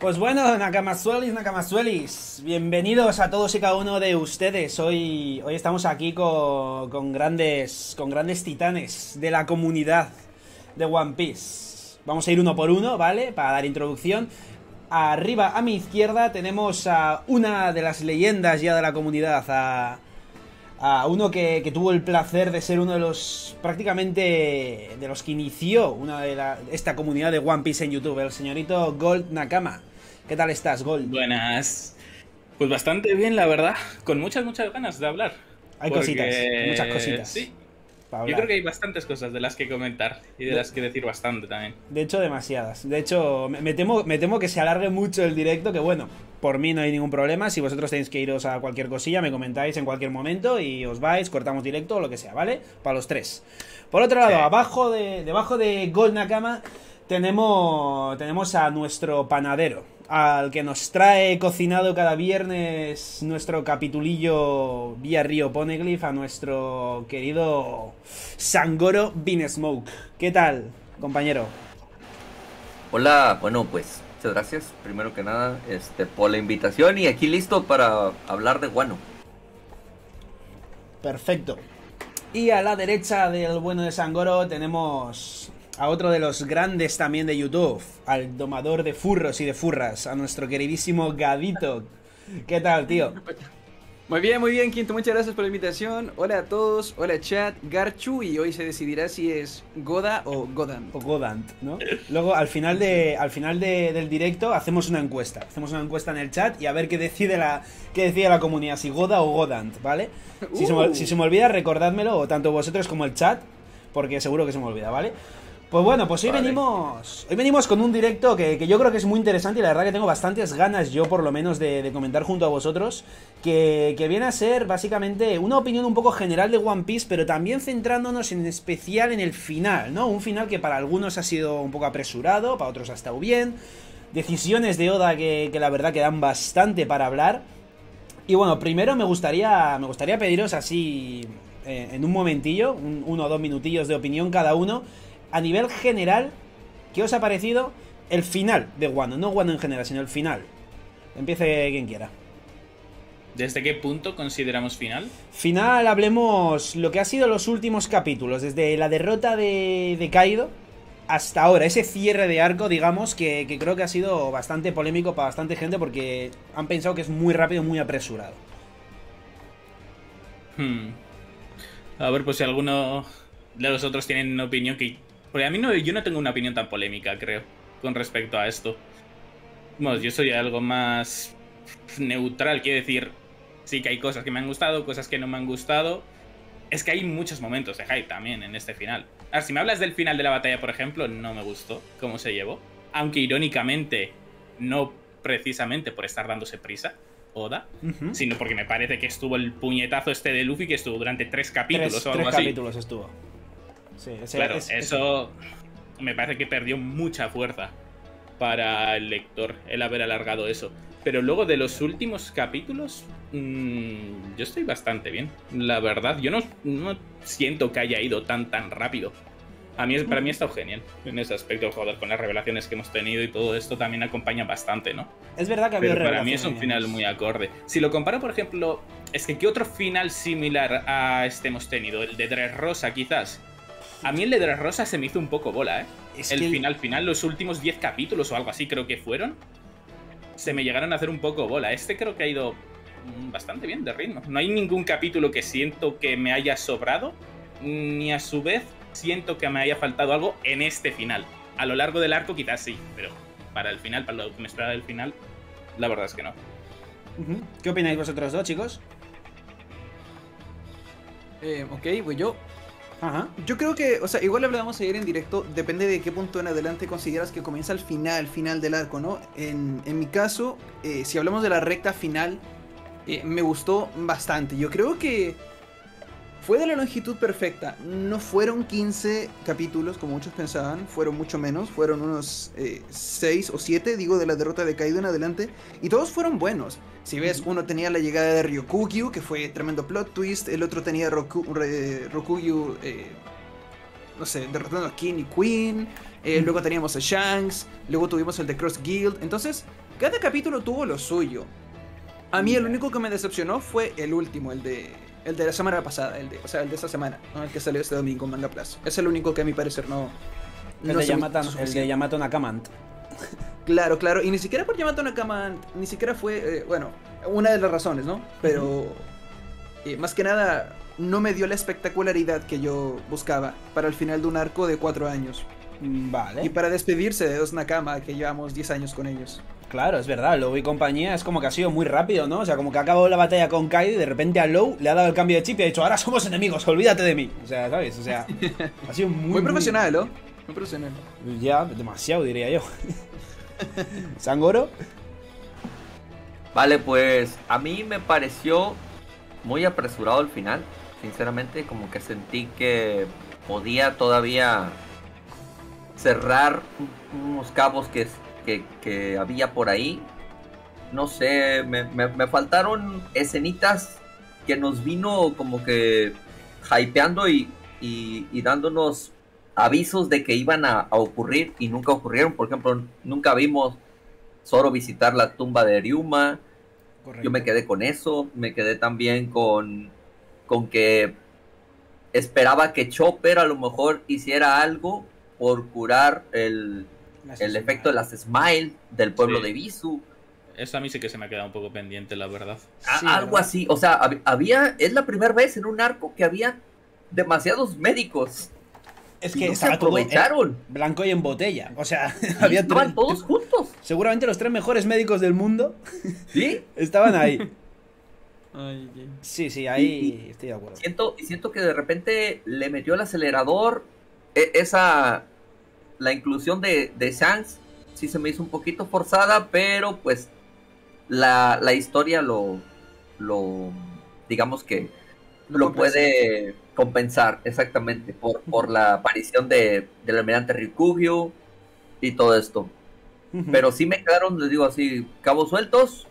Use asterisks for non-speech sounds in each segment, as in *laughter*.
Pues bueno, Nakamazuelis, Nakamazuelis, bienvenidos a todos y cada uno de ustedes. Hoy, hoy estamos aquí con, con, grandes, con grandes titanes de la comunidad de One Piece. Vamos a ir uno por uno, ¿vale? Para dar introducción. Arriba a mi izquierda tenemos a una de las leyendas ya de la comunidad, a, a uno que, que, tuvo el placer de ser uno de los prácticamente de los que inició una de esta comunidad de One Piece en YouTube, el señorito Gold Nakama. ¿Qué tal estás, Gold? Buenas. Pues bastante bien, la verdad. Con muchas, muchas ganas de hablar. Hay porque... cositas, muchas cositas. Sí. Yo creo que hay bastantes cosas de las que comentar y de, de, las que decir bastante también. De hecho, demasiadas. De hecho, me temo, me temo que se alargue mucho el directo, que bueno, por mí no hay ningún problema. Si vosotros tenéis que iros a cualquier cosilla, me comentáis en cualquier momento y os vais, cortamos directo o lo que sea, ¿vale? Para los tres. Por otro lado, sí. abajo de, debajo de Gold Nakama tenemos, tenemos a nuestro panadero al que nos trae cocinado cada viernes nuestro capitulillo vía Río Poneglyph, a nuestro querido Sangoro Beansmoke. ¿Qué tal, compañero? Hola, bueno, pues muchas gracias, primero que nada, este, por la invitación y aquí listo para hablar de guano. Perfecto. Y a la derecha del bueno de Sangoro tenemos a otro de los grandes también de YouTube, al domador de furros y de furras, a nuestro queridísimo Gadito. ¿Qué tal, tío? Muy bien, muy bien, Quinto. Muchas gracias por la invitación. Hola a todos, hola chat, Garchu, y hoy se decidirá si es Goda o Godant. O Godant, ¿no? Luego, al final, de, al final de, del directo, hacemos una encuesta. Hacemos una encuesta en el chat y a ver qué decide la, qué decide la comunidad, si Goda o Godant, ¿vale? Si, uh. se me, si se me olvida, recordádmelo, o tanto vosotros como el chat, porque seguro que se me olvida, ¿vale? Pues bueno, pues hoy vale. venimos. Hoy venimos con un directo que, que, yo creo que es muy interesante y la verdad que tengo bastantes ganas, yo por lo menos, de, de comentar junto a vosotros. Que, que, viene a ser básicamente una opinión un poco general de One Piece, pero también centrándonos en especial en el final, ¿no? Un final que para algunos ha sido un poco apresurado, para otros ha estado bien. Decisiones de Oda que, que la verdad que dan bastante para hablar. Y bueno, primero me gustaría. Me gustaría pediros así. Eh, en un momentillo, un, uno o dos minutillos de opinión cada uno a nivel general, ¿qué os ha parecido el final de Wano? No Wano en general, sino el final. Empiece quien quiera. ¿Desde qué punto consideramos final? Final, hablemos lo que ha sido los últimos capítulos, desde la derrota de, de Kaido hasta ahora, ese cierre de arco, digamos, que, que, creo que ha sido bastante polémico para bastante gente porque han pensado que es muy rápido, muy apresurado. Hmm. A ver, pues si alguno de los otros tienen una opinión que porque a mí no, yo no tengo una opinión tan polémica, creo, con respecto a esto. Bueno, yo soy algo más neutral, quiero decir, sí que hay cosas que me han gustado, cosas que no me han gustado. Es que hay muchos momentos de hype también en este final. Ahora, si me hablas del final de la batalla, por ejemplo, no me gustó cómo se llevó. Aunque irónicamente, no precisamente por estar dándose prisa, Oda, uh -huh. sino porque me parece que estuvo el puñetazo este de Luffy que estuvo durante tres capítulos tres, o algo tres así. capítulos estuvo. Sí, ese, claro, es, eso es... me parece que perdió mucha fuerza para el lector el haber alargado eso. Pero luego de los últimos capítulos, mmm, yo estoy bastante bien. La verdad, yo no, no, siento que haya ido tan tan rápido. A mí, para mí ha estado genial en ese aspecto, joder, con las revelaciones que hemos tenido y todo esto también acompaña bastante, ¿no? Es verdad que había Pero para mí es un final muy acorde. Si lo comparo, por ejemplo, es que ¿qué otro final similar a este hemos tenido? El de Dressrosa, quizás. A mí el de Dressrosa se me hizo un poco bola, ¿eh? Es el que... final, final, los últimos 10 capítulos o algo así creo que fueron, se me llegaron a hacer un poco bola. Este creo que ha ido bastante bien de ritmo. No hay ningún capítulo que siento que me haya sobrado, ni a su vez siento que me haya faltado algo en este final. A lo largo del arco quizás sí, pero para el final, para lo que me esperaba del final, la verdad es que no. ¿Qué opináis vosotros dos, chicos? Eh, ok, pues yo Ajá. Yo creo que, o sea, igual hablamos ayer en directo, depende de qué punto en adelante consideras que comienza el final, final del arco, ¿no? En, en mi caso, eh, si hablamos de la recta final, eh, me gustó bastante. Yo creo que fue de la longitud perfecta. No fueron 15 capítulos como muchos pensaban, fueron mucho menos, fueron unos eh, 6 o 7, digo, de la derrota de Kaido en adelante, y todos fueron buenos. Si ves, uno tenía la llegada de Ryokugyu, que fue tremendo plot twist. El otro tenía Roku, Rokugyu, eh, no sé, derrotando a King y Queen. Eh, mm. Luego teníamos a Shanks. Luego tuvimos el de Cross Guild. Entonces, cada capítulo tuvo lo suyo. A mí el único que me decepcionó fue el último, el de el de la semana pasada, el de, o sea, el de esta semana, el que salió este domingo en Manga Plus. Es el único que a mi parecer no. El, de, Yamato, el de Yamato Nakamant. *laughs* Claro, claro, y ni siquiera por Yamato Nakamant, ni siquiera fue, eh, bueno, una de las razones, ¿no? Pero eh, más que nada, no me dio la espectacularidad que yo buscaba para el final de un arco de cuatro años. Mm, vale. Y para despedirse de dos Nakama, que llevamos 10 años con ellos. Claro, es verdad, Low y compañía es como que ha sido muy rápido, ¿no? O sea, como que ha acabado la batalla con Kaido y de repente a Low le ha dado el cambio de chip y ha dicho, ahora somos enemigos, olvídate de mí. O sea, ¿sabes? O sea, *laughs* ha sido muy... muy profesional, ¿no? Muy profesional. Ya, demasiado diría yo. *laughs* ¿Sangoro? Vale, pues a mí me pareció muy apresurado el final. Sinceramente, como que sentí que podía todavía cerrar unos cabos que que, había por ahí. No sé, me, faltaron escenitas que nos vino como que hypeando y, y, dándonos avisos de que iban a, ocurrir y nunca ocurrieron. Por ejemplo, nunca vimos Zoro visitar la tumba de Ryuma. Yo me quedé con eso. Me quedé también con, con que esperaba que Chopper a lo mejor hiciera algo por curar el, el efecto de las Smile del pueblo de Bisu. Eso a mí sí que se me ha quedado un poco pendiente, la verdad. algo así, o sea, había, es la primera vez en un arco que había demasiados médicos. Es que se aprovecharon. blanco y en botella. O sea, *laughs* había estaban todos juntos. Seguramente los tres mejores médicos del mundo. *laughs* ¿Sí? estaban ahí. *laughs* sí, sí, ahí estoy de acuerdo. Siento, y siento que de repente le metió el acelerador. E, esa la inclusión de, de Shanks sí se me hizo un poquito forzada, pero pues la, historia lo, lo, digamos que lo, puede compensar exactamente por, por la aparición de, del almirante Rikugio y todo esto. Pero sí me quedaron, les digo así, cabos sueltos.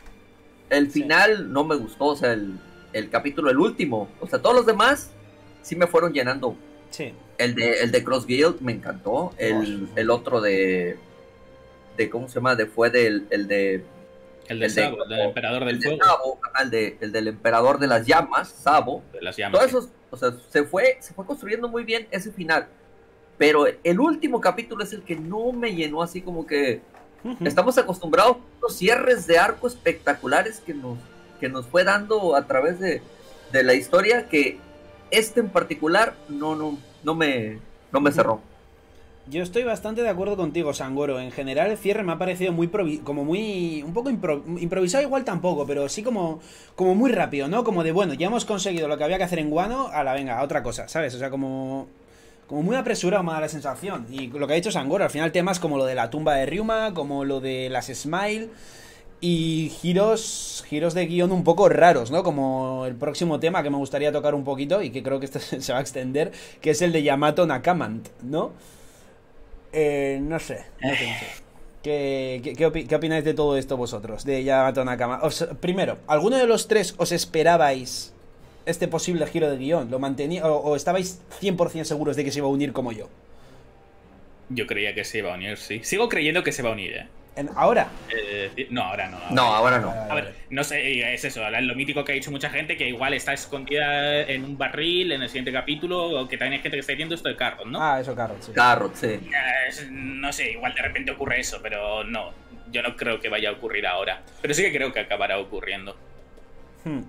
El final no me gustó, o sea, el, el capítulo, el último. O sea, todos los demás sí me fueron llenando Sí. El de, el de Cross Guild me encantó. El, el otro de, de. ¿Cómo se llama? De, fue del. El de. El, de Sabo, del Emperador del Fuego. el, de, el del Emperador de las Llamas, Sabo. De las llamas. Todos esos, o sea, se fue, se fue construyendo muy bien ese final. Pero el último capítulo es el que no me llenó así como que. Estamos acostumbrados a los cierres de arco espectaculares que nos, que nos fue dando a través de, de la historia que este en particular no, no, no, me, no me cerró. Yo estoy bastante de acuerdo contigo, Sangoro. En general, el cierre me ha parecido muy como muy un poco improvisado igual tampoco, pero sí como como muy rápido, ¿no? Como de bueno, ya hemos conseguido lo que había que hacer en Guano, a la venga, a otra cosa, ¿sabes? O sea, como como muy apresurado me da la sensación. Y lo que ha dicho Sangoro, al final temas como lo de la tumba de Ryuma, como lo de las Smile, y giros, giros de guion un poco raros, ¿no? Como el próximo tema que me gustaría tocar un poquito y que creo que esto *laughs* se va a extender, que es el de Yamato Nakamant, ¿no? Eh, no sé, no ¿Qué, qué, opináis de todo esto vosotros? De Yamato Nakamant. primero, ¿alguno de los tres os esperabais este posible giro de guion? ¿Lo mantenía o, o estabais 100% seguros de que se iba a unir como yo? Yo creía que se iba a unir, sí. Sigo creyendo que se va a unir, ¿eh? ¿Ahora? Eh, no, ahora no. no, ahora no. A ver, no sé, es eso, lo mítico que ha dicho mucha gente, que igual está escondida en un barril en el siguiente capítulo, o que también hay gente que está diciendo esto de Carrot, ¿no? Ah, eso, Carrot, sí. Carrot, sí. no sé, igual de repente ocurre eso, pero no, yo no creo que vaya a ocurrir ahora. Pero sí que creo que acabará ocurriendo. Hmm.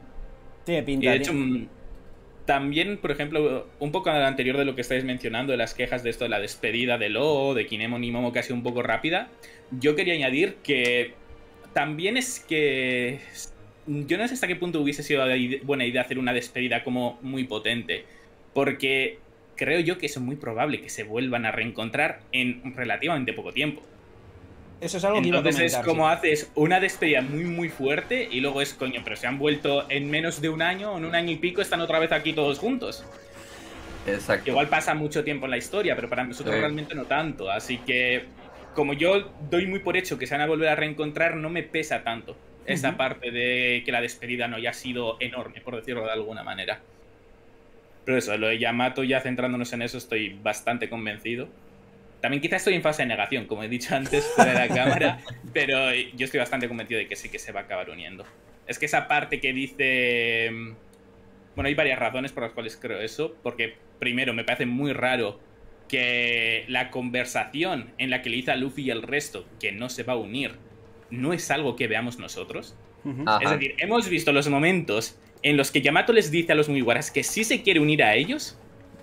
Tiene pinta. Y de hecho, también, por ejemplo, un poco anterior de lo que estáis mencionando, de las quejas de esto de la despedida de Lo, de Kinemon y Momo sido un poco rápida, yo quería añadir que también es que yo no sé hasta qué punto hubiese sido buena idea hacer una despedida como muy potente, porque creo yo que es muy probable que se vuelvan a reencontrar en relativamente poco tiempo. Eso es algo que Entonces es como haces una despedida muy muy fuerte y luego es coño, pero se han vuelto en menos de un año, en un año y pico están otra vez aquí todos juntos. Exacto. Igual pasa mucho tiempo en la historia, pero para nosotros realmente no tanto. Así que como yo doy muy por hecho que se van a volver a reencontrar, no me pesa tanto esa parte de que la despedida no haya sido enorme, por decirlo de alguna manera. Pero eso, lo de Yamato, ya centrándonos en eso, estoy bastante convencido. También quizás estoy en fase de negación, como he dicho antes fuera de la cámara, *laughs* pero yo estoy bastante convencido de que sí que se va a acabar uniendo. Es que esa parte que dice... Bueno, hay varias razones por las cuales creo eso, porque primero me parece muy raro que la conversación en la que le dice a Luffy y al resto que no se va a unir no es algo que veamos nosotros. Es decir, hemos visto los momentos en los que Yamato les dice a los Mugiwaras que sí se quiere unir a ellos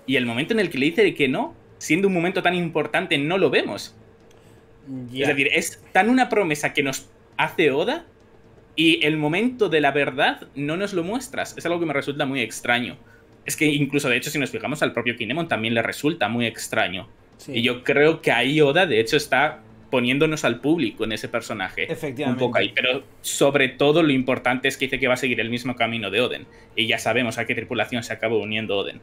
y el momento en el que le dice que no, siendo un momento tan importante, no lo vemos. Es decir, es tan una promesa que nos hace Oda y el momento de la verdad no nos lo muestras. Es algo que me resulta muy extraño. Es que incluso, de hecho, si nos fijamos al propio Kinemon también le resulta muy extraño. Y yo creo que ahí Oda, de hecho, está poniéndonos al público en ese personaje. Efectivamente. Un poco ahí. Pero sobre todo lo importante es que dice que va a seguir el mismo camino de Oden. Y ya sabemos a qué tripulación se acabó uniendo Oden.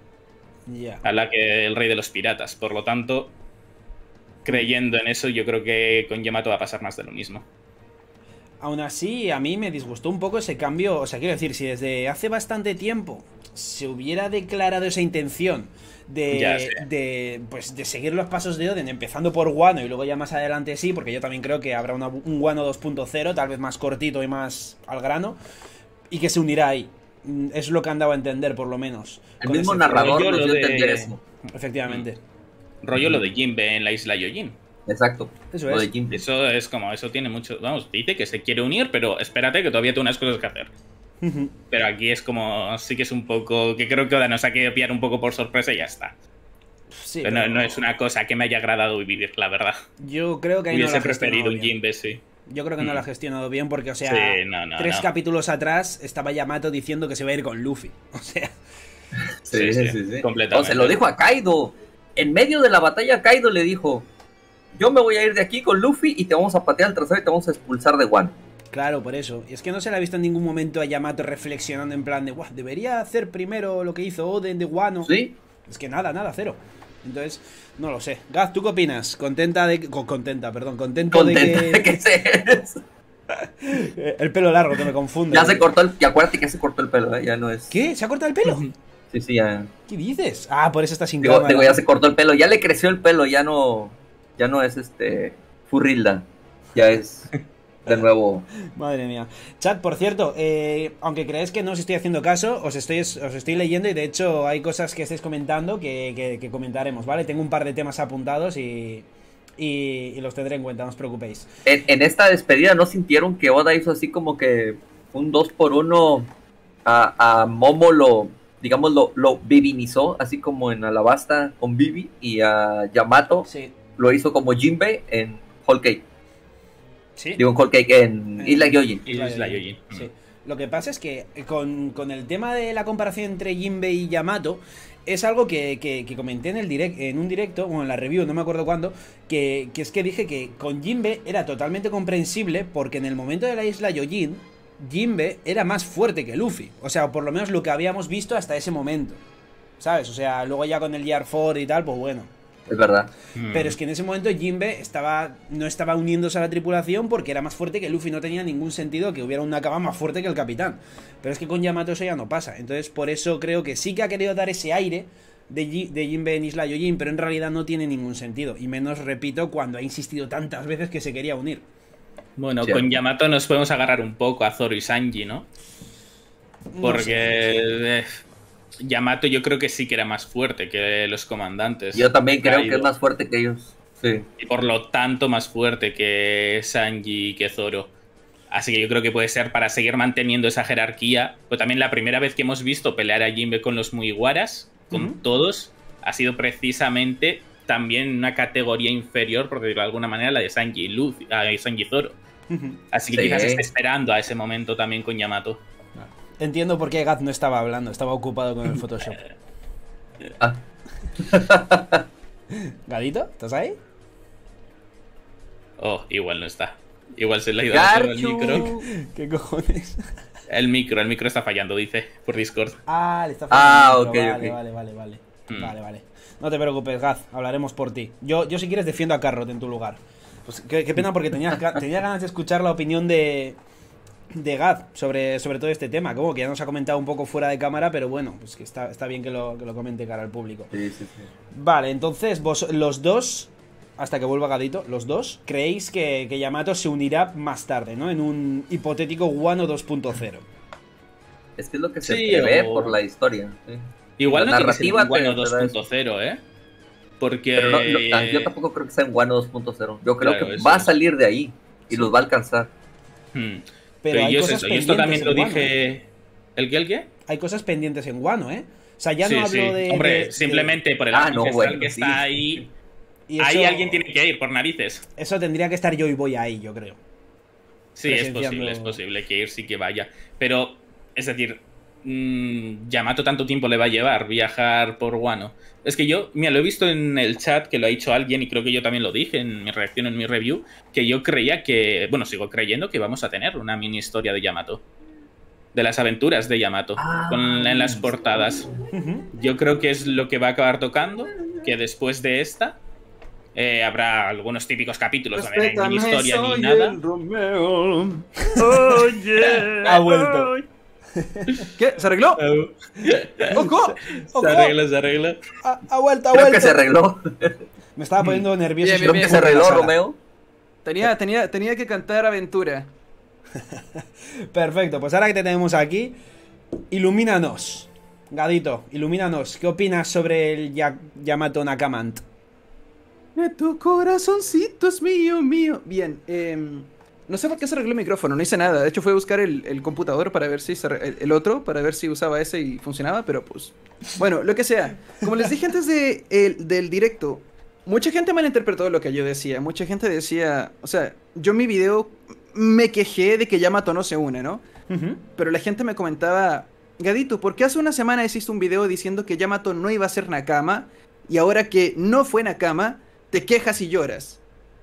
A la que el rey de los piratas. Por lo tanto, creyendo en eso, yo creo que con Yamato va a pasar más de lo mismo. Aún así, a mí me disgustó un poco ese cambio. O sea, quiero decir, si desde hace bastante tiempo se hubiera declarado esa intención de, de, pues, de seguir los pasos de Oden, empezando por Wano y luego ya más adelante sí, porque yo también creo que habrá un Wano 2.0, tal vez más cortito y más al grano, y que se unirá ahí. Mm, es lo que han dado a entender, por lo menos. El mismo narrador nos dio entender eso. Efectivamente. Mm. Rollo lo de Jinbe en la isla Yojin. Exacto. Eso es. Eso es como, eso tiene mucho. Vamos, dice que se quiere unir, pero espérate que todavía tiene unas cosas que hacer. Pero aquí es como, sí que es un poco, que creo que Oda nos ha querido pillar un poco por sorpresa y ya está. Sí, pero, No, es una cosa que me haya agradado vivir, la verdad. Yo creo que ahí Hubiese preferido un Jinbe, sí. Yo creo que no lo ha mm. gestionado bien porque, o sea, tres capítulos atrás estaba Yamato diciendo que se va a ir con Luffy. *laughs* O sea. *laughs* Sí, sí, sí. Completamente. O se lo dijo a Kaido. En medio de la batalla, Kaido le dijo: Yo me voy a ir de aquí con Luffy y te vamos a patear el trasero y te vamos a expulsar de One. Claro, por eso. Y es que no se le ha visto en ningún momento a Yamato reflexionando en plan de, Guau, debería hacer primero lo que hizo Oden de Wano. Sí. Es que nada, nada, cero. Entonces, no lo sé. Gaz, ¿tú qué opinas? Contenta de. Contenta, perdón. Contento de que. De *laughs* el pelo largo, que me confunde. Ya se cortó el. Y acuérdate que se cortó el pelo, ¿eh? Ya no es. ¿Qué? ¿Se ha cortado el pelo? Sí, sí, ya. ¿Qué dices? Ah, por eso está sin digo, digo, ya se cortó el pelo. Ya le creció el pelo. Ya no. Ya no es este. Furrilda. Ya es *laughs* *laughs* de nuevo. Madre mía. Chat, por cierto, eh, aunque creáis que no os estoy haciendo caso, os estoy, os estoy leyendo y de hecho hay cosas que estáis comentando que, comentaremos, ¿vale? Tengo un par de temas apuntados y, y, los tendré en cuenta, no os preocupéis. En, esta despedida, ¿no sintieron que Oda hizo así como que un 2 por 1 a, a, Momo lo, digamos, lo, lo vivinizó, así como en Alabasta con Vivi y a Yamato lo hizo como Jinbei en Whole Cake? Digo, en Cake, en Isla Yojin. Isla Yojin. Sí. Lo que pasa es que con, el tema de la comparación entre Jinbei y Yamato, es algo que, comenté en el direct, en un directo, o en la review, no me acuerdo cuándo, que, es que dije que con Jinbe era totalmente comprensible porque en el momento de la isla Yojin, Jinbe era más fuerte que Luffy. O sea, por lo menos lo que habíamos visto hasta ese momento. ¿Sabes? O sea, luego ya con el Yar 4 y tal, pues bueno es verdad. Hmm. Pero es que en ese momento Jinbe estaba, no estaba uniéndose a la tripulación porque era más fuerte que Luffy. No tenía ningún sentido que hubiera una cama más fuerte que el capitán. Pero es que con Yamato eso ya no pasa. Entonces, por eso creo que sí que ha querido dar ese aire de, de Jinbe en Isla Yojin, pero en realidad no tiene ningún sentido. Y menos, repito, cuando ha insistido tantas veces que se quería unir. Bueno, con Yamato nos podemos agarrar un poco a Zoro y Sanji, ¿no? Porque. Yamato yo creo que sí que era más fuerte que los comandantes. Yo también creo que es más fuerte que ellos. Sí. Y por lo tanto más fuerte que Sanji y que Zoro. Así que yo creo que puede ser para seguir manteniendo esa jerarquía. Pero también la primera vez que hemos visto pelear a Jinbe con los Muiguaras, con todos, ha sido precisamente también una categoría inferior, por decirlo de alguna manera, la de Sanji, Luffy, a Sanji Zoro. Así que quizás esté esperando a ese momento también con Yamato. Entiendo por qué Gaz no estaba hablando, estaba ocupado con el Photoshop. *laughs* Ah. *laughs* ¿Gadito? ¿Estás ahí? Oh, igual no está. Igual se le ha ido a el micro. *laughs* ¿Qué cojones? El micro, el micro está fallando, dice, por Discord. Ah, le está fallando. Ah, ok, vale, vale, vale, vale. Hmm. Vale, vale. No te preocupes, Gaz, hablaremos por ti. Yo, yo si quieres defiendo a Carrot en tu lugar. Pues qué, pena porque tenía, tenía ganas de escuchar la opinión de, de Gaz sobre, sobre todo este tema. Como que ya nos ha comentado un poco fuera de cámara, pero bueno, pues que está, está bien que lo, que lo comente cara al público. Sí, sí, sí. Vale, entonces vos, los dos hasta que vuelva Gadito, los dos, creéis que, Yamato se unirá más tarde, ¿no? En un hipotético Wano 2.0. Es que es lo que se ve por la historia. Igual la no narrativa tiene Wano 2.0, ¿eh? Porque... Ah, yo tampoco creo que sea en Wano 2.0. Yo creo que va a salir de ahí y los va a alcanzar. Hmm. Pero, yo, eso, y esto también lo dije... ¿eh? ¿El qué, el qué? Hay cosas pendientes en Wano, ¿eh? O sea, ya no hablo de. Hombre, simplemente por el ah, que está ahí. ahí alguien tiene que ir, por narices. Eso tendría que estar yo y voy ahí, yo creo. Sí, es posible, es posible que ir sí que vaya. Pero, es decir, mmm, Yamato tanto tiempo le va a llevar viajar por Wano. Es que yo, mira, lo he visto en el chat que lo ha dicho alguien y creo que yo también lo dije en mi reacción, en mi review, que yo creía que, bueno, sigo creyendo que vamos a tener una mini historia de Yamato de las aventuras de Yamato ah. en las portadas. Yo creo que es lo que va a acabar tocando, que después de esta eh, habrá algunos típicos capítulos donde no hay historia ni nada. *laughs* ha vuelto. *laughs* ¿Qué? ¿Se arregló? *laughs* ¡Ojo! Se arregla, se arregla. Ha, vuelto, ha vuelto. que se arregló. Me estaba poniendo nervioso. Creo que se arregló, Romeo. Tenía, tenía, tenía que cantar aventura. *laughs* Perfecto, pues ahora que te tenemos aquí, ilumínanos. Gadito, ilumínanos. ¿Qué opinas sobre el Yamato Nakamant? Tu corazoncito es mío, mío. Bien, em, no sé por qué se arregló el micrófono, no hice nada. De hecho, fue a buscar el, computador para ver si el, otro, para ver si usaba ese y funcionaba, pero pues. Bueno, lo que sea. Como les dije antes de, del directo, mucha gente malinterpretó lo que yo decía. Mucha gente decía. O sea, yo en mi video me quejé de que Yamato no se une, ¿no? Pero la gente me comentaba, Gadito, ¿por qué hace una semana hiciste un video diciendo que Yamato no iba a ser Nakama y ahora que no fue Nakama, te quejas y lloras?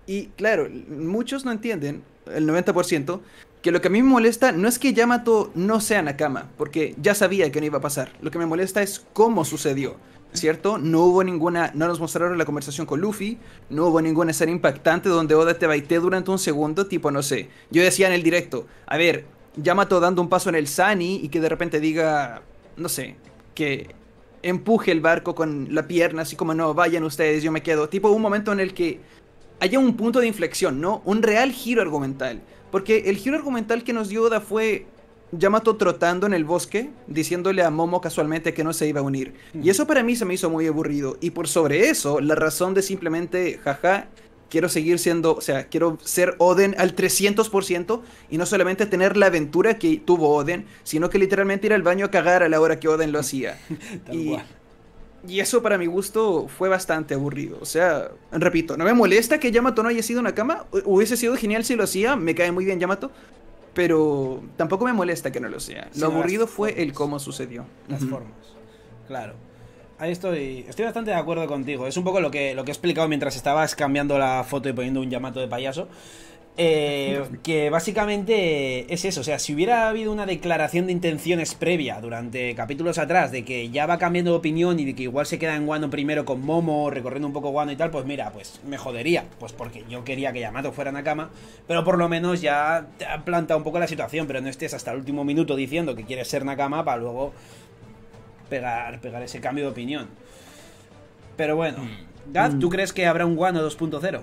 Y claro, muchos no entienden, el 90%, que lo que a mí me molesta no es que Yamato no sea Nakama, porque ya sabía que no iba a pasar. Lo que me molesta es cómo sucedió. ¿cierto? No hubo ninguna, no nos mostraron la conversación con Luffy, no hubo ninguna escena impactante donde Oda te baité durante un segundo, tipo, no sé. Yo decía en el directo, a ver, Yamato dando un paso en el Sani y que de repente diga, no sé, que empuje el barco con la pierna, así como, no, vayan ustedes, yo me quedo. Tipo, un momento en el que haya un punto de inflexión, ¿no? Un real giro argumental. Porque el giro argumental que nos dio Oda fue Yamato trotando en el bosque, diciéndole a Momo casualmente que no se iba a unir. Y eso para mí se me hizo muy aburrido. Y por sobre eso, la razón de simplemente, jaja, quiero seguir siendo, o sea, quiero ser Oden al 300% y no solamente tener la aventura que tuvo Oden, sino que literalmente ir al baño a cagar a la hora que Oden lo hacía. *laughs* y, y, eso para mi gusto fue bastante aburrido. O sea, repito, no me molesta que Yamato no haya sido una cama. Hubiese sido genial si lo hacía, me cae muy bien Yamato pero tampoco me molesta que no lo sea. lo aburrido fue el cómo sucedió. Las formas. Claro. Ahí estoy. Estoy bastante de acuerdo contigo. Es un poco lo que, lo que he explicado mientras estabas cambiando la foto y poniendo un llamato de payaso. Eh, que básicamente es eso, o sea, si hubiera habido una declaración de intenciones previa durante capítulos atrás de que ya va cambiando de opinión y de que igual se queda en Guano primero con Momo, recorriendo un poco Guano y tal, pues mira, pues me jodería, pues porque yo quería que Yamato fuera Nakama, pero por lo menos ya te ha plantado un poco la situación, pero no estés hasta el último minuto diciendo que quieres ser Nakama para luego pegar, pegar ese cambio de opinión. Pero bueno, mm. Gad, ¿tú mm. crees que habrá un Guano 2.0?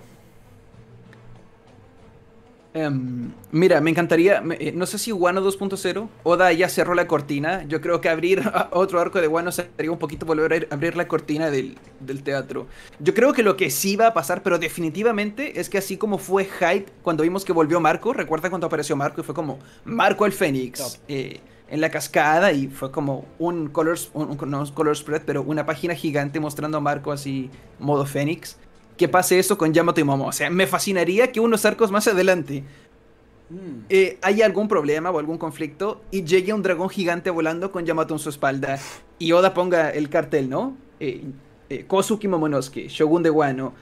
Em, mira, me encantaría, eh, no sé si Wano 2.0, Oda ya cerró la cortina, yo creo que abrir *laughs* otro arco de Wano sería un poquito volver a abrir la cortina del, teatro. Yo creo que lo que sí va a pasar, pero definitivamente, es que así como fue hype cuando vimos que volvió Marco, recuerda cuando apareció Marco y fue como Marco el Fénix eh, en la cascada y fue como un color, un, no color spread, pero una página gigante mostrando a Marco así modo Fénix que pase eso con Yamato y Momo. O sea, me fascinaría que unos arcos más adelante mm. eh, haya algún problema o algún conflicto y llegue un dragón gigante volando con Yamato en su espalda y Oda ponga el cartel, ¿no? Eh, eh, Kosuki Momonosuke, Shogun de Wano.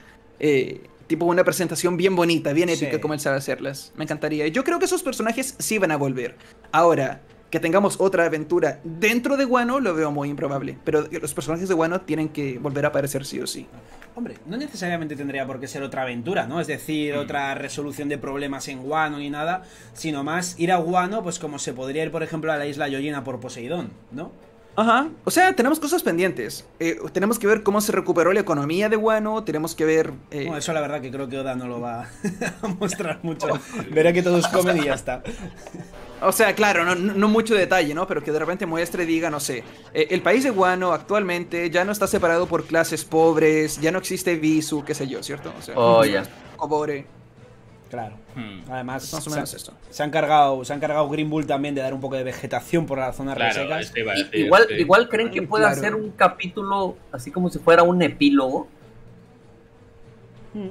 tipo una presentación bien bonita, bien épica como él sabe hacerlas. Me encantaría. Yo creo que esos personajes sí van a volver. Ahora, que tengamos otra aventura dentro de Wano lo veo muy improbable. Pero los personajes de Wano tienen que volver a aparecer sí o sí. Hombre, no necesariamente tendría por qué ser otra aventura, ¿no? Es decir, mm. otra resolución de problemas en Wano ni nada, sino más ir a Wano, pues como se podría ir, por ejemplo, a la isla Yoyina por Poseidón, ¿no? Ajá. O sea, tenemos cosas pendientes. Eh, tenemos que ver cómo se recuperó la economía de Wano. Tenemos que ver. Eh... eso la verdad que creo que Oda no lo va *laughs* a mostrar mucho. *laughs* Verá que todos comen y ya está. O sea, claro, no, no, mucho detalle, ¿no? Pero que de repente muestre y diga, no sé, eh, el país de Guano actualmente ya no está separado por clases pobres, ya no existe Visu, qué sé yo, ¿cierto? O sea, oh, ya. Pobre. Claro. Hmm. Además, más o menos se, esto. Se han cargado, se han cargado Green Bull también de dar un poco de vegetación por las zonas resecas. igual, igual creen que puede hacer un capítulo así como si fuera un epílogo. Hmm.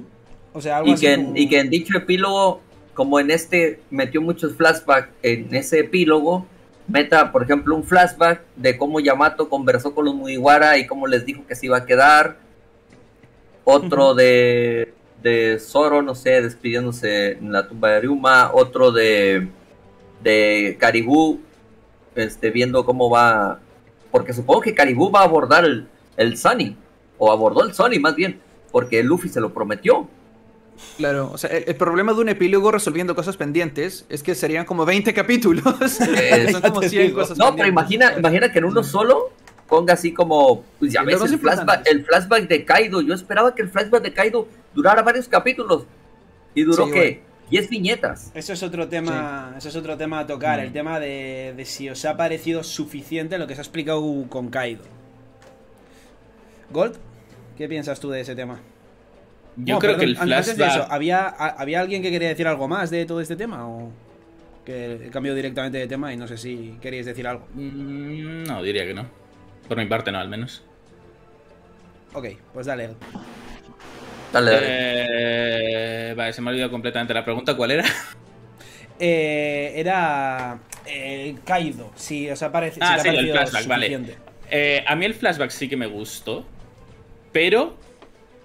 O sea, algo y, que, y que en dicho epílogo como en este metió muchos flashbacks en ese epílogo, meta, por ejemplo, un flashback de cómo Yamato conversó con los Mugiwara y cómo les dijo que se iba a quedar. Otro de, de Zoro, no sé, despidiéndose en la tumba de Ryuma. Otro de, de Caribou, este, viendo cómo va. Porque supongo que Caribou va a abordar el, el Sunny, o abordó el Sunny más bien, porque Luffy se lo prometió. Claro, o sea, el, problema de un epílogo resolviendo cosas pendientes es que serían como 20 capítulos. *laughs* Son como 100 cosas No, pero imagina, imagina que en uno solo ponga así como, pues ya ves, el flashback, de Kaido. Yo esperaba que el flashback de Kaido durara varios capítulos. Y duró que 10 viñetas. Eso es otro tema, eso es otro tema a tocar, el mm. tema de, de si os ha parecido suficiente lo que se ha explicado con Kaido. Gold, ¿qué piensas tú de ese tema? Yo creo que el flashback... ¿había, ¿había alguien que quería decir algo más de todo este tema? ¿O que he cambiado directamente de tema y no sé si queríais decir algo? Mm, no, diría que no. Por mi parte no, al menos. Ok, pues dale. Dale, dale. Eh, vale, se me ha olvidado completamente la pregunta. ¿Cuál era? *laughs* Eh, era eh, Kaido. Si os ha parecido, ah, sí, el flashback, vale. Eh, a mí el flashback sí que me gustó, pero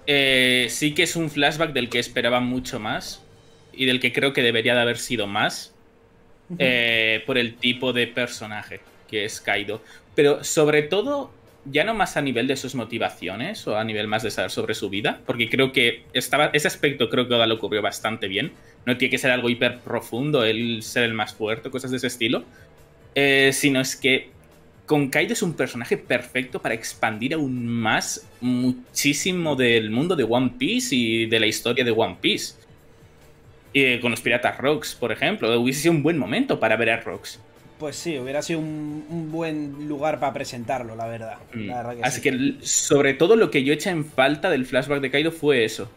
eh, sí que es un flashback del que esperaba mucho más y del que creo que debería de haber sido más eh, por el tipo de personaje que es Kaido. Pero sobre todo, ya no más a nivel de sus motivaciones o a nivel más de saber sobre su vida, porque creo que estaba, ese aspecto creo que Oda lo cubrió bastante bien. No tiene que ser algo hiper profundo, el ser el más fuerte, cosas de ese estilo. Eh, sino es que con Kaido es un personaje perfecto para expandir aún más muchísimo del mundo de One Piece y de la historia de One Piece. Y con los Piratas Rocks, por ejemplo, hubiese sido un buen momento para ver a Rocks. Pues sí, hubiera sido un, buen lugar para presentarlo, la verdad. Mm. Así que sobre todo lo que yo eché en falta del flashback de Kaido fue eso.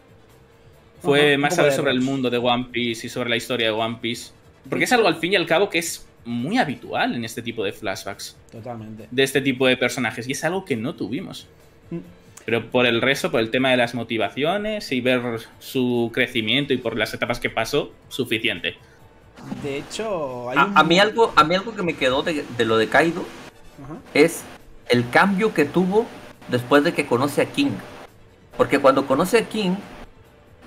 Fue más saber sobre el mundo de One Piece y sobre la historia de One Piece. Porque es algo al fin y al cabo que es muy habitual en este tipo de flashbacks. Totalmente. De este tipo de personajes. Y es algo que no tuvimos. Mm. Pero por el resto, por el tema de las motivaciones y ver su crecimiento y por las etapas que pasó, suficiente. De hecho, a, mí algo, a mí algo que me quedó de, lo de Kaido es el cambio que tuvo después de que conoce a King. Porque cuando conoce a King,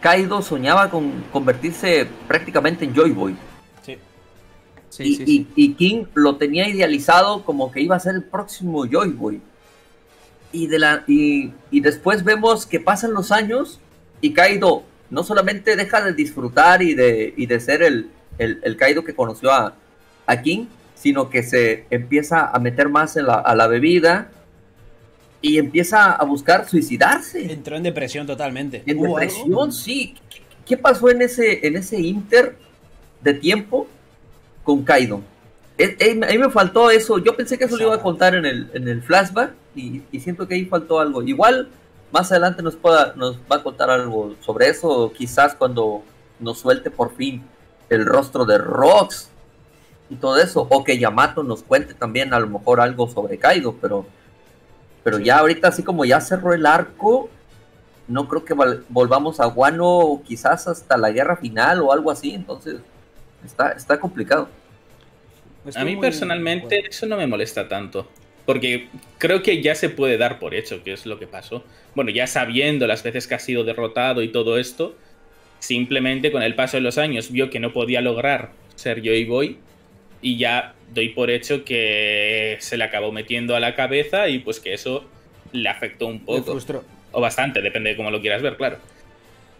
Kaido soñaba con convertirse prácticamente en Joy Boy y, King lo tenía idealizado como que iba a ser el próximo Joy Boy. Y, de la, y, después vemos que pasan los años y Kaido no solamente deja de disfrutar y de, de ser el, el, Kaido que conoció a, King, sino que se empieza a meter más en la, a la bebida y empieza a buscar suicidarse. Entró en depresión totalmente. En depresión, sí. ¿Qué, pasó en ese, en ese inter de tiempo? Con Kaido. a mí me faltó eso. Yo pensé que eso lo iba a contar en el, en el flashback y, siento que ahí faltó algo. Igual más adelante nos, pueda, nos va a contar algo sobre eso. Quizás cuando nos suelte por fin el rostro de Rox y todo eso. O que Yamato nos cuente también a lo mejor algo sobre Kaido. Pero, pero ya ahorita así como ya cerró el arco. No creo que volvamos a Guano quizás hasta la guerra final o algo así. Entonces está, está complicado a mí personalmente eso no me molesta tanto. Porque creo que ya se puede dar por hecho que es lo que pasó. Bueno, ya sabiendo las veces que ha sido derrotado y todo esto, simplemente con el paso de los años vio que no podía lograr ser Joy Boy y ya doy por hecho que se le acabó metiendo a la cabeza y pues que eso le afectó un poco. O bastante, depende de cómo lo quieras ver, claro.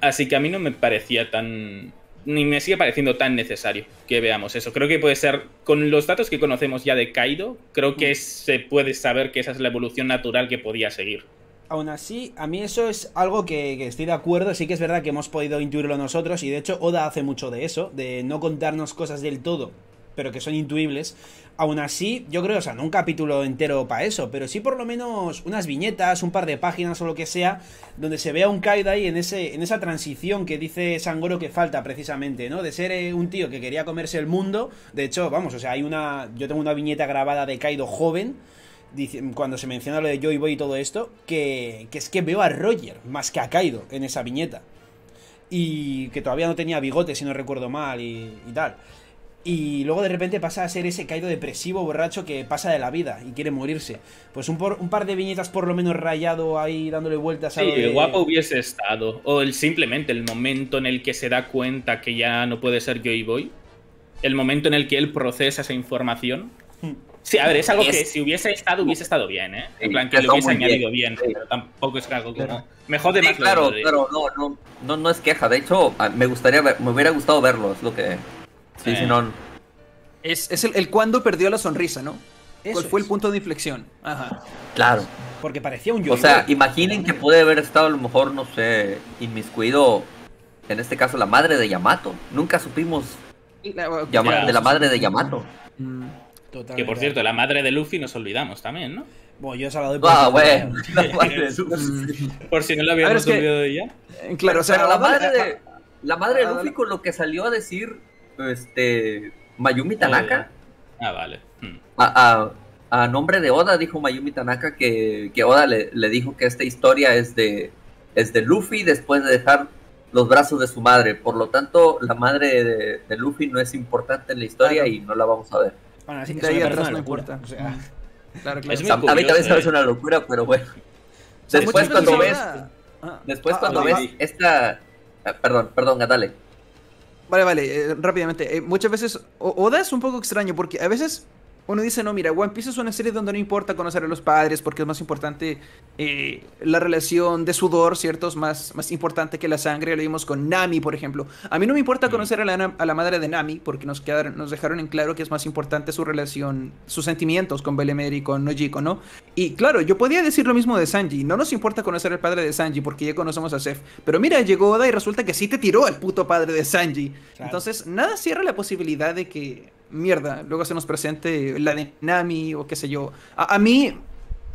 Así que a mí no me parecía tan ni me sigue pareciendo tan necesario que veamos eso. Creo que puede ser, con los datos que conocemos ya de Kaido, creo que se puede saber que esa es la evolución natural que podía seguir. Aún así, a mí eso es algo que, estoy de acuerdo. Sí que es verdad que hemos podido intuirlo nosotros. Y de hecho, Oda hace mucho de eso, de no contarnos cosas del todo, pero que son intuibles. Aún así, yo creo, o sea, no un capítulo entero para eso, pero sí por lo menos unas viñetas, un par de páginas o lo que sea, donde se vea un Kaido ahí en, ese, en esa transición que dice Sangoro que falta precisamente, ¿no? De ser eh, un tío que quería comerse el mundo. De hecho, vamos, o sea, hay una. Yo tengo una viñeta grabada de Kaido joven cuando se menciona lo de Joy Boy y todo esto, que, es que veo a Roger más que a Kaido en esa viñeta. Y que todavía no tenía bigote, si no recuerdo mal, y, tal. Y luego de repente pasa a ser ese Kaido depresivo, borracho, que pasa de la vida y quiere morirse. Pues un, un par de viñetas por lo menos rayado ahí dándole vueltas a... Sí, guapo hubiese estado. O el, simplemente el momento en el que se da cuenta que ya no puede ser Joy Boy. El momento en el que él procesa esa información. Hmm. Sí, a ver, es algo que si hubiese estado, hubiese estado bien, ¿eh? En plan, que lo hubiese añadido bien, pero tampoco es algo como... Mejor de más Claro, pero no, no, no, no es queja. De hecho, me gustaría me hubiera gustado verlo, es lo que... Sí, si no... Es, es el, el, cuando perdió la sonrisa, ¿no? ¿Cuál fue el punto de inflexión? Ajá. Claro. Porque parecía un yo. O sea, imaginen que puede haber estado a lo mejor, no sé, inmiscuido, en este caso, la madre de Yamato. Nunca supimos de la madre de Yamato. Mm. Que por cierto, la madre de Luffy nos olvidamos también, ¿no? Bueno, yo se la doy por. Ah, bueno. *laughs* *laughs* por si no lo habíamos olvidado de ya. Eh, claro, o sea, la madre de. La madre de Luffy con lo que salió a decir este Mayumi Tanaka. Ah, vale. Hmm. A, a, nombre de Oda dijo Mayumi Tanaka que, que Oda le, le, dijo que esta historia es de, es de Luffy después de dejar los brazos de su madre. Por lo tanto, la madre de, de Luffy no es importante en la historia y no la vamos a ver. Bueno, así que de ahí atrás no importa. O sea, *laughs* claro, claro. Es a, mí también se me una locura, pero bueno. Después cuando ves, ah, después ah, cuando ves esta, ah, perdón, perdón, dale. Vale, vale, eh, rápidamente. Eh, muchas veces Oda es un poco extraño porque a veces uno dice, no, mira, One Piece es una serie donde no importa conocer a los padres porque es más importante eh, la relación de sudor, ¿cierto? Es más, más importante que la sangre. Lo vimos con Nami, por ejemplo. A mí no me importa mm. conocer a la, a la madre de Nami porque nos, quedaron, nos dejaron en claro que es más importante su relación, sus sentimientos con Belemere y con Nojiko, ¿no? Y claro, yo podía decir lo mismo de Sanji. No nos importa conocer al padre de Sanji porque ya conocemos a Seth. Pero mira, llegó Oda y resulta que sí te tiró al puto padre de Sanji. Entonces, nada cierra la posibilidad de que mierda, luego se nos presente la de Nami o qué sé yo. A, mí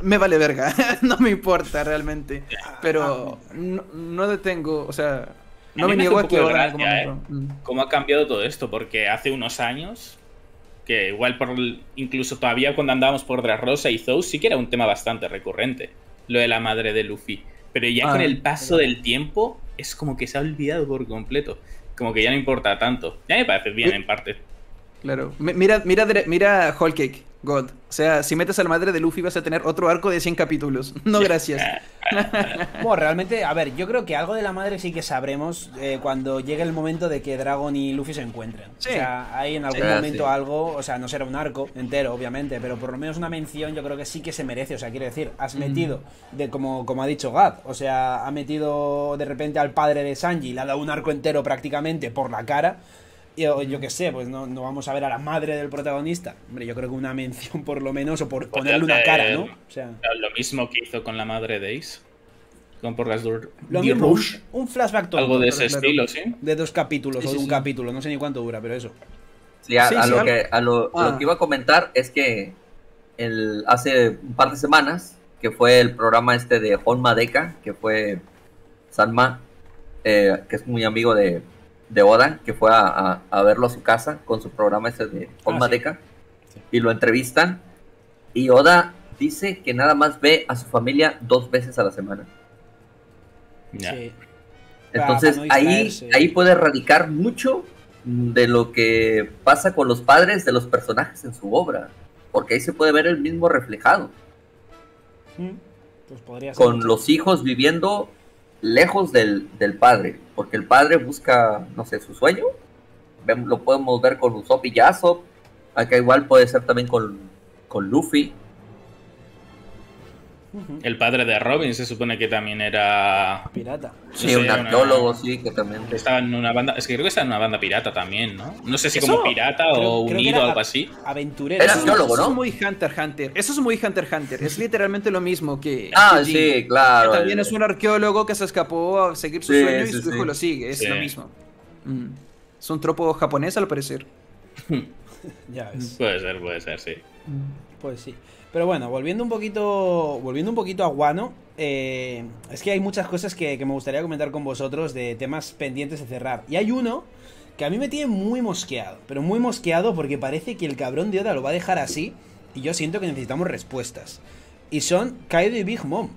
me vale verga, *laughs* no me importa realmente. Pero no, detengo, o sea, no me, niego a que ahora ¿eh? mm. ¿Cómo ha cambiado todo esto? Porque hace unos años, que igual por incluso todavía cuando andábamos por Dressrosa y Zou, sí que era un tema bastante recurrente, lo de la madre de Luffy. Pero ya con ah, el paso del tiempo, es como que se ha olvidado por completo. Como que ya no importa tanto. Ya me parece bien en parte. Claro. Mira, mira, mira Whole Cake, God. O sea, si metes a la madre de Luffy vas a tener otro arco de 100 capítulos. *laughs* No, gracias. *laughs* bueno, realmente, a ver, yo creo que algo de la madre sí que sabremos eh, cuando llegue el momento de que Dragon y Luffy se encuentren. O sea, hay en algún momento algo, o sea, no será un arco entero, obviamente, pero por lo menos una mención yo creo que sí que se merece. O sea, quiero decir, has metido, de como, como ha dicho Gad, o sea, ha metido de repente al padre de Sanji, le ha dado un arco entero prácticamente por la cara. Yo, yo qué sé, pues no, no, vamos a ver a la madre del protagonista. Hombre, yo creo que una mención por lo menos, o por ponerle una cara, ¿no? O sea, lo mismo que hizo con la madre de Ace. Con por las Lo mismo, un, flashback todo. Algo de ese estilo, sí. De dos capítulos o de un capítulo, no sé ni cuánto dura, pero eso. Sí, a, lo, que, a lo, ah. que iba a comentar es que el, hace un par de semanas, que fue el programa este de Honma Deca, que fue Sanma, eh, que es muy amigo de, de Oda, que fue a, verlo a su casa con su programa ese de Forma ah, y lo entrevistan. Y Oda dice que nada más ve a su familia dos veces a la semana. Entonces ahí, ahí puede radicar mucho de lo que pasa con los padres de los personajes en su obra, porque ahí se puede ver el mismo reflejado. Pues con los hijos viviendo lejos del, padre, porque el padre busca, no sé, su sueño. Lo podemos ver con Usopp y Yasop. Acá igual puede ser también con, con Luffy. El padre de Robin se supone que también era. Pirata. Sí, un arqueólogo, sí, que también. Estaba en una banda. Es que creo que estaba en una banda pirata también, ¿no? No sé si como pirata o unido o algo así. Aventurero. Era arqueólogo, ¿no? Eso es muy Hunter x Hunter. Eso es muy Hunter x Hunter. Es literalmente lo mismo que. Ah, sí, claro. también es un arqueólogo que se escapó a seguir su sueño y su hijo lo sigue. Es lo mismo. Mm. Es un tropo japonés al parecer. *laughs* *laughs* ya ves. Puede ser, puede ser, sí. Pues sí. Pero bueno, volviendo un poquito, volviendo un poquito a Guano, eh, es que hay muchas cosas que, me gustaría comentar con vosotros de temas pendientes de cerrar. Y hay uno que a mí me tiene muy mosqueado, pero muy mosqueado porque parece que el cabrón de Oda lo va a dejar así y yo siento que necesitamos respuestas. Y son Kaido y Big Mom.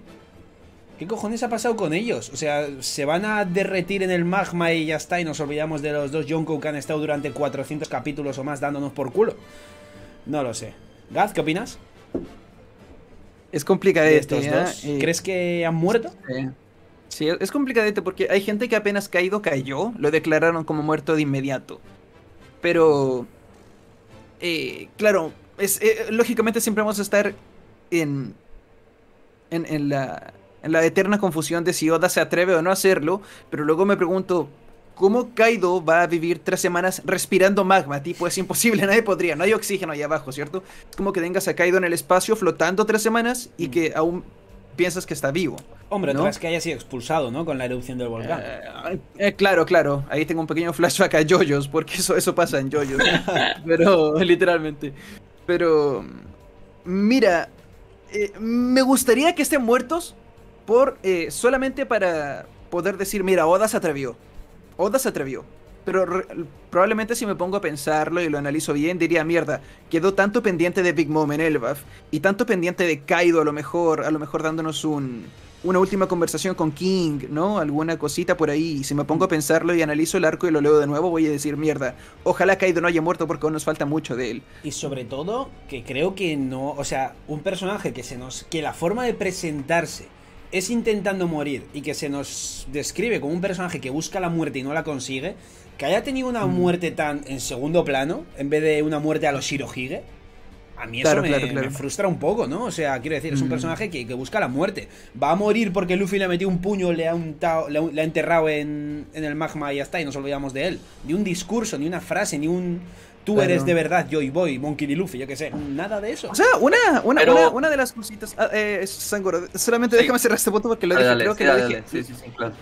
¿Qué cojones ha pasado con ellos? O sea, ¿se van a derretir en el magma y ya está y nos olvidamos de los dos Yonko que han estado durante 400 capítulos o más dándonos por culo? No lo sé. Gaz, ¿qué opinas? Es complicadito. ¿eh? ¿Crees que han muerto? Sí. es complicadito porque hay gente que apenas caído cayó, lo declararon como muerto de inmediato. Pero, eh, claro, es, eh, lógicamente siempre vamos a estar en, en, en, la, en la eterna confusión de si Oda se atreve o no a hacerlo, pero luego me pregunto, ¿Cómo Kaido va a vivir tres semanas respirando magma? Tipo, es imposible, *laughs* nadie podría, no hay oxígeno ahí abajo, ¿cierto? Es como que tengas a Kaido en el espacio flotando tres semanas y mm. que aún piensas que está vivo. Hombre, ¿no? es que haya sido expulsado, ¿no? Con la erupción del volcán. Eh, eh, claro, claro. Ahí tengo un pequeño flashback a Jojo's, porque eso, eso pasa en Jojo's. *laughs* Pero, *laughs* literalmente. Pero, mira, eh, me gustaría que estén muertos por solamente para poder decir, mira, Oda se atrevió. Oda se atrevió. Pero probablemente si me pongo a pensarlo y lo analizo bien, diría, mierda, quedó tanto pendiente de Big Mom en Elbaf y tanto pendiente de Kaido a lo mejor, a lo mejor dándonos un, una última conversación con King, ¿no? Alguna cosita por ahí. Y si me pongo a pensarlo y analizo el arco y lo leo de nuevo, voy a decir, mierda, ojalá Kaido no haya muerto porque aún nos falta mucho de él. Y sobre todo, que creo que no, o sea, un personaje que se nos, que la forma de presentarse es intentando morir y que se nos describe como un personaje que busca la muerte y no la consigue, que haya tenido una muerte tan en segundo plano, en vez de una muerte a los Shirohige, a mí eso me, frustra un poco, ¿no? O sea, quiero decir, es un personaje que, busca la muerte. Va a morir porque Luffy le ha metido un puño, le ha, untado, le ha, enterrado en, en, el magma y ya está, y nos olvidamos de él. Ni un discurso, ni una frase, ni un tú eres de verdad Joy Boy, Monkey D. Luffy, yo qué sé. Nada de eso. O sea, una, una, una, una, de las cositas. Ah, eh, Sangoro, solamente déjame cerrar este punto porque lo dije. creo que lo dije. Sí, sí, sí, claro.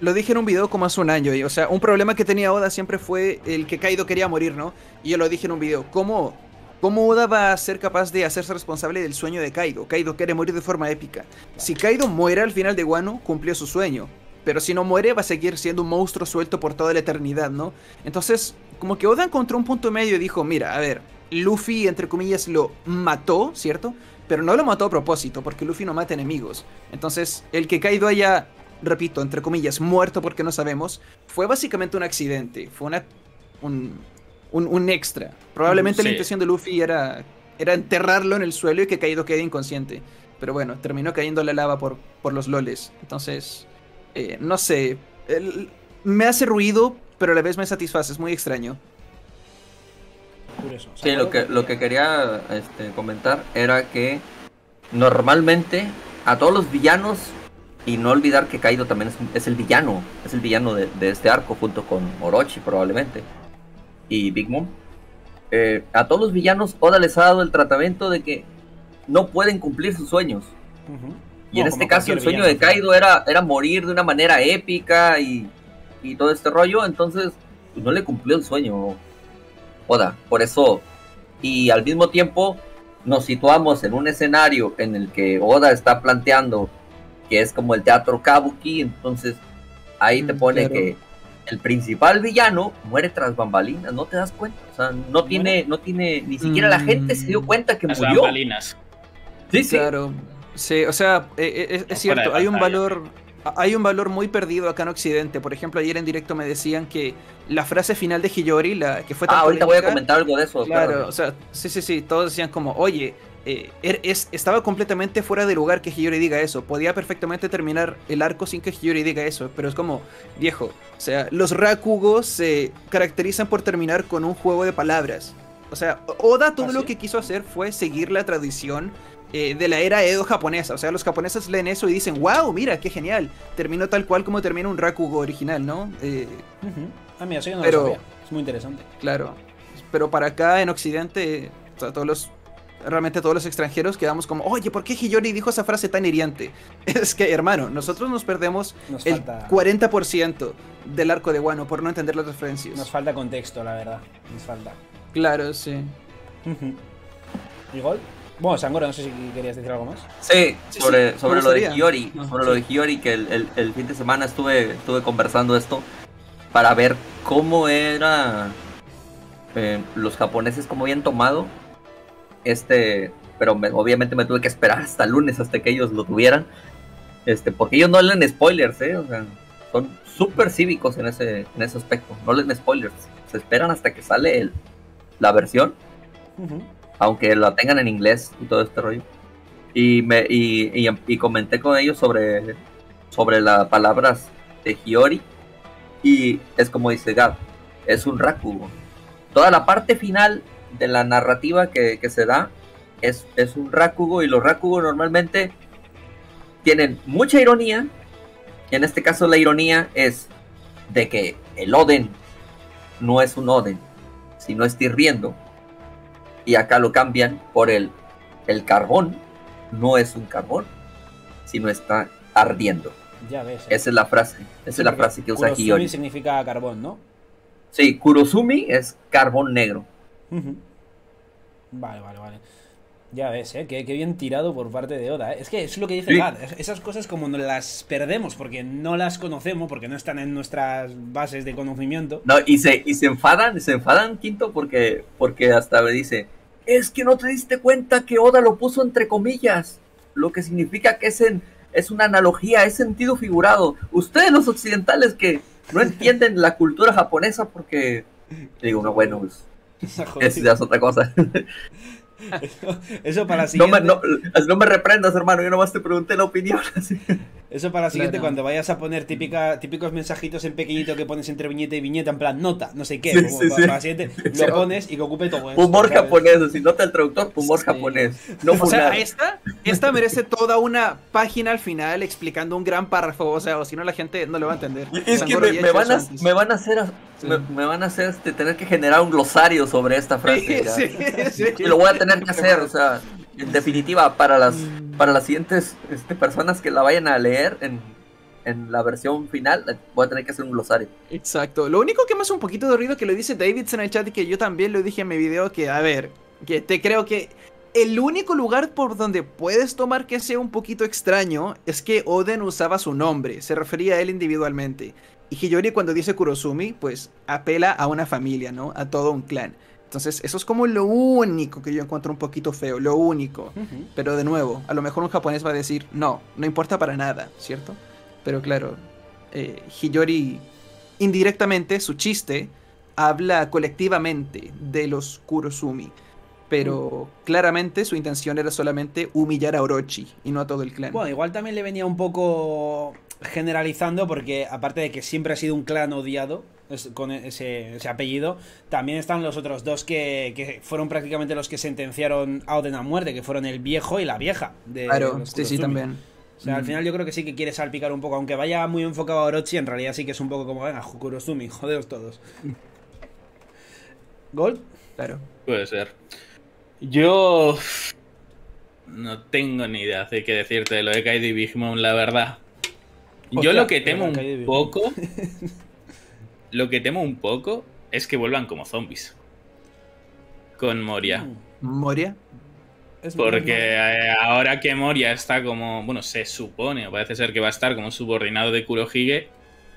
Lo, dije en un video como hace un año, y, o sea, un problema que tenía Oda siempre fue el que Kaido quería morir, ¿no? Y yo lo dije en un video, ¿cómo, ¿Cómo Oda va a ser capaz de hacerse responsable del sueño de Kaido? Kaido quiere morir de forma épica. Si Kaido muere al final de Wano, cumplió su sueño. Pero si no muere, va a seguir siendo un monstruo suelto por toda la eternidad, ¿no? Entonces, como que Oda encontró un punto medio y dijo, mira, a ver, Luffy, entre comillas, lo mató, ¿cierto? Pero no lo mató a propósito, porque Luffy no mata enemigos. Entonces, el que Kaido haya, repito, entre comillas, muerto porque no sabemos, fue básicamente un accidente, fue una, un, un, extra. Probablemente la intención de Luffy era, era enterrarlo en el suelo y que Kaido quede inconsciente. Pero bueno, terminó cayendo la lava por, por los loles. Entonces, eh, no sé, me hace ruido, pero a la vez me satisface, es muy extraño. Sí, lo que, lo que quería este, comentar era que normalmente a todos los villanos, y no olvidar que Kaido también es, el villano, es el villano de, este arco junto con Orochi probablemente, y Big Mom, eh, a todos los villanos Oda les ha dado el tratamiento de que no pueden cumplir sus sueños. Y en este caso el sueño de Kaido era, era morir de una manera épica y y todo este rollo, entonces pues, no le cumplió el sueño Oda. Por eso, y al mismo tiempo nos situamos en un escenario en el que Oda está planteando que es como el teatro Kabuki, entonces ahí te mm, pone que el principal villano muere tras bambalinas, no te das cuenta, o sea, no tiene, no tiene, ni siquiera la gente se dio cuenta que murió. Bambalinas. Sí, sí. Claro. Sí, o sea, eh, eh, es cierto, hay un valor hay un valor muy perdido acá en Occidente. Por ejemplo, ayer en directo me decían que la frase final de Hiyori, la que fue tan Ah, ahorita voy a comentar algo de eso. Claro, o sea, sí, sí, sí, todos decían como, oye, eh, er, es, estaba completamente fuera de lugar que Hiyori diga eso. Podía perfectamente terminar el arco sin que Hiyori diga eso, pero es como, viejo, o sea, los Rakugos se caracterizan por terminar con un juego de palabras. O sea, Oda todo lo que quiso hacer fue seguir la tradición eh, de la era Edo japonesa. O sea, los japoneses leen eso y dicen, wow, mira, qué genial. Terminó tal cual como termina un Rakugo original, ¿no? Eh, Ah, mira, eso yo no lo sabía. Es muy interesante. Claro. Pero para acá en Occidente, o sea, todos los realmente todos los extranjeros quedamos como, oye, ¿por qué Hiyori dijo esa frase tan hiriente? *laughs* Es que, hermano, nosotros nos perdemos el 40% del arco de Wano por no entender las referencias. Nos falta contexto, la verdad. Nos falta. Claro, sí. ¿Y gol? Bueno, Sangoro, no sé si querías decir algo más. Sí, sobre, sobre lo de Hiyori, sobre lo de Hiyori, que el, el, fin de semana estuve, estuve conversando esto para ver cómo era eh, los japoneses, cómo habían tomado este, pero obviamente me tuve que esperar hasta el lunes hasta que ellos lo tuvieran, este, porque ellos no leen spoilers, ¿eh? o sea, son súper cívicos en ese, en ese aspecto, no leen spoilers, se esperan hasta que sale el, la versión, aunque la tengan en inglés y todo este rollo. Y, me, y, y, comenté con ellos sobre, sobre las palabras de Hiyori, y es como dice Gab, es un Rakugo. Toda la parte final de la narrativa que, se da es, es, un Rakugo y los Rakugo normalmente tienen mucha ironía. En este caso la ironía es de que el Oden no es un Oden, sino estoy riendo. Y acá lo cambian por el, el carbón no es un carbón, sino está ardiendo. Ya ves. ¿eh? Esa es la frase. Esa es la frase que usa Hiyori. significa carbón, ¿no? Sí, Kurosumi es carbón negro. Vale, vale, vale. Ya ves, ¿eh? Qué, bien tirado por parte de Oda. ¿eh? Es que es lo que dice Gad. Esas cosas como las perdemos porque no las conocemos, porque no están en nuestras bases de conocimiento. No, y se, y se enfadan, se enfadan, Quinto, porque, porque hasta me dice, es que no te diste cuenta que Oda lo puso entre comillas, lo que significa que es, en, es una analogía, es sentido figurado. Ustedes los occidentales que no entienden la cultura japonesa porque... Digo, no, bueno, pues eso ya es otra cosa. *laughs* Eso, para la siguiente. No me, reprendas, hermano. Yo nomás te pregunté la opinión. Eso para la siguiente, cuando vayas a poner típica, típicos mensajitos en pequeñito que pones entre viñeta y viñeta, en plan nota, no sé qué. para, la siguiente *laughs* lo pones y que ocupe todo eso. Humor japonés, si nota el traductor, humor japonés. No o sea, esta, esta merece toda una página al final explicando un gran párrafo. O sea, o si no, la gente no lo va a entender. Es que me, van a, me van a hacer me, van a hacer este, tener que generar un glosario sobre esta frase. y lo voy a tener que *laughs* hacer, o sea, en definitiva, para las, para las siguientes este, personas que la vayan a leer en, en la versión final, voy a tener que hacer un glosario. Exacto. Lo único que me hace un poquito de ruido que lo dice David en el chat y que yo también lo dije en mi video, que a ver, que te creo que el único lugar por donde puedes tomar que sea un poquito extraño es que Oden usaba su nombre, se refería a él individualmente. Y Hiyori cuando dice Kurosumi, pues apela a una familia, ¿no? A todo un clan. Entonces, eso es como lo único que yo encuentro un poquito feo, lo único. Pero de nuevo, a lo mejor un japonés va a decir, no, no importa para nada, ¿cierto? Pero claro, eh, Hiyori indirectamente, su chiste, habla colectivamente de los Kurosumi. Pero claramente su intención era solamente humillar a Orochi y no a todo el clan. Bueno, igual también le venía un poco generalizando porque aparte de que siempre ha sido un clan odiado con ese, apellido, también están los otros dos que, fueron prácticamente los que sentenciaron a Oden a muerte, que fueron el viejo y la vieja. De, claro, sí, sí, también. O sea, al mm. final yo creo que sí que quiere salpicar un poco, aunque vaya muy enfocado a Orochi, en realidad sí que es un poco como, venga, Kurosumi, *laughs* jodeos todos. *laughs* ¿Gol? Claro. Puede ser. Yo no tengo ni idea de qué decirte de lo de Kaidi Big Mom, la verdad. Yo lo que temo un poco. *laughs* lo que temo un poco es que vuelvan como zombies. Con Moria. Mm. ¿Moria? Porque eh, ahora que Moria está como. Bueno, se supone, o parece ser que va a estar como subordinado de Kurohige.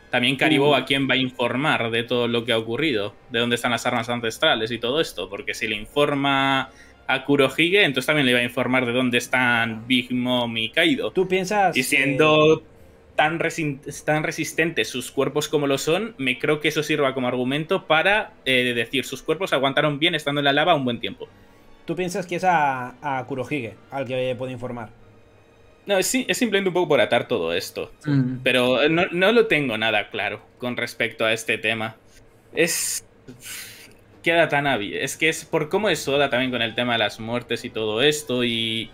También Karibo uh. a quién va a informar de todo lo que ha ocurrido, de dónde están las armas ancestrales y todo esto. Porque si le informa a Kurohige, entonces también le va a informar de dónde están Big Mom y Kaido. ¿Tú piensas? Y siendo tan, tan, resistentes sus cuerpos como lo son, me creo que eso sirva como argumento para eh, decir sus cuerpos aguantaron bien estando en la lava un buen tiempo. ¿Tú piensas que es a, a Kurohige al que puede informar? No, es, es simplemente un poco por atar todo esto. Mm. Pero no, no, lo tengo nada claro con respecto a este tema. Es. Queda tan hábil. Es que es por cómo es Soda también con el tema de las muertes y todo esto. Y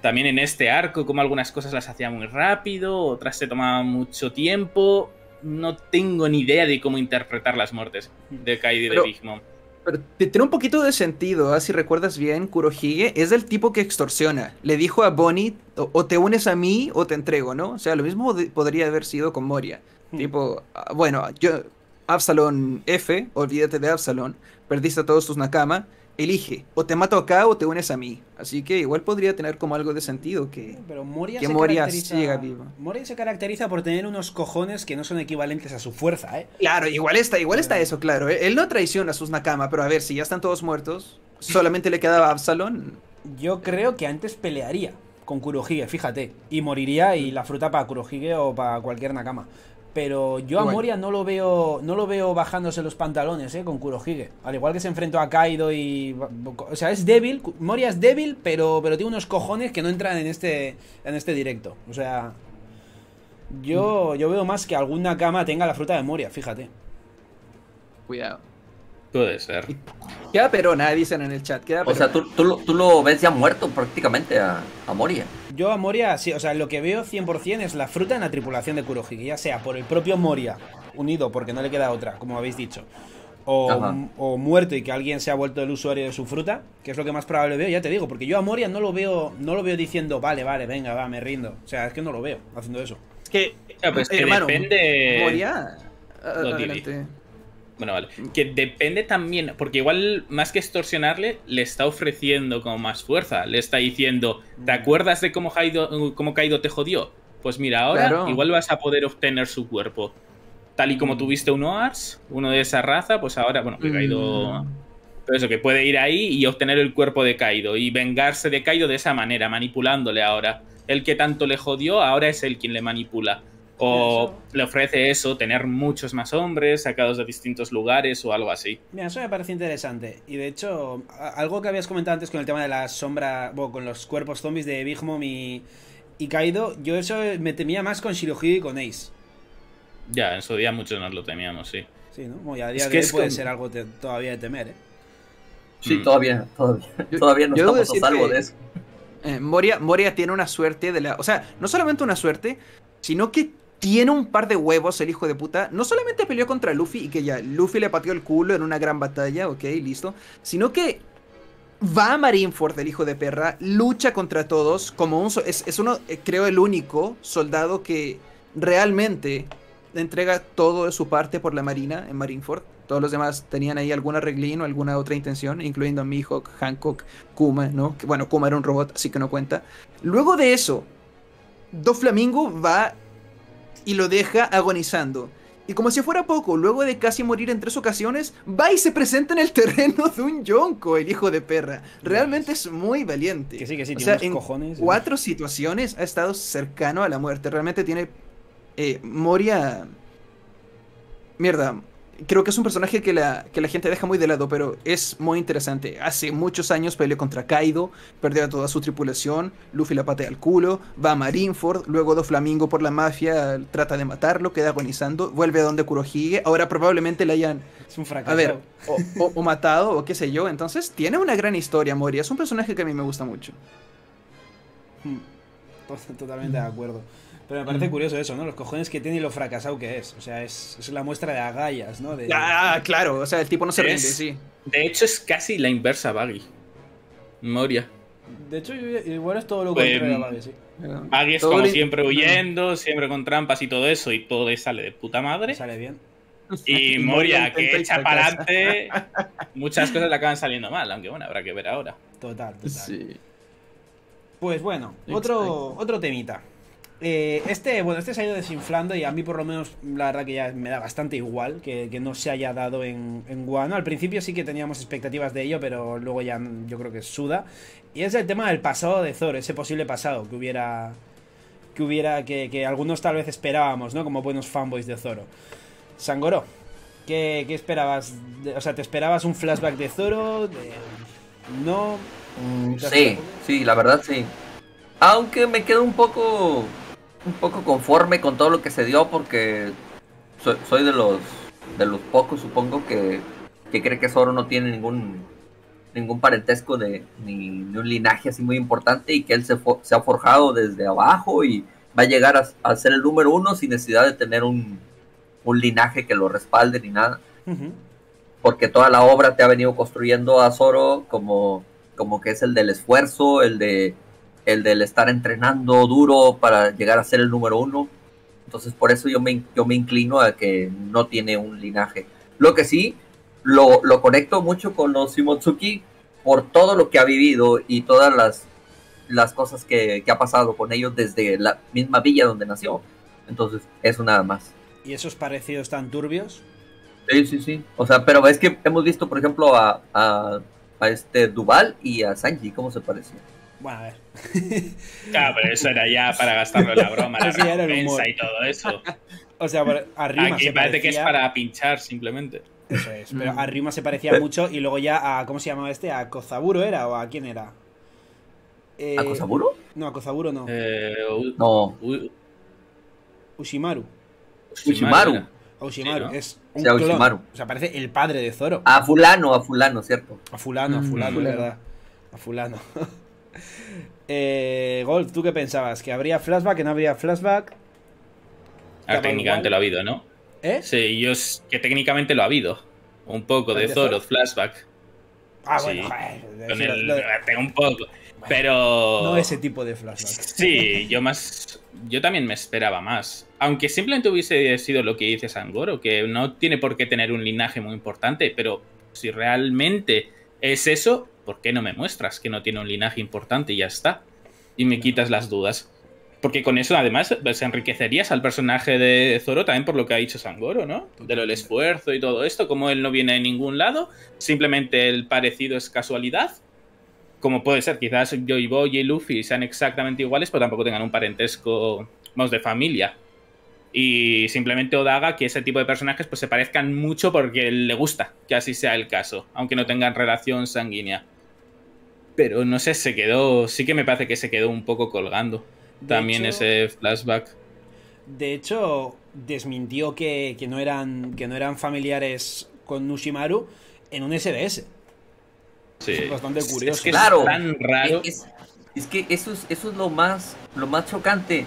también en este arco, como algunas cosas las hacía muy rápido, otras se tomaban mucho tiempo. No tengo ni idea de cómo interpretar las muertes de Kaido y de Big Mom. Pero tiene un poquito de sentido, ¿ah? si recuerdas bien, Kurohige es del tipo que extorsiona. Le dijo a Bonnie, o, te unes a mí o te entrego, ¿no? O sea, lo mismo podría haber sido con Moria. Hmm. Tipo, ah, bueno, yo, Absalón F, olvídate de Absalón, perdiste a todos tus Nakama, elige, o te mato acá o te unes a mí. Así que igual podría tener como algo de sentido que, Pero Moria, se, caracteriza, Moria se caracteriza por tener unos cojones que no son equivalentes a su fuerza, ¿eh? Claro, igual está, igual está eso, claro. Él no traiciona a sus Nakama, pero a ver, si ya están todos muertos, solamente le quedaba Absalón. Yo creo que antes pelearía con Kurohige, fíjate, y moriría y la fruta para Kurohige o para cualquier Nakama. Pero yo a Moria no lo veo no lo veo bajándose los pantalones, ¿eh? Con Kurohige. Al igual que se enfrentó a Kaido y... O sea, es débil. Moria es débil, pero, pero tiene unos cojones que no entran en este, en este directo. O sea... Yo, yo veo más que alguna cama tenga la fruta de Moria, fíjate. Cuidado. Puede ser. Queda perona, dicen en el chat. Queda o sea, ¿tú, tú, lo ves ya muerto prácticamente a, a, Moria. Yo a Moria, sí, o sea, lo que veo 100% es la fruta en la tripulación de Kurohige, ya sea por el propio Moria, unido porque no le queda otra, como habéis dicho, o, muerto y que alguien se ha vuelto el usuario de su fruta, que es lo que más probable veo, ya te digo, porque yo a Moria no lo veo, no lo veo diciendo, vale, vale, venga, va, me rindo. O sea, es que no lo veo haciendo eso. Es que, pues, depende. Moria. Bueno, vale. Que depende también, porque igual más que extorsionarle, le está ofreciendo como más fuerza. Le está diciendo, ¿te mm. acuerdas de cómo Kaido, cómo Kaido te jodió? Pues mira, ahora igual vas a poder obtener su cuerpo. Tal y como mm. tuviste un Oars, uno de esa raza, pues ahora, bueno, que Kaido... Mm. Pero eso, que puede ir ahí y obtener el cuerpo de Kaido y vengarse de Kaido de esa manera, manipulándole ahora. El que tanto le jodió, ahora es él quien le manipula. O le ofrece eso, tener muchos más hombres sacados de distintos lugares o algo así. Mira, eso me parece interesante. Y de hecho, algo que habías comentado antes con el tema de la sombra, bueno, con los cuerpos zombies de Big Mom y, y Kaido, yo eso me temía más con Shirohige y con Ace. Ya, en su día muchos nos lo temíamos, sí. Sí, ¿no? Bueno, a día de hoy puede ser algo todavía de temer, ¿eh? Sí, mm. todavía, todavía, todavía no estamos a salvo de eso. Eh, Moria, Moria tiene una suerte de la. O sea, no solamente una suerte, sino que tiene un par de huevos el hijo de puta. No solamente peleó contra Luffy y que ya Luffy le pateó el culo en una gran batalla, ok, listo. Sino que va a Marineford, el hijo de perra, lucha contra todos como un... Es, es uno, eh, creo, el único soldado que realmente entrega todo de su parte por la marina en Marineford. Todos los demás tenían ahí algún arreglín o alguna otra intención, incluyendo a Mihawk, Hancock, Kuma, ¿no? Que, bueno, Kuma era un robot, así que no cuenta. Luego de eso, Doflamingo va y lo deja agonizando. Y como si fuera poco, luego de casi morir en tres ocasiones, va y se presenta en el terreno de un Yonko, el hijo de perra. Realmente es muy valiente. Que sí, que sí, o sea, en Cuatro situaciones ha estado cercano a la muerte. Realmente tiene. Eh, Moria. Mierda, creo que es un personaje que la, que la gente deja muy de lado, pero es muy interesante. Hace muchos años peleó contra Kaido, perdió a toda su tripulación, Luffy la patea al culo, va a Marineford, luego Do Flamingo por la mafia trata de matarlo, queda agonizando, vuelve a donde Kurohige, ahora probablemente le hayan... Es un fracaso. A ver, o, matado, o qué sé yo. Entonces, tiene una gran historia, Moria. Es un personaje que a mí me gusta mucho. Hmm. Totalmente de acuerdo. Pero me parece curioso eso, ¿no? Los cojones que tiene y lo fracasado que es. O sea, es, es la muestra de agallas, ¿no? Ah, claro. O sea, el tipo no se rinde, sí. De hecho, es casi la inversa Baggy. Moria. De hecho, igual es todo lo pues, contrario a Baggy, sí. Baggy es como siempre huyendo, siempre con trampas y todo eso, y todo le sale de puta madre. Sale bien. Y *laughs* Moria, que echa para adelante, *laughs* muchas cosas le acaban saliendo mal, aunque bueno, habrá que ver ahora. Total, total. Sí. Pues bueno, otro, otro temita. Eh, este, bueno, este se ha ido desinflando y a mí por lo menos la verdad que ya me da bastante igual que, no se haya dado en, en Guano. Al principio sí que teníamos expectativas de ello, pero luego ya yo creo que suda. Y es el tema del pasado de Zoro, ese posible pasado que hubiera... Que hubiera, que, algunos tal vez esperábamos, ¿no? Como buenos fanboys de Zoro. Sangoro, ¿qué, esperabas? o sea, ¿te esperabas un flashback de Zoro? ¿No? Mm, sí, sí, la verdad sí. Aunque me quedo un poco un poco conforme con todo lo que se dio porque soy, de los de los pocos supongo que, que cree que Zoro no tiene ningún ningún parentesco de ni, un linaje así muy importante y que él se, se ha forjado desde abajo y va a llegar a, ser el número uno sin necesidad de tener un, un linaje que lo respalde ni nada. Porque toda la obra te ha venido construyendo a Zoro como, como que es el del esfuerzo, el de el del estar entrenando duro para llegar a ser el número uno. Entonces por eso yo me, yo me inclino a que no tiene un linaje. Lo que sí, lo, lo conecto mucho con los Shimotsuki por todo lo que ha vivido y todas las, las cosas que, que ha pasado con ellos desde la misma villa donde nació. Entonces, eso nada más. ¿Y esos parecidos tan turbios? Sí, sí, sí. O sea, pero es que hemos visto, por ejemplo, a, a, a este Duval y a Sanji, cómo se parecían. Bueno, a ver. Claro, pero eso era ya para gastarlo en la broma, la *laughs* sí, y todo eso. *laughs* O sea, a Rima Aquí parece que es para pinchar simplemente. Eso es, pero a Rima se parecía *laughs* mucho y luego ya a. ¿Cómo se llamaba este? ¿A Kozaburo era o a quién era? Eh, ¿A Kozaburo? No, a Kozaburo no. Eh, no. Ushimaru. Ushimaru. Ushimaru, es un clon. O sea, parece el padre de Zoro. A fulano, a fulano, ¿cierto? A fulano, a fulano, verdad. A fulano. Eh, Gold, ¿tú qué pensabas? ¿Que habría flashback, que no habría flashback? Ah, técnicamente lo ha habido, ¿no? ¿Eh? Sí, yo es que técnicamente lo ha habido. Un poco de, Zoro, flashback. Ah, bueno, Tengo un poco. Pero. No ese tipo de flashback. Sí, yo más. Yo también me esperaba más. Aunque simplemente hubiese sido lo que dice Sangoro, que no tiene por qué tener un linaje muy importante, pero si realmente es eso, ¿por qué no me muestras que no tiene un linaje importante y ya está? Y me quitas las dudas. Porque con eso, además, pues, enriquecerías al personaje de Zoro también por lo que ha dicho Sangoro, ¿no? De lo del esfuerzo y todo esto. Como él no viene de ningún lado, simplemente el parecido es casualidad. Como puede ser, quizás Joy Boy y Luffy sean exactamente iguales, pero tampoco tengan un parentesco, vamos, de familia. Y simplemente Odaga que ese tipo de personajes pues se parezcan mucho porque le gusta que así sea el caso, aunque no tengan relación sanguínea. Pero no sé, se quedó, sí que me parece que se quedó un poco colgando también ese flashback. De hecho, desmintió que, no eran, que no eran familiares con Nushimaru en un SBS. Sí. Es bastante curioso. Es que claro, tan raro. Es, que eso es, eso es lo más, lo más chocante.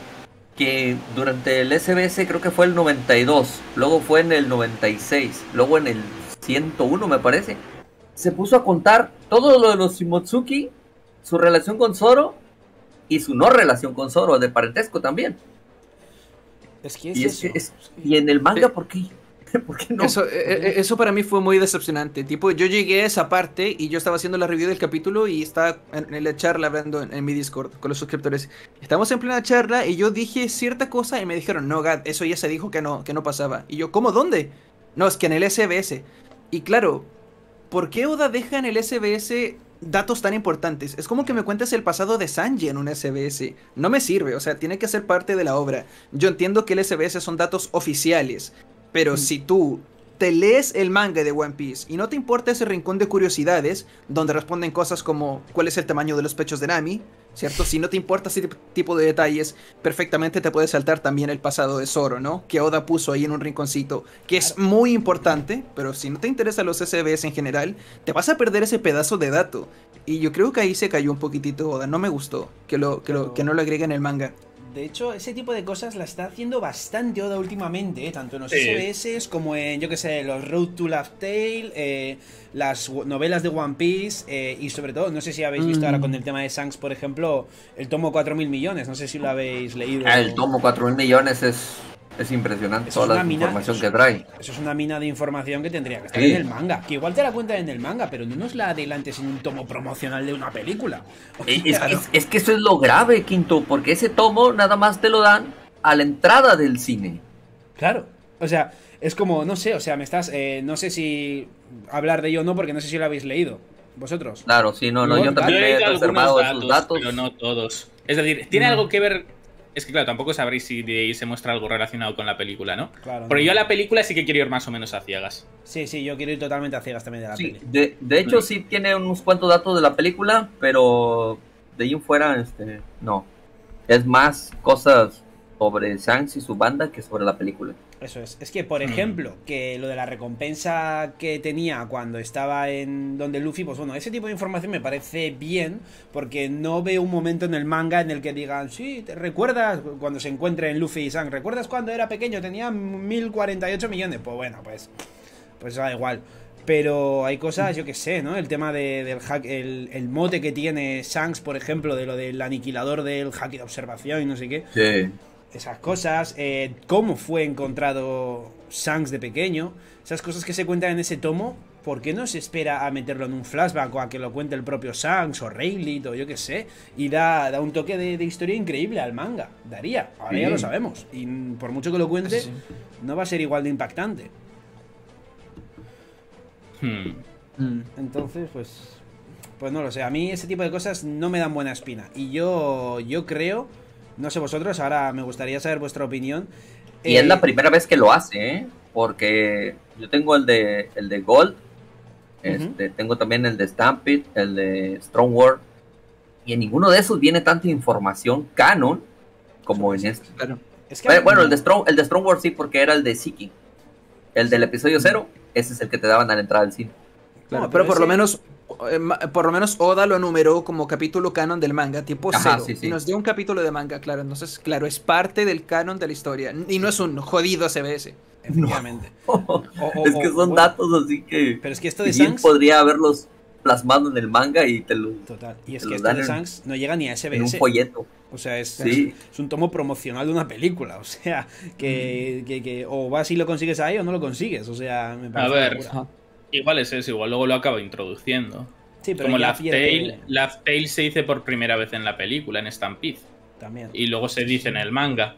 Que durante el SBS creo que fue el 92, luego fue en el 96, luego en el 101 me parece. Se puso a contar todo lo de los Shimotsuki, su relación con Zoro y su no relación con Zoro, de parentesco también. Es que es, y, y en el manga, ¿por qué? *laughs* ¿Por qué no? Eso, eh, eh, eso, para mí fue muy decepcionante. Tipo, yo llegué a esa parte y yo estaba haciendo la review del capítulo y estaba en, la charla hablando en, mi Discord con los suscriptores. Estamos en plena charla y yo dije cierta cosa y me dijeron, no, Gad, eso ya se dijo que no, que no pasaba. Y yo, ¿cómo? ¿Dónde? No, es que en el SBS. Y claro, ¿por qué Oda deja en el SBS datos tan importantes. Es como que me cuentes el pasado de Sanji en un SBS. No me sirve, o sea, tiene que ser parte de la obra. Yo entiendo que el SBS son datos oficiales, pero mm. si tú te lees el manga de One Piece y no te importa ese rincón de curiosidades, donde responden cosas como cuál es el tamaño de los pechos de Nami, ¿cierto? Si no te importa ese tipo de detalles, perfectamente te puedes saltar también el pasado de Zoro, ¿no? Que Oda puso ahí en un rinconcito, que es muy importante, pero si no te interesan los SBS en general, te vas a perder ese pedazo de dato. Y yo creo que ahí se cayó un poquitito Oda, no me gustó que, lo, que, lo, que no lo agregue en el manga. De hecho, ese tipo de cosas la está haciendo bastante Oda últimamente, ¿eh? tanto en los SBS como en, yo que sé, los Road to Laugh Tale, eh, las novelas de One Piece eh, y sobre todo, no sé si habéis visto ahora mm. con el tema de Shanks, por ejemplo, el tomo 4000 millones, no sé si lo habéis leído. Ah, el tomo 4000 millones es es impresionante toda la información que trae. Eso es una mina de información que tendría que estar en el manga. Que igual te la cuenta en el manga, pero no nos la adelantes en un tomo promocional de una película. Es, que eso es lo grave, Quinto, porque ese tomo nada más te lo dan a la entrada del cine. Claro. O sea, es como, no sé, o sea, me estás. Eh, no sé si hablar de ello o no, porque no sé si lo habéis leído. ¿Vosotros? Claro, sí, no, no, yo también he reservado esos datos. Pero no todos. Es decir, ¿tiene algo que ver es que claro, tampoco sabréis si de ahí se muestra algo relacionado con la película, ¿no? Claro. Pero yo a la película sí que quiero ir más o menos a ciegas. Sí, sí, yo quiero ir totalmente a ciegas también de la sí, De, de hecho, sí tiene unos cuantos datos de la película, pero de ahí en fuera, este, no. Es más cosas sobre Shanks y su banda que sobre la película. Eso es. Es que, por ejemplo, que lo de la recompensa que tenía cuando estaba en donde Luffy, pues bueno, ese tipo de información me parece bien, porque no veo un momento en el manga en el que digan, sí, ¿te recuerdas cuando se encuentren Luffy y Sang? ¿Recuerdas cuando era pequeño? Tenía 1048 millones. Pues bueno, pues, pues da igual. Pero hay cosas, yo que sé, ¿no? El tema de, del hack, el, el, mote que tiene Shanks, por ejemplo, de lo del aniquilador del hack de observación y no sé qué. Sí esas cosas, eh, cómo fue encontrado Shanks de pequeño, esas cosas que se cuentan en ese tomo, ¿por qué no se espera a meterlo en un flashback o a que lo cuente el propio Shanks o Rayleigh o yo qué sé? Y da, da un toque de, historia increíble al manga, daría, ahora ya lo sabemos. Y por mucho que lo cuente, no va a ser igual de impactante. Hmm. Hmm. Entonces, pues... Pues no lo sé, a mí ese tipo de cosas no me dan buena espina. Y yo, yo creo no sé vosotros, ahora me gustaría saber vuestra opinión. Y es la eh, primera vez que lo hace, ¿eh? Porque yo tengo el de, el de Gold, este, tengo también el de Stampede, el de Strong World, y en ninguno de esos viene tanta información canon como en este. bueno, el de, Strong, el de Strong World sí, porque era el de Seeking. El del episodio cero, ese es el que te daban a la entrada del cine. Claro, pero, por lo menos por lo menos Oda lo numeró como capítulo canon del manga, tipo cero. Y nos dio un capítulo de manga, claro. Entonces, claro, es parte del canon de la historia. Y no es un jodido CBS. Efectivamente. *laughs* es que son datos así que. Pero es que esto de bien podría haberlos plasmado en el manga y te lo. Total. Y es que esto de Sans no llega ni a SBS. En un folleto. O sea, es, es, un tomo promocional de una película. O sea, que, que, que, o vas y lo consigues ahí o no lo consigues. O sea, me parece. A ver. Igual es eso, igual luego lo acaba introduciendo. Sí, pero Como la Tail, se dice por primera vez en la película, en Stampede. También. Y luego se dice en el manga.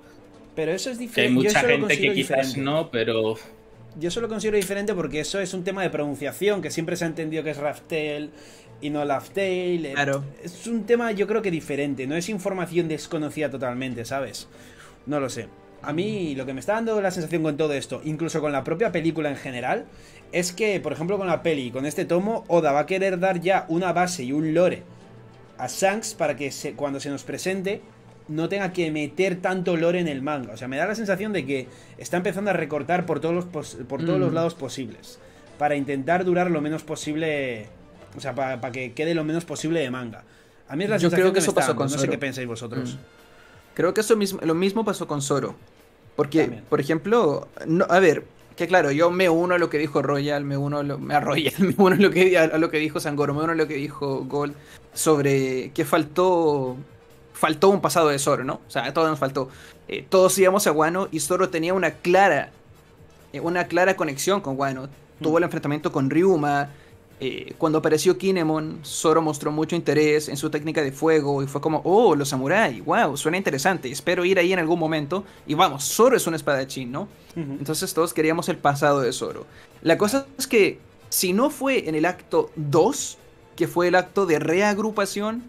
Pero eso es diferente. hay mucha gente que quizás no, pero. Yo eso lo considero diferente porque eso es un tema de pronunciación, que siempre se ha entendido que es Raftail y no Laftail. Claro. Es un tema, yo creo que diferente, no es información desconocida totalmente, ¿sabes? No lo sé. A mí lo que me está dando la sensación con todo esto, incluso con la propia película en general, es que, por ejemplo, con la peli, con este tomo, Oda va a querer dar ya una base y un lore a Shanks para que cuando se nos presente no tenga que meter tanto lore en el manga. O sea, me da la sensación de que está empezando a recortar por todos los, por todos los mm. lados posibles. Para intentar durar lo menos posible. O sea, para, que quede lo menos posible de manga. A mí es la Yo creo que, eso pasó con No sé qué pensáis vosotros. Mm. Creo que eso mismo, lo mismo pasó con Zoro. Porque, por ejemplo, no, a ver, que claro, yo me uno a lo que dijo Royal, me uno a lo, me, *laughs* me uno a lo, que, a, lo que dijo Sangoro, me uno a lo que dijo Gold sobre que faltó faltó un pasado de Zoro, ¿no? O sea, a todos nos faltó. Eh, todos íbamos a Wano y Zoro tenía una clara eh, una clara conexión con Wano. Tuvo el enfrentamiento con Ryuma, eh, cuando apareció Kinemon, Zoro mostró mucho interés en su técnica de fuego y fue como, oh, los samuráis, wow, suena interesante, espero ir ahí en algún momento. Y vamos, Zoro es un espadachín, ¿no? Entonces todos queríamos el pasado de Zoro. La cosa es que si no fue en el acto 2, que fue el acto de reagrupación,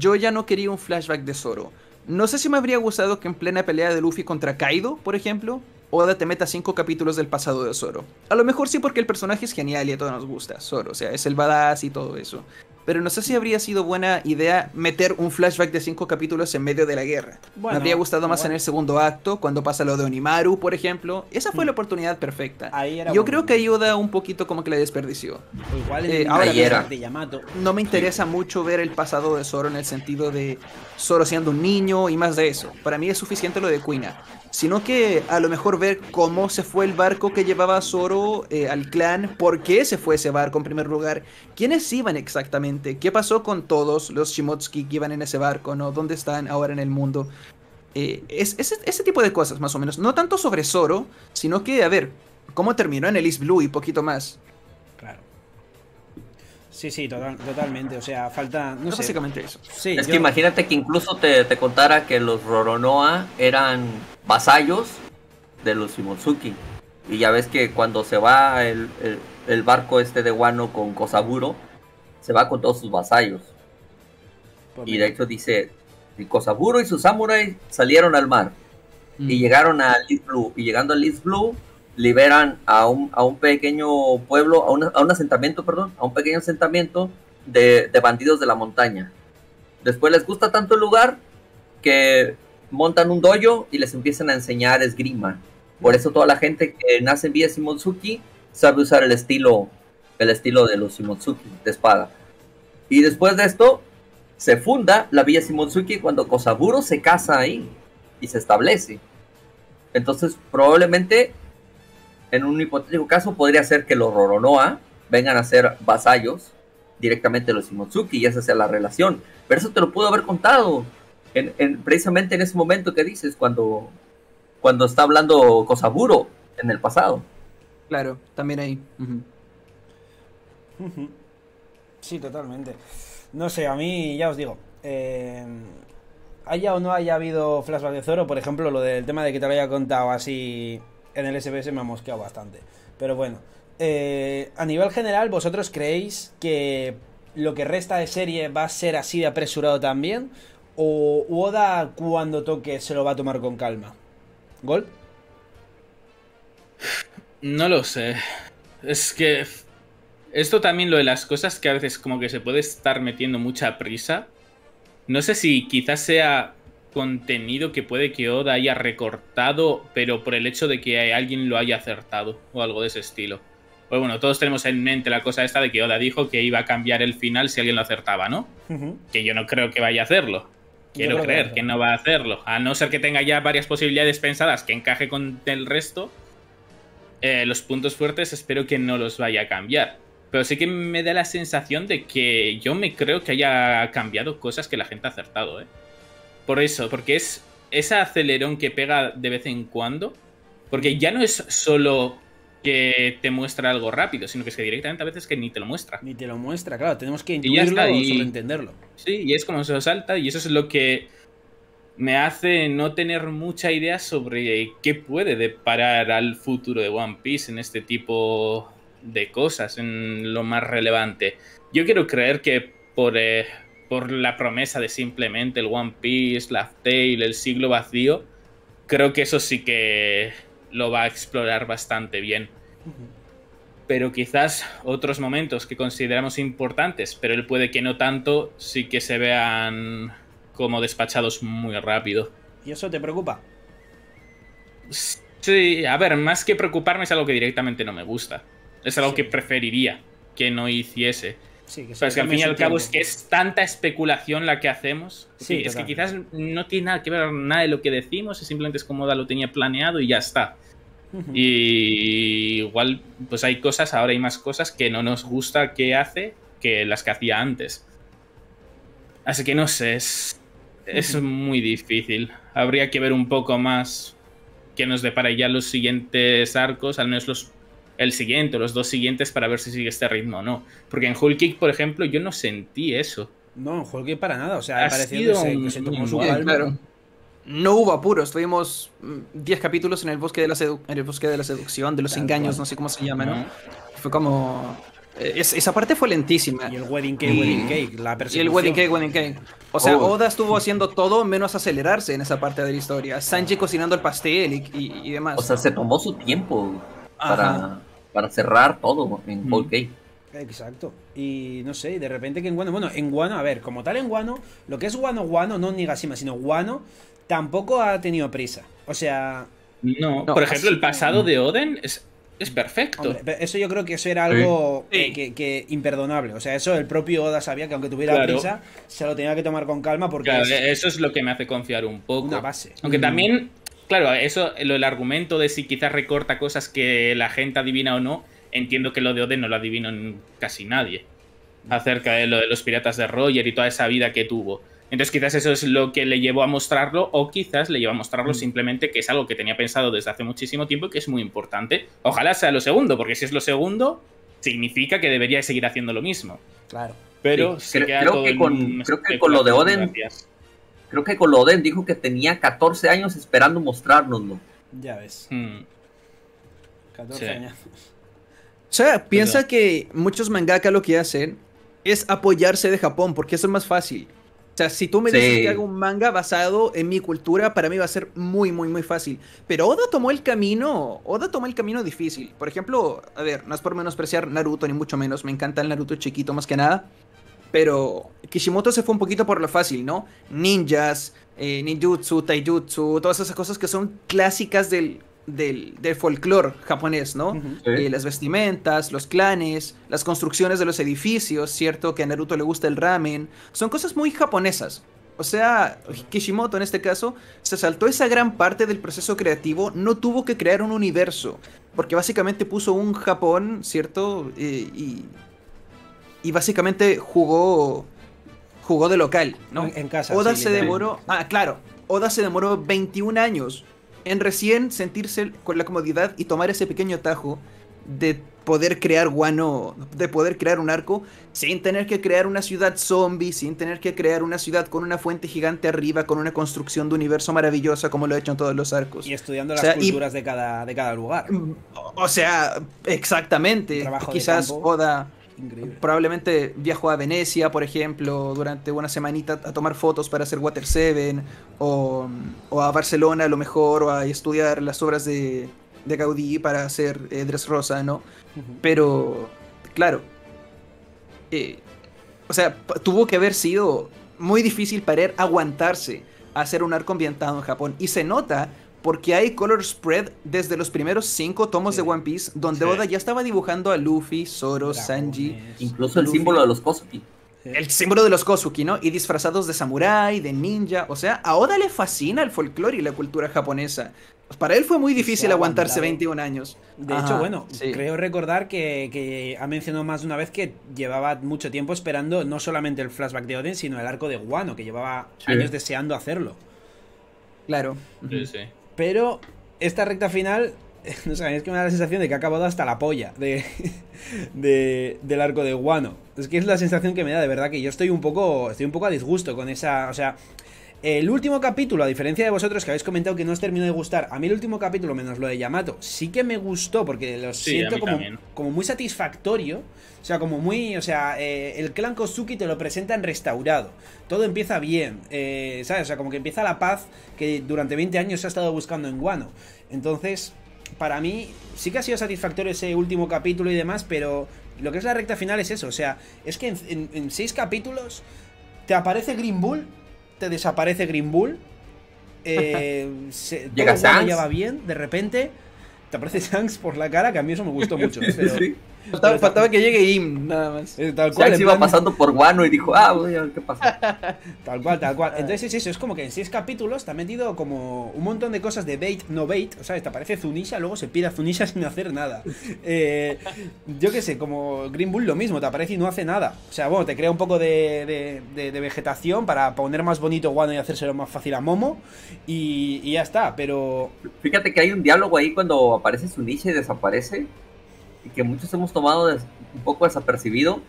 yo ya no quería un flashback de Zoro. No sé si me habría gustado que en plena pelea de Luffy contra Kaido, por ejemplo, Oda te meta cinco capítulos del pasado de Zoro. A lo mejor sí porque el personaje es genial y a todos nos gusta, Zoro, o sea, es el badass y todo eso pero no sé si habría sido buena idea meter un flashback de cinco capítulos en medio de la guerra. me habría gustado más en el segundo acto, cuando pasa lo de Onimaru, por ejemplo. Esa fue la mm. oportunidad perfecta. Yo creo que ayuda un poquito como que la desperdició. Igual eh, ahora, de Yamato. No me interesa mucho ver el pasado de Zoro en el sentido de Zoro siendo un niño y más de eso. Para mí es suficiente lo de Kuina. Sino que a lo mejor ver cómo se fue el barco que llevaba a Zoro eh, al clan, por qué se fue ese barco en primer lugar, quiénes iban exactamente ¿Qué pasó con todos los Shimotsuki que iban en ese barco? ¿no? ¿Dónde están ahora en el mundo? Eh, es, ese tipo de cosas, más o menos. No tanto sobre Zoro, sino que, a ver, cómo terminó en el East Blue y poquito más. Sí, sí, totalmente. O sea, falta. No, básicamente eso. es que imagínate que incluso te, contara que los Roronoa eran vasallos de los Shimotsuki. Y ya ves que cuando se va el, el barco este de Wano con Kosaburo, se va con todos sus vasallos. y de hecho dice, Kosaburo y sus samuráis salieron al mar y mm. llegaron a East Blue. Y llegando a East Blue, liberan a un, a un pequeño pueblo, a, a, un asentamiento, perdón, a un pequeño asentamiento de, de, bandidos de la montaña. Después les gusta tanto el lugar que montan un dojo y les empiezan a enseñar esgrima. Por eso toda la gente que nace en Villa Shimotsuki sabe usar el estilo, el estilo de los Shimotsuki de espada. Y después de esto, se funda la Villa Shimotsuki cuando Kosaburo se casa ahí y se establece. Entonces, probablemente, en un hipotético caso, podría ser que los Roronoa vengan a ser vasallos directamente de los Shimotsuki y esa sea la relación. Pero eso te lo pudo haber contado en, precisamente en ese momento que dices, cuando, cuando está hablando Kosaburo en el pasado. Claro, también ahí. Sí, totalmente. No sé, a mí ya os digo, eh, haya o no haya habido flashback de Zoro, por ejemplo, lo del tema de que te lo haya contado así en el SBS me ha mosqueado bastante. Pero bueno, eh, a nivel general, ¿vosotros creéis que lo que resta de serie va a ser así de apresurado también? ¿O Oda cuando toque se lo va a tomar con calma? ¿Gol? No lo sé. Es que esto también lo de las cosas que a veces como que se puede estar metiendo mucha prisa. No sé si quizás sea contenido que puede que Oda haya recortado, pero por el hecho de que alguien lo haya acertado o algo de ese estilo. Pues bueno, todos tenemos en mente la cosa esta de que Oda dijo que iba a cambiar el final si alguien lo acertaba, ¿no? Que yo no creo que vaya a hacerlo. Quiero creer que, no va a hacerlo. A no ser que tenga ya varias posibilidades pensadas que encaje con el resto. Eh, los puntos fuertes espero que no los vaya a cambiar. Pero sí que me da la sensación de que yo me creo que haya cambiado cosas que la gente ha acertado, ¿eh? Por eso, porque es ese acelerón que pega de vez en cuando. Porque ya no es solo que te muestra algo rápido, sino que es que directamente a veces que ni te lo muestra. Ni te lo muestra, claro, tenemos que intuirlo y, entenderlo. Sí, y es como se lo salta, y eso es lo que me hace no tener mucha idea sobre qué puede deparar al futuro de One Piece en este tipo de cosas en lo más relevante. Yo quiero creer que por, eh, por la promesa de simplemente el One Piece, la Tail, el siglo vacío, creo que eso sí que lo va a explorar bastante bien. Pero quizás otros momentos que consideramos importantes, pero él puede que no tanto, sí que se vean como despachados muy rápido. ¿Y eso te preocupa? Sí, a ver, más que preocuparme es algo que directamente no me gusta. Es algo que preferiría que no hiciese. Sí, que, que al fin y al cabo es que es tanta especulación la que hacemos. Sí, es que quizás no tiene nada que ver nada de lo que decimos, es simplemente es como lo tenía planeado y ya está. Y igual, pues hay cosas, ahora hay más cosas que no nos gusta que hace que las que hacía antes. Así que no sé, es, es muy difícil. Habría que ver un poco más qué nos depara ya los siguientes arcos, al menos los el siguiente o los dos siguientes para ver si sigue este ritmo o no. Porque en Hulk Kick, por ejemplo, yo no sentí eso. No, en Hulk Kick para nada. O sea, ha parecido que se, tomó su Claro. No hubo apuros, tuvimos 10 mm, capítulos en el bosque de la, en el bosque de la seducción, de los engaños, no sé cómo se llama, ¿no? Fue como... Eh, esa parte fue lentísima. Y el Wedding Cake, Wedding Cake, la Y el Wedding Cake, Wedding Cake. O sea, oh. Oda estuvo haciendo todo menos acelerarse en esa parte de la historia. Sanji cocinando el pastel y, demás. O sea, se tomó su tiempo para, para cerrar todo en Whole Cake. Exacto. Y no sé, de repente que en Guano, bueno, en Guano, a ver, como tal en Guano, lo que es Guano Guano, no Nigashima, sino Guano, tampoco ha tenido prisa. O sea... No, por ejemplo, el pasado de Oden es, es perfecto. eso yo creo que eso era algo Que, imperdonable. O sea, eso el propio Oda sabía que aunque tuviera prisa, se lo tenía que tomar con calma porque... eso es lo que me hace confiar un poco. Una base. Aunque también Claro, eso, lo, el argumento de si quizás recorta cosas que la gente adivina o no, entiendo que lo de Oden no lo adivino casi nadie. Acerca de lo de los piratas de Roger y toda esa vida que tuvo. Entonces quizás eso es lo que le llevó a mostrarlo o quizás le llevó a mostrarlo mm. simplemente que es algo que tenía pensado desde hace muchísimo tiempo y que es muy importante. Ojalá sea lo segundo, porque si es lo segundo, significa que debería seguir haciendo lo mismo. Claro. Pero creo, que con, creo que con lo de Oden creo que con Loden dijo que tenía 14 años esperando mostrárnoslo. Ya ves. 14 hmm. años. O sea, piensa que muchos mangaka lo que hacen es apoyarse de Japón, porque eso es más fácil. O sea, si tú me dices que hago un manga basado en mi cultura, para mí va a ser muy, muy, muy fácil. Pero Oda tomó el camino, Oda tomó el camino difícil. Por ejemplo, a ver, no es por menospreciar Naruto, ni mucho menos, me encanta el Naruto chiquito más que nada. Pero Kishimoto se fue un poquito por lo fácil, ¿no? Ninjas, eh, ninjutsu, taijutsu, todas esas cosas que son clásicas del del, del folclore japonés, ¿no? Eh, las vestimentas, los clanes, las construcciones de los edificios, ¿cierto? Que a Naruto le gusta el ramen. Son cosas muy japonesas. O sea, Kishimoto en este caso se saltó esa gran parte del proceso creativo, no tuvo que crear un universo, porque básicamente puso un Japón, ¿cierto? Eh, y, y básicamente jugó jugó de local, ¿no? En, casa. Oda se demoró, ah, claro, Oda se demoró 21 años en recién sentirse con la comodidad y tomar ese pequeño tajo de poder crear guano, de poder crear un arco sin tener que crear una ciudad zombie, sin tener que crear una ciudad con una fuente gigante arriba, con una construcción de universo maravillosa como lo he hecho en todos los arcos. Y estudiando las culturas de, cada, de cada lugar. O sea, exactamente. Quizás Oda Probablemente viajó a Venecia, por ejemplo, durante una semanita a tomar fotos para hacer Water 7, o, a Barcelona a lo mejor, o a estudiar las obras de, de Gaudí para hacer eh, Rosa, ¿no? Pero, claro, eh, o sea, tuvo que haber sido muy difícil para él aguantarse a hacer un arco ambientado en Japón. Y se nota porque hay color spread desde los primeros cinco tomos de One Piece, donde Oda ya estaba dibujando a Luffy, Zoro, Sanji. Incluso el símbolo de los Kosuki. El símbolo de los Kosuki, ¿no? Y disfrazados de samurái, de ninja. O sea, a Oda le fascina el folclore y la cultura japonesa. Para él fue muy difícil aguantarse 21 años. De hecho, bueno, creo recordar que, ha mencionado más de una vez que llevaba mucho tiempo esperando no solamente el flashback de Oden, sino el arco de Guano, que llevaba años deseando hacerlo. Claro. Sí, sí. Pero esta recta final, *laughs* no sé, es que me da la sensación de que ha acabado hasta la polla de, *laughs* del arco de Guano. Es que es la sensación que me da, de verdad, que yo estoy un poco, estoy un poco a disgusto con esa, o sea, el último capítulo, a diferencia de vosotros que habéis comentado que no os terminó de gustar, a mí el último capítulo, menos lo de Yamato, sí que me gustó porque lo siento como, como, muy satisfactorio. O sea, como muy. O sea, eh, el clan Kosuki te lo presentan restaurado. Todo empieza bien. Eh, ¿Sabes? O sea, como que empieza la paz que durante 20 años se ha estado buscando en Guano. Entonces, para mí, sí que ha sido satisfactorio ese último capítulo y demás, pero lo que es la recta final es eso. O sea, es que en, en seis capítulos te aparece Green Bull te desaparece Green Bull. Eh, *laughs* se, Llega todo ya va bien, de repente te aparece Shanks por la cara, que a mí eso me gustó mucho. *laughs* sí. Faltaba, que llegue Im, nada más. Eh, tal cual. iba pasando por Guano y dijo, ah, voy a ver qué pasa. *laughs* tal cual, tal cual. *laughs* Entonces es eso, es como que en seis capítulos te ha metido como un montón de cosas de bait, no bait. O sea, te aparece Zunisha, luego se pide a Zunisha *laughs* sin hacer nada. Eh, yo qué sé, como Green Bull lo mismo, te aparece y no hace nada. O sea, bueno, te crea un poco de, de, vegetación para poner más bonito Guano y hacérselo más fácil a Momo. Y, y ya está, pero... Fíjate que hay un diálogo ahí cuando aparece Zunisha y desaparece y que muchos hemos tomado un poco desapercibido,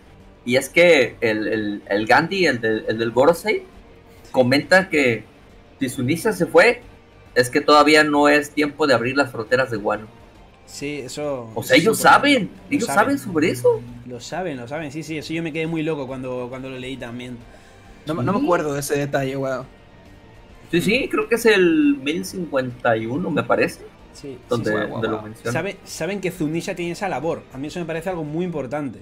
y es que el, el, Gandhi, el, el del Gorosei, comenta que si Sunisa se fue, es que todavía no es tiempo de abrir las fronteras de Guano. Sí, eso. O sea, ellos saben, ellos saben. sobre eso. Lo saben, lo saben, sí, sí. Eso yo me quedé muy loco cuando, cuando lo leí también. No, no me acuerdo de ese detalle, wow. Sí, sí, creo que es el 1051, me parece. Sí, donde, lo saben que Zunisha tiene esa labor. A mí eso me parece algo muy importante.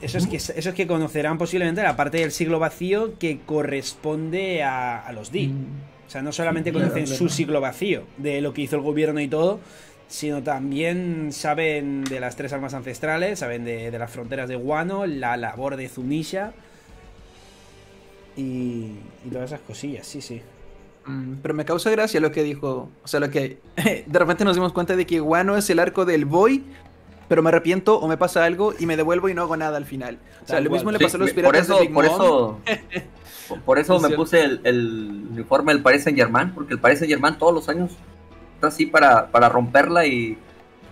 Eso es, que, eso es que conocerán posiblemente la parte del siglo vacío que corresponde a, los D. Mm. O sea, no solamente conocen su siglo vacío, de lo que hizo el gobierno y todo, sino también saben de las tres armas ancestrales, saben de, las fronteras de Guano, la labor de Zunisha y, y todas esas cosillas, sí, sí. Mm, pero me causa gracia lo que dijo. O sea, lo que. *laughs* De repente nos dimos cuenta de que Guano es el arco del boy, pero me arrepiento o me pasa algo y me devuelvo y no hago nada al final. O sea, lo mismo le pasó a los piratas por eso, Por eso, *laughs* por eso me puse el, uniforme del Paris Saint Germain, porque el Paris Saint Germain todos los años está así para, para romperla y,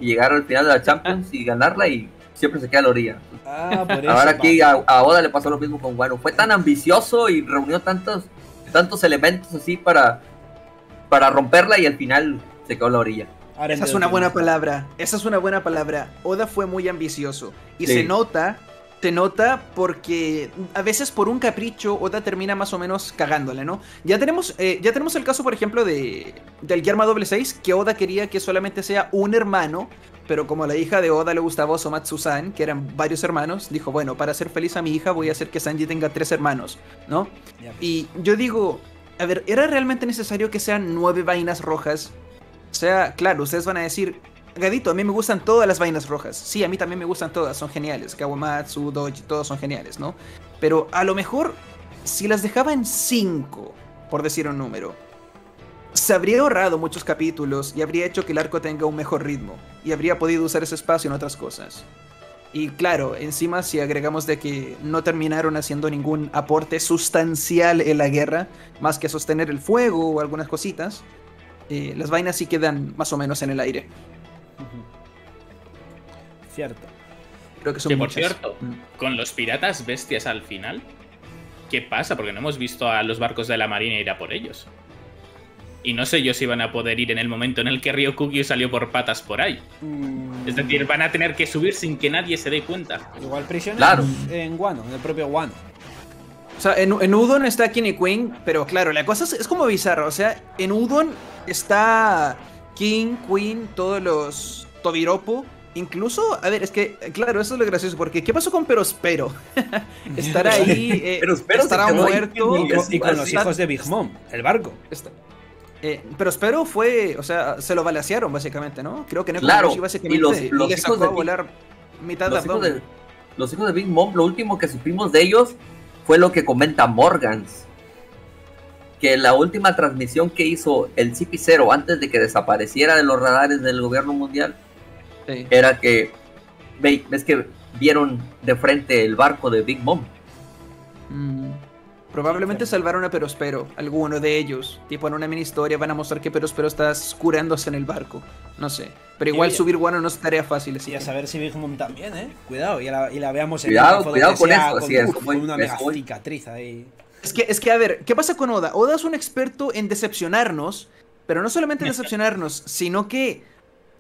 llegar al final de la Champions y ganarla y siempre se queda a la orilla. Ah, por eso, Ahora aquí a, a, Oda le pasó lo mismo con Guano. Fue tan ambicioso y reunió tantos tantos elementos así para, para romperla y al final se quedó a la orilla. Esa es una buena palabra. Esa es una buena palabra. Oda fue muy ambicioso. Y se nota, se nota porque a veces por un capricho Oda termina más o menos cagándole, ¿no? Ya tenemos, eh, ya tenemos el caso, por ejemplo, de del Yerma Doble 6, que Oda quería que solamente sea un hermano. Pero como a la hija de Oda le gustaba Somatsu-san, que eran varios hermanos, dijo, bueno, para hacer feliz a mi hija voy a hacer que Sanji tenga tres hermanos, ¿no? Y yo digo, a ver, ¿era realmente necesario que sean nueve vainas rojas O sea, claro, ustedes van a decir, Gadito, a mí me gustan todas las vainas rojas. Sí, a mí también me gustan todas, son geniales. Kawamatsu, Doji, todos son geniales, ¿no? Pero a lo mejor, si las dejaba en 5, por decir un número, se habría ahorrado muchos capítulos y habría hecho que el arco tenga un mejor ritmo. Y habría podido usar ese espacio en otras cosas. Y claro, encima si agregamos de que no terminaron haciendo ningún aporte sustancial en la guerra, más que sostener el fuego o algunas cositas, eh, las vainas sí quedan más o menos en el aire. Cierto. Creo que son que por cierto, mm. con los piratas bestias al final, ¿qué pasa? Porque no hemos visto a los barcos de la marina ir a por ellos. Y no sé yo si van a poder ir en el momento en el que Ryokugyu salió por patas por ahí. Mm. Es decir, van a tener que subir sin que nadie se dé cuenta. Igual prisioneros en Wano, en el propio Wano. O sea, en, Udon está King Queen, pero claro, la cosa es, como bizarro. O sea, en Udon está King, Queen, todos los Tobiropo. Incluso, a ver, es que, claro, eso es lo gracioso, porque ¿qué pasó con Perospero? *laughs* *laughs* Estará ahí, eh, estará muerto. Y, con los hijos de Big Mom, el barco. Está, eh, pero Espero fue, o sea, se lo balasearon básicamente, ¿no? Creo que no claro, y los, hijos de volar mitad los hijos de, los hijos de Big Mom, lo último que supimos de ellos fue lo que comenta Morgans. Que la última transmisión que hizo el CP0 antes de que desapareciera de los radares del gobierno mundial era que ves que vieron de frente el barco de Big Mom. Mm. Probablemente salvaron a Perospero, alguno de ellos. Tipo en una mini historia van a mostrar que Perospero está curándose en el barco. No sé. Pero igual subir guano no es tarea fácil. Y a saber si Big Mom también, ¿eh? Cuidado, y la, y la veamos en Cuidado, cuidado con eso, así es. Con una mega cicatriz ahí. Es que, es que, a ver, ¿qué pasa con Oda? Oda es un experto en decepcionarnos, pero no solamente en *laughs* decepcionarnos, sino que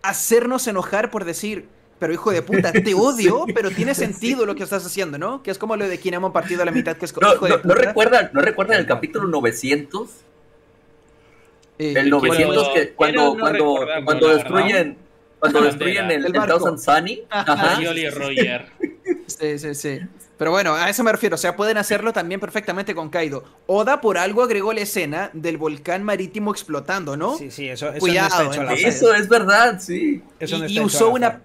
hacernos enojar por decir, pero hijo de puta, te *laughs* odio, pero tiene sentido lo que estás haciendo, ¿no? Que es como lo de Kinamo partido a la mitad, que es no, hijo de puta. ¿no recuerdan, ¿No recuerdan el capítulo 900? Eh, el 900 que cuando, cuando, cuando destruyen cuando destruyen el, el, el Thousand Sunny. Ajá. Roger. Sí, sí, sí. Pero bueno, a eso me refiero. O sea, pueden hacerlo también perfectamente con Kaido. Oda por algo agregó la escena del volcán marítimo explotando, ¿no? Sí, sí, eso, eso Cuidado, no Eso es verdad, sí. Eso y, usó una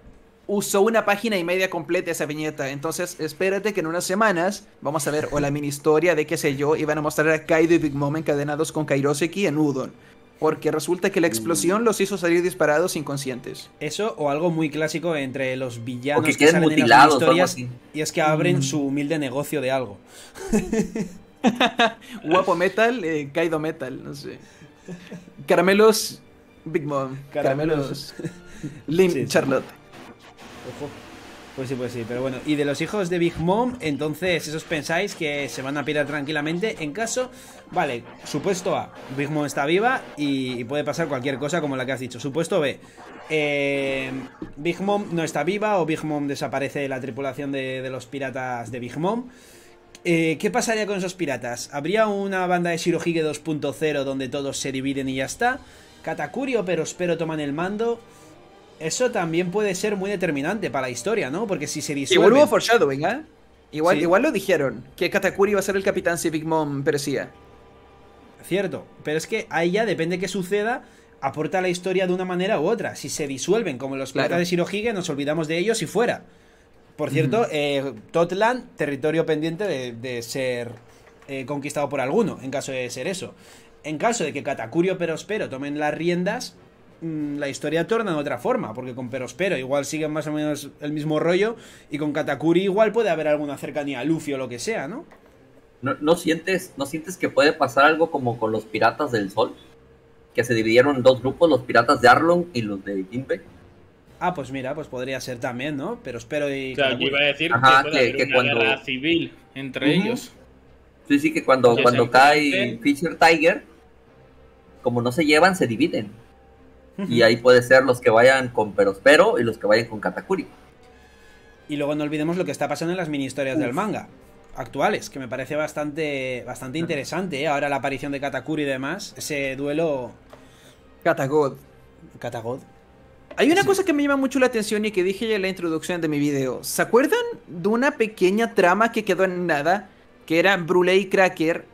usó una página y media completa esa viñeta. Entonces, espérate que en unas semanas vamos a ver o la mini historia de qué sé yo, y van a mostrar a Kaido y Big Mom encadenados con Kairoseki en Udon. Porque resulta que la explosión los hizo salir disparados inconscientes. Eso o algo muy clásico entre los villanos que, salen mutilados, en las historias y es que abren mm. su humilde negocio de algo. *laughs* Guapo Metal, eh, Kaido Metal, no sé. Caramelos Big Mom. Caramelos, Lim Charlotte. Pues sí, pues sí, pero bueno. Y de los hijos de Big Mom, entonces, ¿esos pensáis que se van a pirar tranquilamente? En caso, vale, supuesto A, Big Mom está viva y, puede pasar cualquier cosa como la que has dicho. Supuesto B, eh, Big Mom no está viva o Big Mom desaparece de la tripulación de, los piratas de Big Mom. Eh, ¿Qué pasaría con esos piratas? ¿Habría una banda de Shirohige 2.0 donde todos se dividen y ya está? ¿Katakuri o Perospero toman el mando? Eso también puede ser muy determinante para la historia, ¿no? Porque si se disuelve... Igual hubo foreshadowing, ¿eh? Igual, igual lo dijeron, que Katakuri iba a ser el capitán si Big Mom perecía. Cierto, pero es que ahí ya depende que suceda, aporta la historia de una manera u otra. Si se disuelven, como los planetas de Shirohige, nos olvidamos de ellos y fuera. Por cierto, eh, Totland, territorio pendiente de, ser eh, conquistado por alguno, en caso de ser eso. En caso de que Katakuri o Perospero tomen las riendas, la historia torna de otra forma, porque con Perospero igual siguen más o menos el mismo rollo y con Katakuri igual puede haber alguna cercanía a Luffy o lo que sea, ¿no? ¿No, sientes, ¿No sientes que puede pasar algo como con los Piratas del Sol? Que se dividieron en dos grupos, los Piratas de Arlong y los de Ginpe. Ah, pues mira, pues podría ser también, ¿no? Pero espero y... Claro, yo iba a decir que, que, una guerra civil entre ellos. Sí, sí, que cuando, cuando cae Fisher Tiger, como no se llevan, se dividen. Y ahí puede ser los que vayan con Perospero y los que vayan con Katakuri. Y luego no olvidemos lo que está pasando en las mini historias del manga actuales, que me parece bastante, bastante interesante. ¿eh? Ahora la aparición de Katakuri y demás, ese duelo. Katagod. Katagod. Hay una cosa que me llama mucho la atención y que dije ya en la introducción de mi video. ¿Se acuerdan de una pequeña trama que quedó en nada? Que era Brule y Cracker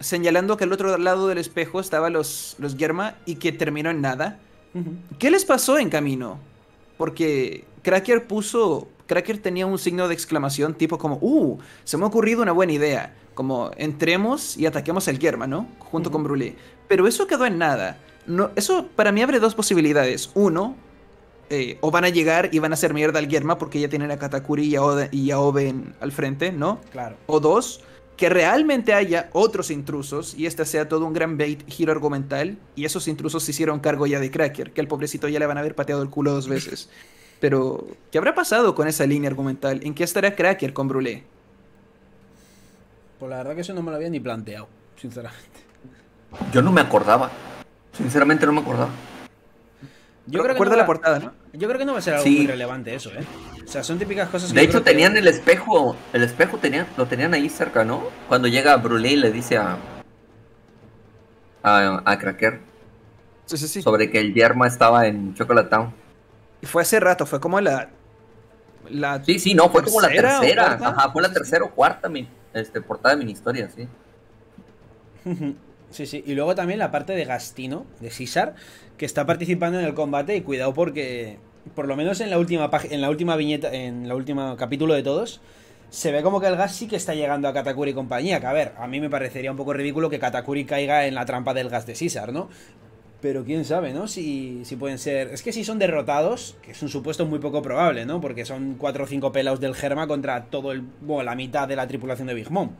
señalando que al otro lado del espejo estaban los, los Germa y que terminó en nada. ¿qué les pasó en camino? Porque Cracker puso, Cracker tenía un signo de exclamación tipo como, uh, se me ha ocurrido una buena idea, como entremos y ataquemos al Germa, ¿no? Junto con Brulé. Pero eso quedó en nada. No, eso para mí abre dos posibilidades. Uno, eh, o van a llegar y van a hacer mierda al Germa porque ya tienen a Katakuri y a, y a Oben al frente, ¿no? Claro. O dos, que realmente haya otros intrusos y este sea todo un gran bait giro argumental y esos intrusos se hicieron cargo ya de Cracker, que al pobrecito ya le van a haber pateado el culo dos *laughs* veces. Pero, ¿qué habrá pasado con esa línea argumental? ¿En qué estará Cracker con Brulé? Pues la verdad que eso no me lo había ni planteado, sinceramente. Yo no me acordaba. Sinceramente no me acordaba. Yo creo que no la portada, ¿no? Yo creo que no va a ser algo muy relevante eso, ¿eh? O sea, son típicas cosas que De hecho, tenían el espejo, el espejo tenían, lo tenían ahí cerca, ¿no? Cuando llega Brulé y le dice a. a, a Cracker. Sí, sí, sí. Sobre que el yerma estaba en Chocolate Town. Y fue hace rato, fue como la. la sí, sí, no, fue como la tercera. Ajá, fue la tercera o cuarta este, portada de mini historia, sí. *laughs* Sí, sí. Y luego también la parte de Gastino, de César, que está participando en el combate. Y cuidado porque, por lo menos en la última en la última viñeta, en el último capítulo de todos, se ve como que el gas sí que está llegando a Katakuri y compañía. Que a ver, a mí me parecería un poco ridículo que Katakuri caiga en la trampa del gas de César, ¿no? Pero quién sabe, ¿no? Si, si pueden ser. Es que si son derrotados, que es un supuesto muy poco probable, ¿no? Porque son cuatro o cinco pelados del Germa contra todo el. Bueno, la mitad de la tripulación de Big Mom.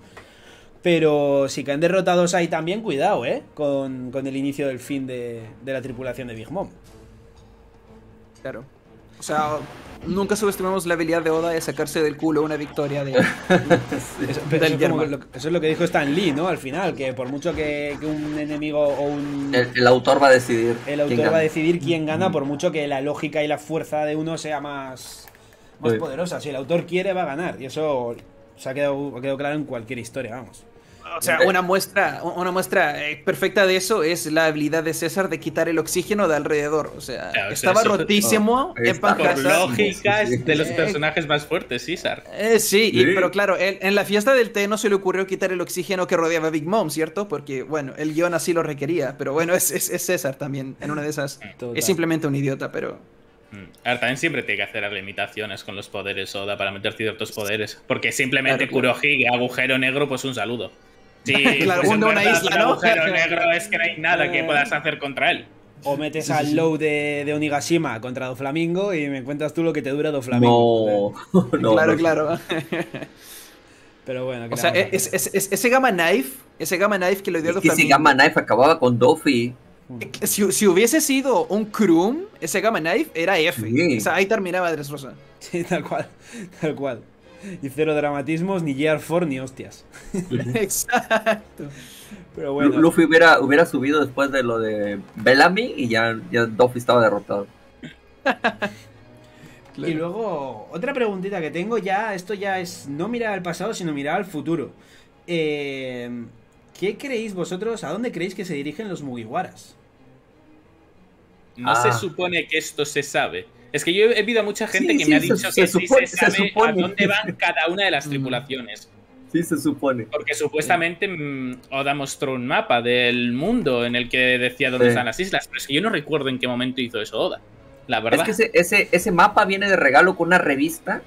Pero si caen derrotados ahí también, cuidado, ¿eh? Con, el inicio del fin de, de, la tripulación de Big Mom. Claro. O sea, nunca subestimamos la habilidad de Oda de sacarse del culo una victoria de. *laughs* eso, es lo que dijo Stan Lee, ¿no? Al final, que por mucho que, un enemigo o un. El, autor va a decidir. El autor va a decidir quién gana, por mucho que la lógica y la fuerza de uno sea más, más poderosa. Si el autor quiere, va a ganar. Y eso se ha quedado, ha quedado claro en cualquier historia, vamos. O sea, una muestra, una muestra eh, perfecta de eso es la habilidad de César de quitar el oxígeno de alrededor. O sea, estaba rotísimo en Por lógica es de los personajes más fuertes, César. Eh, sí, pero claro, en la fiesta del té no se le ocurrió quitar el oxígeno que rodeaba a Big Mom, ¿cierto? Porque, bueno, el guion así lo requería. Pero bueno, es, es, César también, en una de esas. Es simplemente un idiota, pero... Mm. A ver, también siempre tiene que hacer limitaciones con los poderes Oda para meter ciertos poderes. Porque simplemente Kurohige, agujero negro, pues un saludo. Sí, *laughs* claro, pues una isla, ¿no? agujero *laughs* negro es que no hay nada que puedas hacer contra él. O metes al low de, de, Onigashima contra Doflamingo y me cuentas tú lo que te dura Doflamingo. No, *laughs* no claro, claro. Pero bueno, O sea, es, es, ese Gamma Knife, ese Gamma Knife que lo dio Doflamingo. Ese Gamma Knife acababa con Doffy. Si, si, hubiese sido un Krum, ese Gamma Knife era F. O sea, ahí terminaba Dressrosa. Sí, *laughs* tal cual. Tal cual. Y cero dramatismos, ni Gear 4 ni hostias. *laughs* Exacto. Pero bueno. Luffy hubiera, hubiera subido después de lo de Bellamy y ya, ya Duffy estaba derrotado. *laughs* Y luego, otra preguntita que tengo ya, esto ya es no mirar al pasado, sino mirar al futuro. Eh, ¿Qué creéis vosotros, a dónde creéis que se dirigen los Mugiwaras? No se ah. supone que esto se sabe. Es que yo he visto a mucha gente que me ha dicho que sí se sabe a dónde van cada una de las mm. tripulaciones. Sí, se supone. Porque supuestamente mm, Oda mostró un mapa del mundo en el que decía dónde están las islas, pero es que yo no recuerdo en qué momento hizo eso Oda. La verdad. Es que ese, ese, mapa viene de regalo con una revista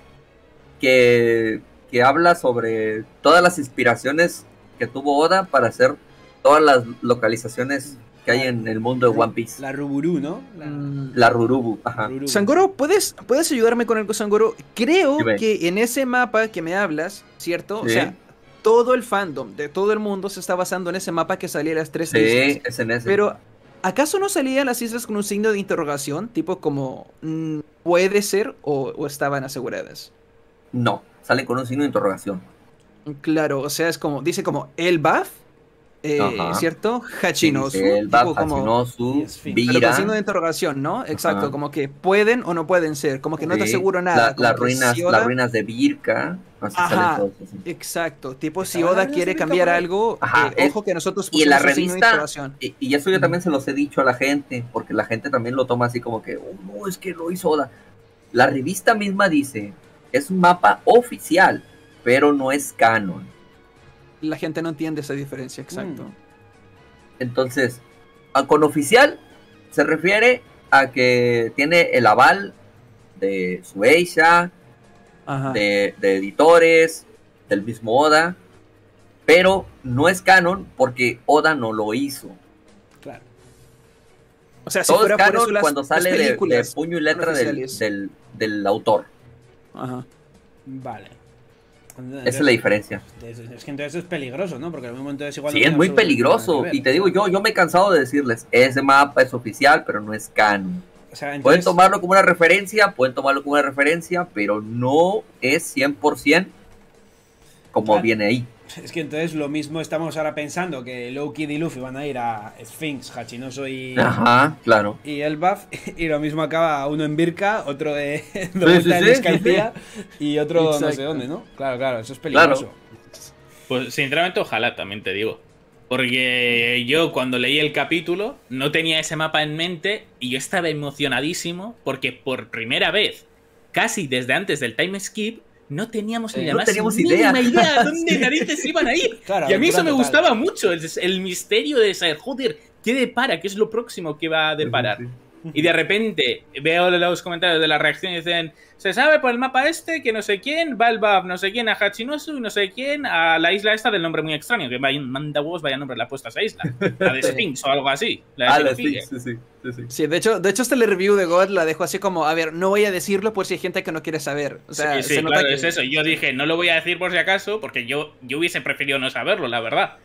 que, que habla sobre todas las inspiraciones que tuvo Oda para hacer todas las localizaciones que hay en el mundo de One Piece. La Ruburu, ¿no? La, Rurubu, ajá. Sangoro, ¿puedes, ¿puedes ayudarme con algo, Sangoro? Creo que en ese mapa que me hablas, ¿cierto? O sea, todo el fandom de todo el mundo se está basando en ese mapa que salía las tres sí, islas. es en ese. Pero, ¿acaso no salían las islas con un signo de interrogación? Tipo como, mm, ¿puede ser o, estaban aseguradas? No, salen con un signo de interrogación. Claro, o sea, es como, dice como, el buff eh, ¿cierto? Hachinosu. tipo como, Pero con signo de interrogación, ¿no? Exacto, como que pueden o no pueden ser, como que no te aseguro nada. las, ruinas, las ruinas de Birka. Ajá, exacto. Tipo, si Oda quiere cambiar algo, eh, ojo que nosotros y en la revista, y, y, eso yo también se los he dicho a la gente, porque la gente también lo toma así como que, oh, no, es que lo hizo Oda. La revista misma dice, es un mapa oficial, pero no es canon la gente no entiende esa diferencia, exacto. Mm. Entonces, con oficial se refiere a que tiene el aval de Sueisha, de, de, editores, del mismo Oda, pero no es canon porque Oda no lo hizo. Claro. O sea, si Todo es canon cuando sale de, puño y letra del, del, autor. Ajá. Vale. Esa es la diferencia. Es que entonces es peligroso, ¿no? Porque al mismo es igual. Sí, es muy peligroso. Y te digo yo, yo me he cansado de decirles, ese mapa es oficial, pero no es canon. Pueden tomarlo como una referencia, pueden tomarlo como una referencia, pero no es 100% como viene ahí. Es que entonces lo mismo estamos ahora pensando que Loki y Luffy van a ir a Sphinx, Hachinoso y. Ajá, claro. Y el buff. *laughs* Y lo mismo acaba uno en Birka, otro de. *laughs* de y otro no sé dónde, ¿no? Claro, claro, eso es peligroso. Pues sinceramente, ojalá también te digo. Porque yo cuando leí el capítulo no tenía ese mapa en mente y yo estaba emocionadísimo porque por primera vez, casi desde antes del time skip, no teníamos ni la más idea. idea *laughs* dónde narices iban a ir. y a mí eso me gustaba mucho, el, el, misterio de saber, joder, ¿qué depara? ¿Qué es lo próximo que va a deparar? *laughs* Y de repente veo los comentarios de la reacción y dicen, se sabe por el mapa este que no sé quién va no sé quién a Hachinosu y no sé quién a la isla esta del nombre muy extraño, que manda huevos vaya nombre la puesta a esa isla. La de *laughs* Sphinx o algo así. La de ah, sí, sí, sí, sí, de hecho, de hecho este review de God la dejo así como, a ver, no voy a decirlo por si hay gente que no quiere saber. O sea, sí, claro, es eso. Yo dije, no lo voy a decir por si acaso, porque yo, yo hubiese preferido no saberlo, la verdad.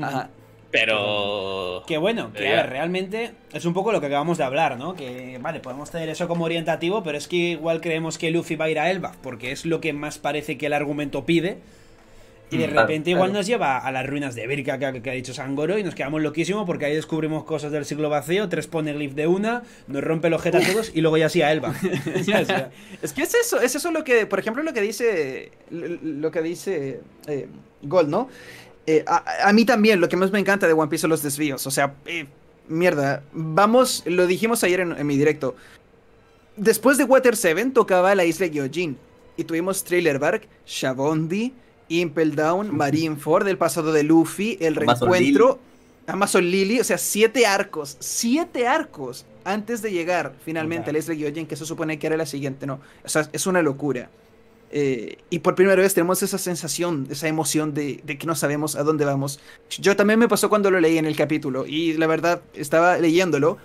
Ajá. Pero. Que bueno, que realmente es un poco lo que acabamos de hablar, ¿no? Que, vale, podemos tener eso como orientativo, pero es que igual creemos que Luffy va a ir a Elba, porque es lo que más parece que el argumento pide. Y de mm, repente igual nos lleva a las ruinas de Birka que, ha dicho Sangoro y nos quedamos loquísimos porque ahí descubrimos cosas del siglo vacío, tres poneglyph de una, nos rompe el ojete a todos y luego ya sí a Elba. *laughs* *laughs* es que es eso, es eso lo que, por ejemplo, lo que dice lo que dice eh, Gold, ¿no? Eh, a, mí también, lo que más me encanta de One Piece son los desvíos. O sea, eh, mierda. Vamos, lo dijimos ayer en, mi directo. Después de Water 7 tocaba la isla Gyojin. Y tuvimos Trailer Bark, Shabondi, Impel Down, Marineford, el pasado de Luffy, el reencuentro, Amazon Lily. O sea, siete arcos. Siete arcos antes de llegar finalmente a la isla Gyojin, que se supone que era la siguiente. No, o sea, es una locura. Eh, y por primera vez tenemos esa sensación, esa emoción de, que no sabemos a dónde vamos. Yo también me pasó cuando lo leí en el capítulo y la verdad estaba leyéndolo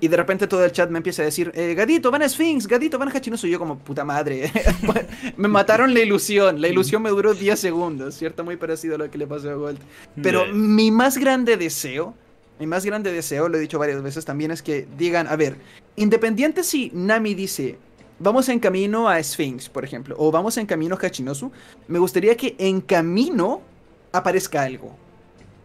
y de repente todo el chat me empieza a decir, eh, Gadito, van a Sphinx, Gadito, van a Hachinosu. Y yo como, puta madre, *laughs* me mataron la ilusión. La ilusión me duró 10 segundos, ¿cierto? Muy parecido a lo que le pasó a Gold. Pero mi más grande deseo, mi más grande deseo, lo he dicho varias veces también, es que digan, a ver, independiente si Nami dice, vamos en camino a Sphinx, por ejemplo, o vamos en camino a Hachinosu, me gustaría que en camino aparezca algo.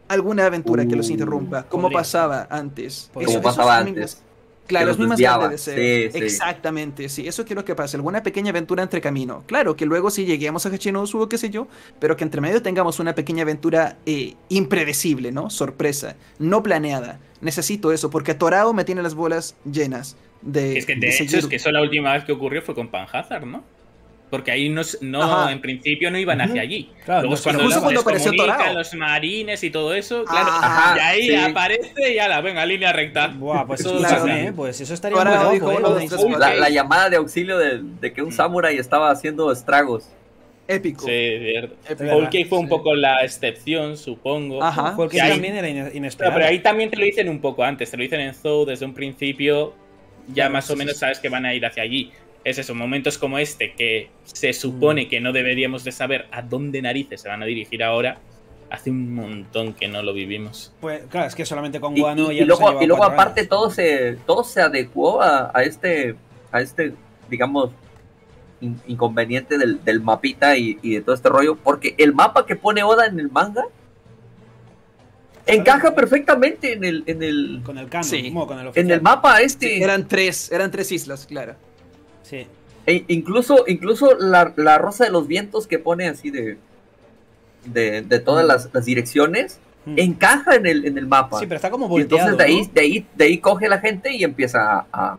Alguna aventura que los uh, interrumpa, como pasaba antes. Como pasaba antes. Claro, es mi más grande deseo. Exactamente, sí. Eso quiero que pase. Alguna pequeña aventura entre camino. Claro, que luego si lleguemos a Hachinosu o qué sé yo, pero que entre medio tengamos una pequeña aventura eh, impredecible, ¿no? Sorpresa, no planeada. Necesito eso, porque Torao me tiene las bolas llenas de. Es que de, hecho es que eso la última vez que ocurrió fue con Panhazard, ¿no? Porque ahí no, no en principio no iban hacia allí. Claro, Luego cuando, justo cuando apareció los marines y todo eso, claro. y ahí aparece y la venga, línea recta. Buah, pues eso, ¿eh? pues eso estaría muy guapo, ¿eh? la, llamada de auxilio de, de que un samurai estaba haciendo estragos. Épico. Sí, cierto. fue un poco la excepción, supongo. Ajá. Porque también era inesperado. pero ahí también te lo dicen un poco antes. Te lo dicen en Zou desde un principio. Ya más o menos sabes que van a ir hacia allí es eso, momentos como este que se supone mm. que no deberíamos de saber a dónde narices se van a dirigir ahora, hace un montón que no lo vivimos. Pues claro, es que solamente con Guano y, y, luego, y luego aparte todo se, todo se adecuó a, este, a este, digamos, inconveniente del, mapita y, de todo este rollo, porque el mapa que pone Oda en el manga encaja perfectamente en el, en el, con el canon, con el en el mapa este. eran tres, eran tres islas, claro. Sí. E incluso, incluso la, rosa de los vientos que pone así de, de, todas las, direcciones, hmm. encaja en el, en el mapa. Sí, pero está como volteado. entonces de ahí, de, ahí, de ahí coge la gente y empieza a,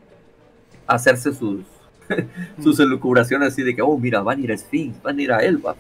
hacerse sus, *laughs* sus elucubraciones así de que, oh, mira, van a ir a Sphinx, van a ir a Elba.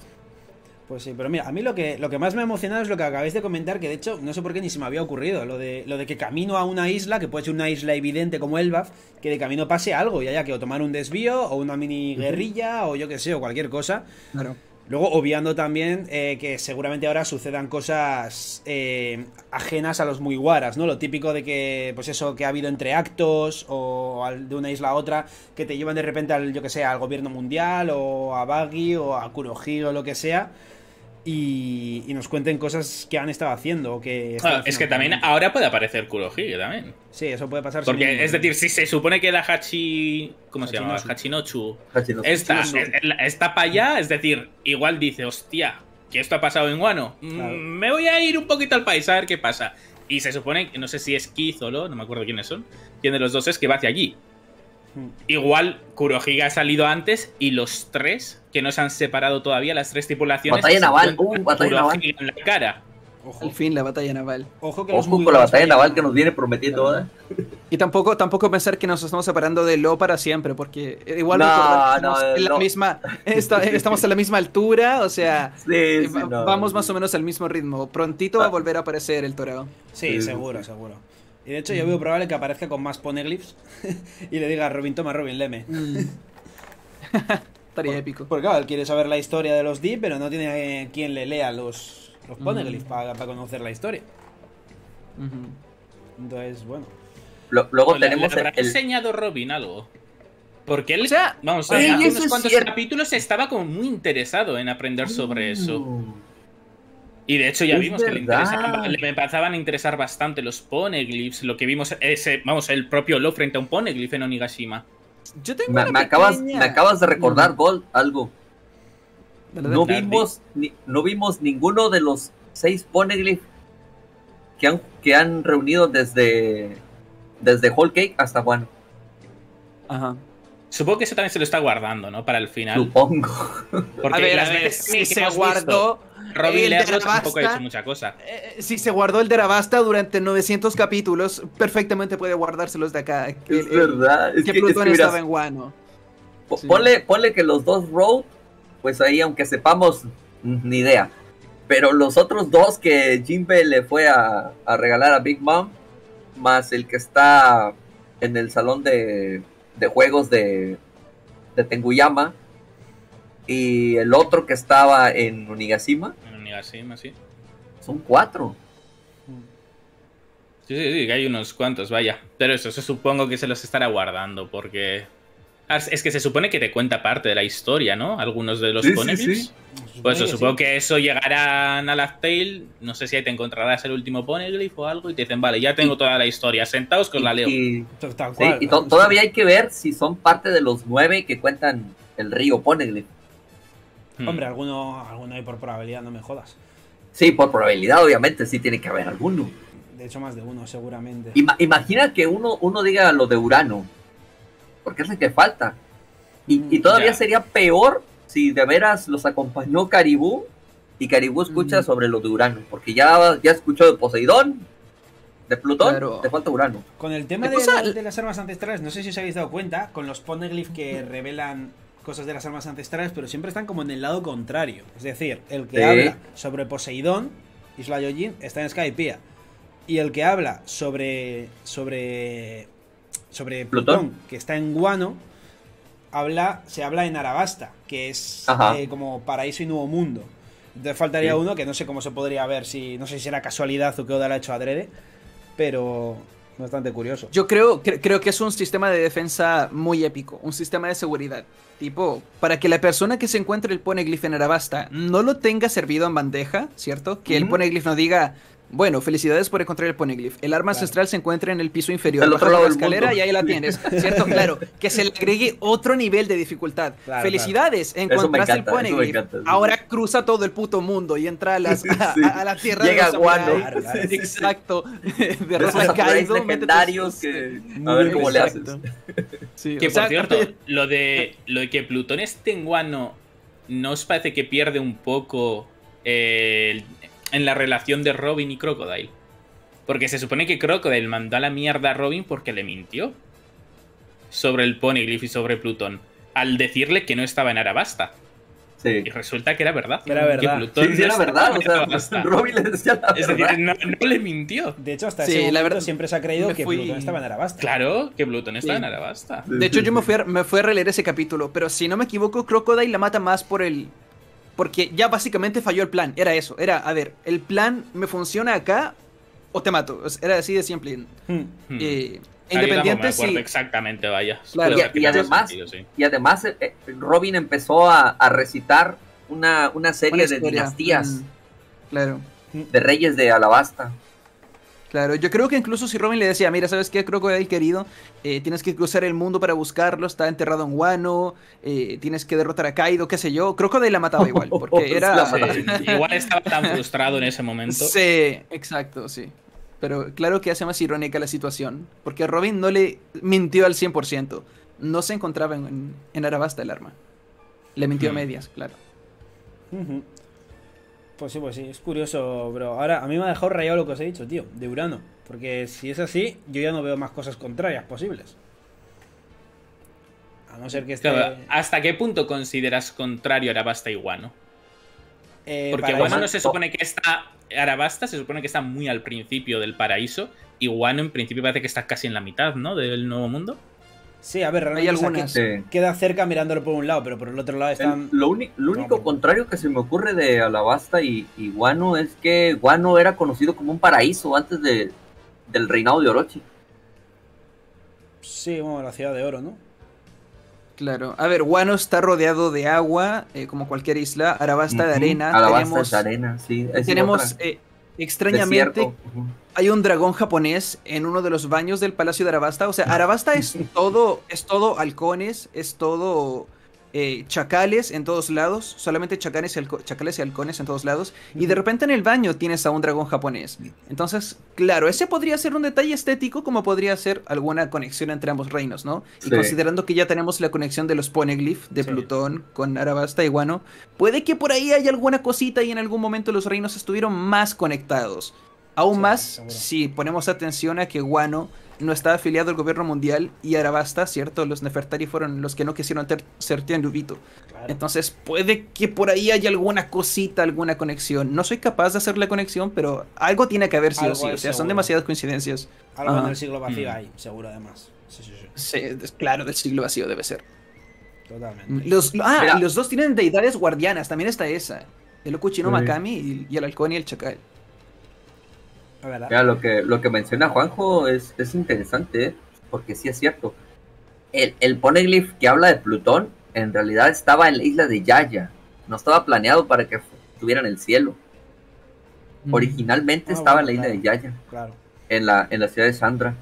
Pues sí, pero mira, a mí lo que, lo que más me ha emocionado es lo que acabáis de comentar, que de hecho no sé por qué ni se me había ocurrido, lo de, lo de que camino a una isla, que puede ser una isla evidente como Elbaf, que de camino pase algo y haya que o tomar un desvío o una mini guerrilla o yo qué sé, o cualquier cosa. Claro. Luego, obviando también eh, que seguramente ahora sucedan cosas eh, ajenas a los muy guaras, ¿no? Lo típico de que, pues eso, que ha habido entre actos o al- de una isla a otra, que te llevan de repente al, yo que sé, al gobierno mundial o a Baggy o a Kurohi o lo que sea. Y, y nos cuenten cosas que han estado haciendo o que... están es que también ahora puede aparecer Kurohige también. Sí, eso puede pasar. Porque es decir, si se supone que la Hachi. ¿Cómo se llama? Hachinochu. Hachinosu. Está, para allá, es decir, igual dice, hostia, que esto ha pasado en Guano. Mm, Claro. Me voy a ir un poquito al país a ver qué pasa. Y se supone que no sé si es Kiz o Lo, no me acuerdo quiénes son. Quién de los dos es que va hacia allí. Igual Kurohiga ha salido antes y los tres, que no se han separado todavía, las tres tripulaciones. Batalla naval, uh, batalla naval. En la cara. Ojo, Al fin la batalla naval. ojo que con la batalla naval a- que nos viene prometiendo, ¿eh? *laughs* Y tampoco, tampoco pensar que nos estamos separando de Lo para siempre, porque igual No, recordar que no, estamos, en la no. misma, *laughs* esta- estamos en la misma altura, o sea, Sí, sí, va- no. vamos más o menos al mismo ritmo. Prontito va a Ah. volver a aparecer el toreo. Sí, Sí, seguro, seguro. Y de hecho yo veo probable que aparezca con más poneglyphs *laughs* y le diga Robin toma, Robin leme. *laughs* Estaría épico. Porque claro, él quiere saber la historia de los Deep, pero no tiene eh, quien le lea los, los poneglyphs para conocer la historia. Entonces, bueno. Lo- luego ¿Le- tenemos ¿Le habrá el, enseñado Robin algo? Porque él, O sea, vamos, oye, hace eso unos cuantos cierto. capítulos estaba como muy interesado en aprender sobre eso. Mm. Y de hecho ya Es vimos que le, verdad. interesaban- le empezaban a interesar bastante los poneglyphs, lo que vimos, ese, vamos, el propio Lo frente a un poneglyph en Onigashima. Yo tengo Me, una me acabas, me acabas de recordar, Mm. Gold, algo. No vimos, ni- no vimos ninguno de los seis poneglyph que han, que han reunido desde, desde Whole Cake hasta Juan, Ajá. Supongo que eso también se lo está guardando, ¿no? Para el final. supongo. Porque a ver, las a ver, veces si que se guardó... visto, Robin el Learlo tampoco ha hecho mucha cosa. eh, si se guardó el de Arabasta durante 900 capítulos, perfectamente puede guardárselos de acá. Es verdad. Es que que, es Plutón que mira, estaba en Guano. sí. ponle, ponle que los dos Road, pues ahí, aunque sepamos, ni idea. Pero los otros dos que Jinbe le fue a, a regalar a Big Mom, más el que está en el salón de, de juegos de, de Tenguyama, y el otro que estaba en Onigashima, En Onigashima, sí. son cuatro. Sí, sí, sí, que hay unos cuantos, vaya. Pero eso, eso supongo que se los estará guardando, porque. Ah, Es que se supone que te cuenta parte de la historia, ¿no? Algunos de los Sí, sí, poneglyphs. sí. Pues eso, supongo que eso llegará a Laugh Tale. No sé si ahí te encontrarás el último poneglyph o algo y te dicen, vale, ya tengo toda la historia. Sentaos que os la leo. Y, Tal sí, cual. y to- todavía hay que ver si son parte de los nueve que cuentan el río Poneglyph. Hmm. Hombre, alguno, alguno hay por probabilidad, no me jodas. Sí, por probabilidad, obviamente, sí tiene que haber alguno. De hecho, más de uno, seguramente. Ima- imagina que uno, uno diga lo de Urano, porque es el que falta. Y, y todavía sería peor si de veras los acompañó Caribú y Caribú escucha sobre lo de Urano, porque ya, ya escuchó de Poseidón, de Plutón, Claro. te falta Urano. Con el tema ¿Qué de, cosa? la- de las armas ancestrales, no sé si os habéis dado cuenta, con los poneglyphs que revelan cosas de las armas ancestrales, pero siempre están como en el lado contrario. Es decir, el que Sí. habla sobre Poseidón, Isla Yojin, está en Skypiea. Y el que habla sobre. sobre. sobre Plutón, Plutón. que está en Guano, habla, se habla en Arabasta, que es eh, como paraíso y nuevo mundo. Entonces faltaría Sí. uno que no sé cómo se podría ver, si no sé si era casualidad o que Oda lo ha hecho adrede, pero bastante curioso. Yo creo, cre- creo que es un sistema de defensa muy épico, un sistema de seguridad. Tipo, para que la persona que se encuentre el poneglyph en Arabasta no lo tenga servido en bandeja, ¿cierto? Que el poneglyph no diga, bueno, felicidades por encontrar el poneglyph. El arma Claro. ancestral se encuentra en el piso inferior, baja otro lado la del escalera mundo. y ahí la tienes, *laughs* ¿cierto? Claro, que se le agregue otro nivel de dificultad. Claro, felicidades, me encontraste el encanta, me poneglyph. encanta, sí. Ahora cruza todo el puto mundo y entra a, las, *laughs* a, Sí. a- a la tierra Llega de Guano. Claro, claro. *laughs* Exacto. De Derrota esos a samuráis Kaido, legendarios que... Muy A ver cómo le haces. Que o sea, por cierto, lo de, lo de que Plutón esté en Guano, ¿no os parece que pierde un poco eh, el- en la relación de Robin y Crocodile? Porque se supone que Crocodile mandó a la mierda a Robin porque le mintió sobre el Poneglyph y sobre Plutón, al decirle que no estaba en Arabasta. Y resulta que era verdad. Era verdad. sí, era verdad. O sea, *laughs* Robin le decía la Es decir, no, le mintió. De hecho, hasta ese momento la verdad, siempre se ha creído que Plutón estaba en Arabasta. Claro, que Plutón estaba en Arabasta. De hecho, yo me fui, a, me fui a releer ese capítulo, pero si no me equivoco, Crocodile la mata más por el... Porque ya básicamente falló el plan. Era eso. Era, a ver, el plan me funciona acá o te mato. Era así de simple. Hmm. Eh, Independiente, sí. exactamente, vaya. Y, además, y además eh, eh, Robin empezó a, recitar una, una serie de dinastías. Mm, claro. De reyes de Alabasta. Claro, yo creo que incluso si Robin le decía, mira, ¿sabes qué, Crocodile querido? Eh, tienes que cruzar el mundo para buscarlo, está enterrado en Guano, tienes que derrotar a Kaido, qué sé yo. Crocodile la mataba igual, *laughs* porque era... igual estaba tan *laughs* frustrado en ese momento. Sí, exacto, sí. Pero claro que hace más irónica la situación, porque Robin no le mintió al 100%. No se encontraba en, en Arabasta el arma. Le mintió a medias, claro. Pues sí, pues sí, es curioso, bro. Ahora, a mí me ha dejado rayado lo que os he dicho, tío, de Urano. Porque si es así, yo ya no veo más cosas contrarias posibles. A no ser que esté... ¿Hasta qué punto consideras contrario Arabasta y Guano? Eh, porque Guano no se supone que está Arabasta se supone que está muy al principio del paraíso y Wano en principio parece que está casi en la mitad, ¿no? Del nuevo mundo. Sí, a ver, realmente hay algunas. queda cerca mirándolo por un lado, pero por el otro lado están. lo, único contrario que se me ocurre de Alabasta y, y Guano es que Guano era conocido como un paraíso antes de, del reinado de Orochi. Sí, bueno, la ciudad de oro, ¿no? Claro. A ver, Guano está rodeado de agua, eh, como cualquier isla. Arabasta de arena. Arabasta tenemos, de arena, sí. tenemos, eh, extrañamente, hay un dragón japonés en uno de los baños del Palacio de Arabasta. O sea, Arabasta es *laughs* todo, es todo halcones, es todo eh, chacales en todos lados, solamente chacales y, chacales y halcones en todos lados, y de repente en el baño tienes a un dragón japonés. Entonces, claro, ese podría ser un detalle estético como podría ser alguna conexión entre ambos reinos, ¿no? Y considerando que ya tenemos la conexión de los poneglyph de Plutón con Arabasta y Guano, puede que por ahí haya alguna cosita y en algún momento los reinos estuvieron más conectados. Aún más si ponemos atención a que Guano no estaba afiliado al gobierno mundial y Arabasta, ¿cierto? Los Nefertari fueron los que no quisieron ser Tianlubito. Entonces puede que por ahí haya alguna cosita, alguna conexión. No soy capaz de hacer la conexión, pero algo tiene que haber sí o sí. O sea, son demasiadas coincidencias. Algo en el siglo vacío mm. hay, seguro además. Sí, sí, sí. claro, del siglo vacío debe ser. Totalmente. Los, ah, los dos tienen deidades guardianas, también está esa. El Okuchino Makami y, y el halcón y el chacal lo que, lo que menciona Juanjo es, es interesante, ¿eh? porque sí es cierto. El, el poneglyph que habla de Plutón en realidad estaba en la isla de Yaya. No estaba planeado para que estuviera en el cielo. Mm. Originalmente ah, estaba en la isla de Yaya. En la, en la ciudad de Sandra.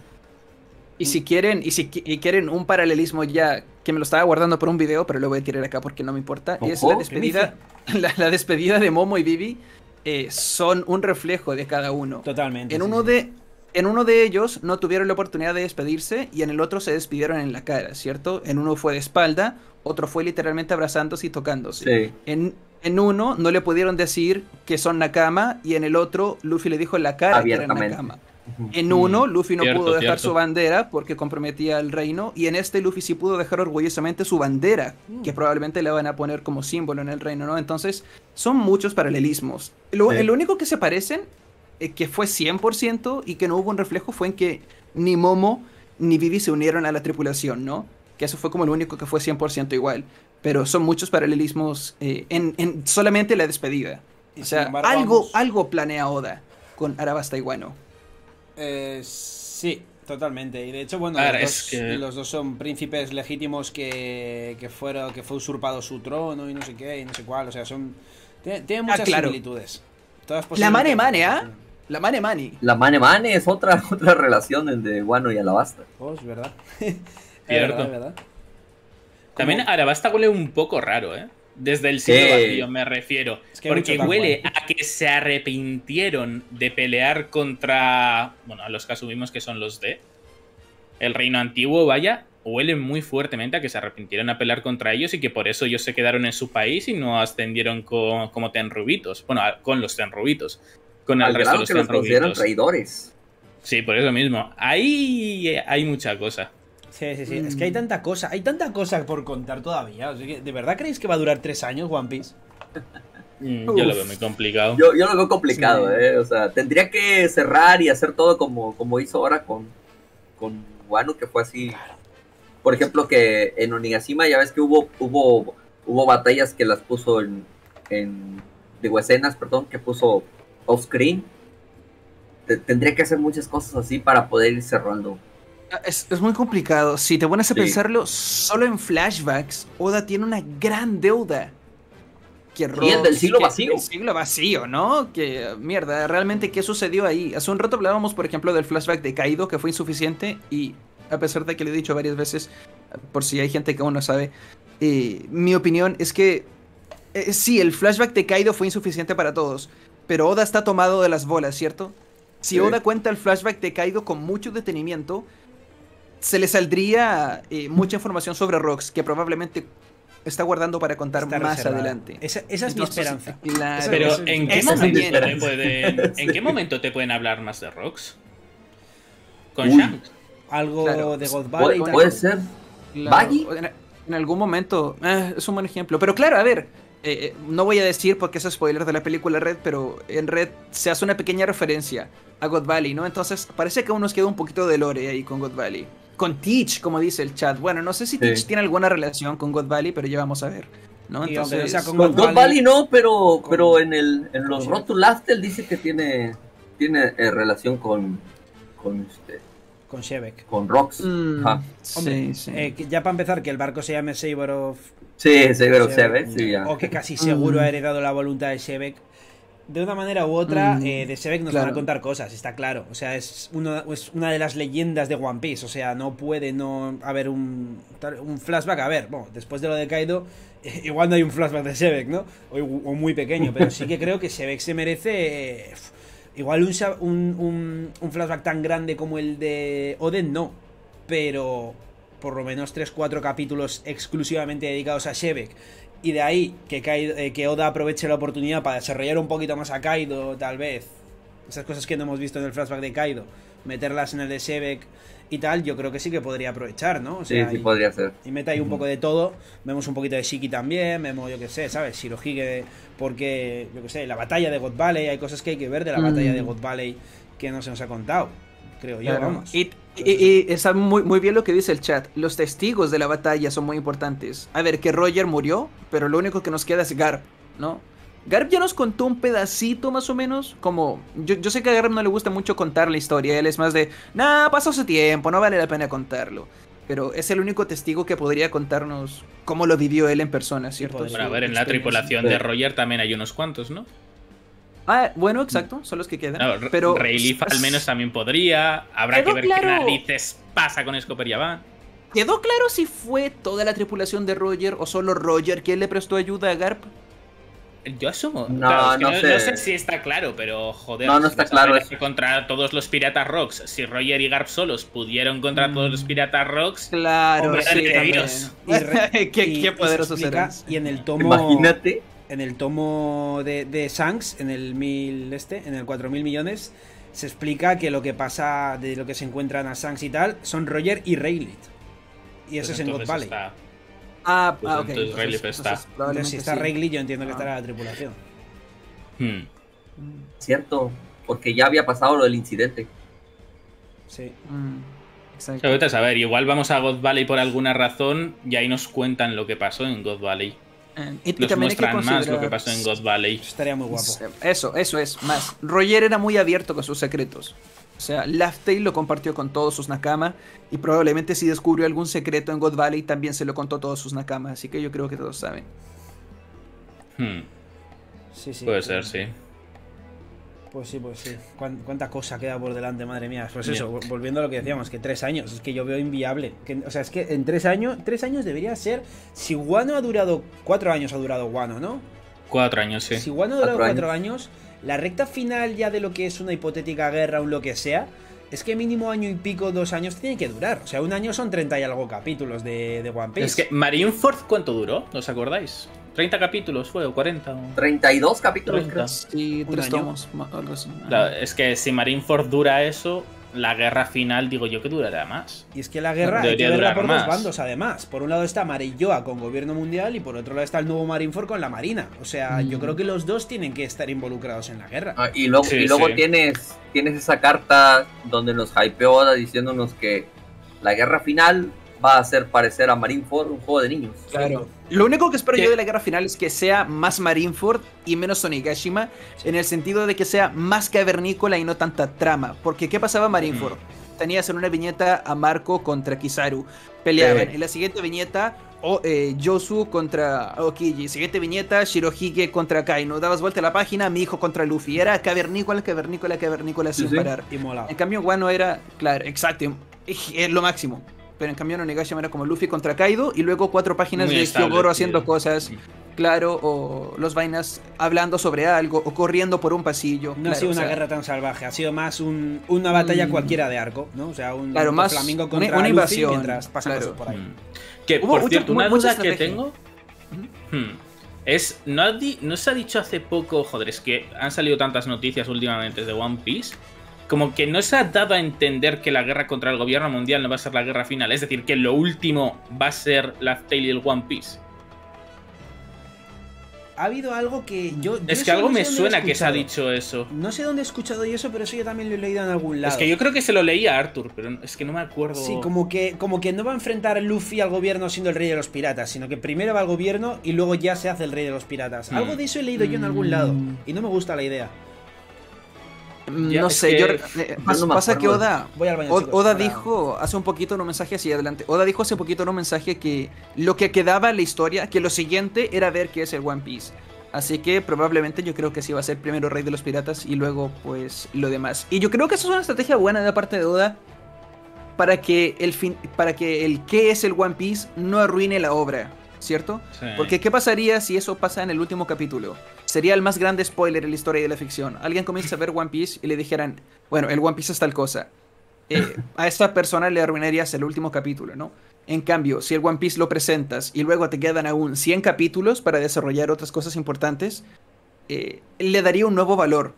Y si quieren, y si quieren un paralelismo ya, que me lo estaba guardando por un video, pero lo voy a tirar acá porque no me importa, es la despedida, *laughs* la, la, despedida de Momo y Vivi eh, son un reflejo de cada uno. Totalmente. En uno de en uno de ellos no tuvieron la oportunidad de despedirse y en el otro se despidieron en la cara, ¿cierto? En uno fue de espalda, otro fue literalmente abrazándose y tocándose. En, en, uno no le pudieron decir que son Nakama y en el otro Luffy le dijo en la cara que eran Nakama. En uno, Luffy no pudo dejar su bandera porque comprometía al reino. Y en este, Luffy sí pudo dejar orgullosamente su bandera, que mm. probablemente le van a poner como símbolo en el reino, ¿no? Entonces, son muchos paralelismos. Lo, El único que se parecen, eh, que fue 100% y que no hubo un reflejo, fue en que ni Momo ni Vivi se unieron a la tripulación, ¿no? Que eso fue como lo único que fue 100% igual. Pero son muchos paralelismos eh, en, solamente la despedida. O sea, algo, algo planea Oda con Arabasta y Guano. Eh, sí, totalmente. Y de hecho, bueno, los, dos, son príncipes legítimos que, que, fueron, que fue usurpado su trono y no sé qué, y no sé cuál. O sea, son. Tienen muchas ah, similitudes. la Mane Mane, ¿ah? La Mane Mane. La Mane Mane es otra, *laughs* otra relación de Guano y Alabasta. Oh, es verdad. *laughs* Cierto. verdad, También Arabasta huele un poco raro, ¿eh? Desde el siglo vacío me refiero. porque huele a que se arrepintieron de pelear contra. Bueno, a los que asumimos que son los de. El reino antiguo, vaya. Huele muy fuertemente a que se arrepintieron a pelear contra ellos y que por eso ellos se quedaron en su país y no ascendieron como tenrubitos. Bueno, con los tenrubitos. Con el resto de los tenrubitos. traidores. Sí, por eso mismo. Ahí hay mucha cosa. Sí, sí, sí. Es que hay tanta cosa, hay tanta cosa por contar todavía. ¿De verdad creéis que va a durar tres años One Piece? *laughs* Mm, yo lo veo muy complicado. Yo, lo veo complicado, eh. O sea, tendría que cerrar y hacer todo como, como hizo ahora con, con Wano, que fue así. Por ejemplo, que en Onigashima ya ves que hubo, hubo, hubo batallas que las puso en, en digo, escenas, perdón, que puso off-screen. Tendría que hacer muchas cosas así para poder ir cerrando. Ah, es, muy complicado. Si te pones a pensarlo, solo en flashbacks, Oda tiene una gran deuda. Que Bien, del siglo vacío. Del siglo vacío, ¿no? Que mierda, realmente, ¿qué sucedió ahí? Hace un rato hablábamos, por ejemplo, del flashback de Kaido, que fue insuficiente, y a pesar de que lo he dicho varias veces, por si hay gente que aún no sabe, eh, mi opinión es que eh, sí, el flashback de Kaido fue insuficiente para todos, pero Oda está tomado de las bolas, ¿cierto? Si Oda cuenta el flashback de Kaido con mucho detenimiento, se le saldría eh, mucha información sobre Rox, que probablemente está guardando para contar más adelante. Esa, es mi esperanza. Pero ¿en qué, momento te pueden, ¿en qué *laughs* momento te pueden hablar más de Rox? ¿Con Shanks? Algo de God Valley. Puede, ser. En, algún momento. Eh, es un buen ejemplo. Pero claro, a ver. Eh, no voy a decir porque es spoiler de la película Red, pero en Red se hace una pequeña referencia a God Valley, ¿no? Entonces parece que aún nos queda un poquito de lore ahí con God Valley con Teach, como dice el chat. Bueno, no sé si Teach tiene alguna relación con God Valley, pero ya vamos a ver. ¿no? Entonces, con, God, Valley, no, pero, pero en, el, en los él dice que tiene, tiene eh, relación con, con este, con Shebek. Con Rox. Mm, sí, sí. Eh, ya para empezar, que el barco se llame Saber of. Sí, Saber of Shebek, O que casi seguro ha heredado la voluntad de Shebek de una manera u otra, mm, eh, de Sebek nos van a contar cosas, está claro. O sea, es, es una de las leyendas de One Piece. O sea, no puede no haber un, un flashback. A ver, bueno, después de lo de Kaido, *laughs* igual no hay un flashback de Sebek, ¿no? O, muy pequeño, pero sí que creo que Sebek se merece. Igual un, un, un, flashback tan grande como el de Oden, no. Pero por lo menos 3-4 capítulos exclusivamente dedicados a Shebek y de ahí que, eh, que Oda aproveche la oportunidad para desarrollar un poquito más a Kaido, tal vez. Esas cosas que no hemos visto en el flashback de Kaido, meterlas en el de Shebek y tal, yo creo que sí que podría aprovechar, ¿no? sí, sí podría ser. Y meta ahí un poco de todo. Vemos un poquito de Shiki también, vemos, yo qué sé, ¿sabes? Shirohige, porque, yo qué sé, la batalla de God Valley, hay cosas que hay que ver de la batalla de God Valley que no se nos ha contado, creo yo, vamos. Y, está muy, muy bien lo que dice el chat. Los testigos de la batalla son muy importantes. A ver, que Roger murió, pero lo único que nos queda es Garp, ¿no? Garp ya nos contó un pedacito más o menos, como yo, sé que a Garp no le gusta mucho contar la historia, él es más de, nah, pasó su tiempo, no vale la pena contarlo. Pero es el único testigo que podría contarnos cómo lo vivió él en persona, ¿cierto? Bueno, a ver, en la tripulación de Roger también hay unos cuantos, ¿no? Ah, bueno, exacto, son los que quedan. pero Rayleigh al menos también podría. Habrá que ver qué narices pasa con Scopper y va. ¿Quedó claro si fue toda la tripulación de Roger o solo Roger quien le prestó ayuda a Garp? Yo asumo. No, no, sé. si está claro, pero joder. No, no está claro. Contra todos los piratas rocks. Si Roger y Garp solos pudieron contra todos los mm. piratas rocks. Claro, sí, *laughs* *laughs* qué, qué poderosos eran. Y en el tomo. Imagínate en el tomo de, de Shanks, en el mil este, en el 4000 millones, se explica que lo que pasa de lo que se encuentran a Shanks y tal son Roger y Rayleigh. Y eso pues es en God Valley. Ah, pues ah ok. Entonces Rayleigh está. si está Rayleigh, yo entiendo que ah. estará la tripulación. Hmm. Cierto, porque ya había pasado lo del incidente. Sí. Mm, exacto. a ver, igual vamos a God Valley por alguna razón y ahí nos cuentan lo que pasó en God Valley. Eh, y, Nos muestran más lo que pasó en God Valley. Estaría muy guapo. Eso, eso es, más. Roger era muy abierto con sus secretos. O sea, Laughtale lo compartió con todos sus Nakama y probablemente si descubrió algún secreto en God Valley también se lo contó a todos sus Nakama, así que yo creo que todos saben. Hmm. Sí, sí, Puede ser, sí. Pues sí, pues sí. ¿Cuánta cosa queda por delante, madre mía? Pues eso, volviendo a lo que decíamos, que tres años, es que yo veo inviable. o sea, es que en tres años, tres años debería ser. Si Guano ha durado. Cuatro años ha durado Guano, ¿no? Cuatro años, sí. Si Guano ha durado cuatro, años. La recta final ya de lo que es una hipotética guerra o lo que sea, es que mínimo año y pico, dos años tiene que durar. O sea, un año son treinta y algo capítulos de, de One Piece. Es que Marineford, ¿cuánto duró? ¿Os acordáis? 30 capítulos fue, o 40. 32 capítulos, creo. Sí, tres tomos. es que si Marineford dura eso, la guerra final, digo yo que durará más. Y es que la guerra hay que verla por dos bandos, además. Por un lado está Marilloa con gobierno mundial y por otro lado está el nuevo Marineford con la Marina. O sea, yo creo que los dos tienen que estar involucrados en la guerra. Ah, y luego, y luego tienes, tienes esa carta donde nos hypeó diciéndonos que la guerra final va a hacer parecer a Marineford un juego de niños. Claro. Lo único que espero yo de la guerra final es que sea más Marineford y menos Onigashima, en el sentido de que sea más cavernícola y no tanta trama. Porque ¿qué pasaba en Marineford? Tenías en una viñeta a Marco contra Kizaru. Peleaban. En la siguiente viñeta, o, eh, Yosu contra Okiji. Siguiente viñeta, Shirohige contra Kaino. Dabas vuelta a la página, mi hijo contra Luffy. Era cavernícola, cavernícola, cavernícola sin parar. Y mola. En cambio, Wano era, claro, exacto, es lo máximo pero en cambio no Onigashima era como Luffy contra Kaido y luego cuatro páginas de Hyogoro haciendo cosas, claro, o los vainas hablando sobre algo o corriendo por un pasillo. No ha sido una guerra tan salvaje, ha sido más una batalla mm. cualquiera de arco, ¿no? O sea, un, claro, más flamingo contra una, invasión mientras pasa por ahí. Mm. Que, por cierto, una duda que tengo... Hmm, es, ¿no, ¿no se ha dicho hace poco, joder, es que han salido tantas noticias últimamente de One Piece, como que no se ha dado a entender que la guerra contra el gobierno mundial no va a ser la guerra final. Es decir, que lo último va a ser la Tale y el One Piece. Ha habido algo que yo. es que algo me suena que se ha dicho eso. No sé dónde he escuchado yo eso, pero eso yo también lo he leído en algún lado. Es que yo creo que se lo leía a Arthur, pero es que no me acuerdo. Sí, como que, como que no va a enfrentar Luffy al gobierno siendo el rey de los piratas, sino que primero va al gobierno y luego ya se hace el rey de los piratas. Mm. Algo de eso he leído yo en algún lado mm. y no me gusta la idea. No sé, yo, eh, pasa, que Oda, Oda dijo hace un poquito en un mensaje así adelante. Oda dijo hace poquito en un mensaje que lo que quedaba en la historia, que lo siguiente era ver qué es el One Piece. Así que probablemente yo creo que sí va a ser primero Rey de los Piratas y luego pues lo demás. Y yo creo que eso es una estrategia buena de parte de Oda para que el fin, para que el qué es el One Piece no arruine la obra. ¿Cierto? Porque ¿qué pasaría si eso pasa en el último capítulo? Sería el más grande spoiler en la historia de la ficción. Alguien comienza a ver One Piece y le dijeran, bueno, el One Piece es tal cosa. Eh, *laughs* a esta persona le arruinarías el último capítulo, ¿no? En cambio, si el One Piece lo presentas y luego te quedan aún 100 capítulos para desarrollar otras cosas importantes, eh, le daría un nuevo valor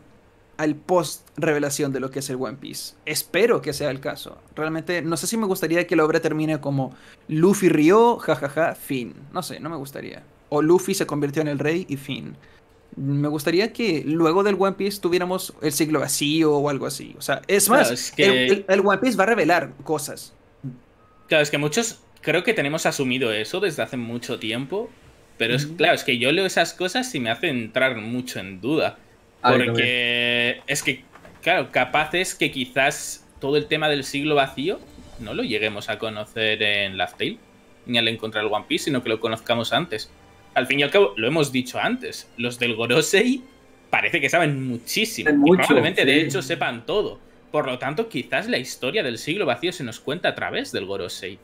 al post revelación de lo que es el One Piece. Espero que sea el caso. Realmente no sé si me gustaría que la obra termine como Luffy rió, jajaja, fin. No sé, no me gustaría. O Luffy se convirtió en el rey y fin. Me gustaría que luego del One Piece tuviéramos el siglo vacío o algo así. O sea, es más, el, One Piece va a revelar cosas. Claro, es que muchos creo que tenemos asumido eso desde hace mucho tiempo. Pero es claro, es que yo leo esas cosas y me hace entrar mucho en duda. Porque es que, claro, capaz es que quizás todo el tema del siglo vacío no lo lleguemos a conocer en Laugh Tale, ni al encontrar el One Piece, sino que lo conozcamos antes. Al fin y al cabo, lo hemos dicho antes, los del Gorosei parece que saben muchísimo. probablemente, de hecho, sepan todo. Por lo tanto, quizás la historia del siglo vacío se nos cuenta a través del Gorosei. y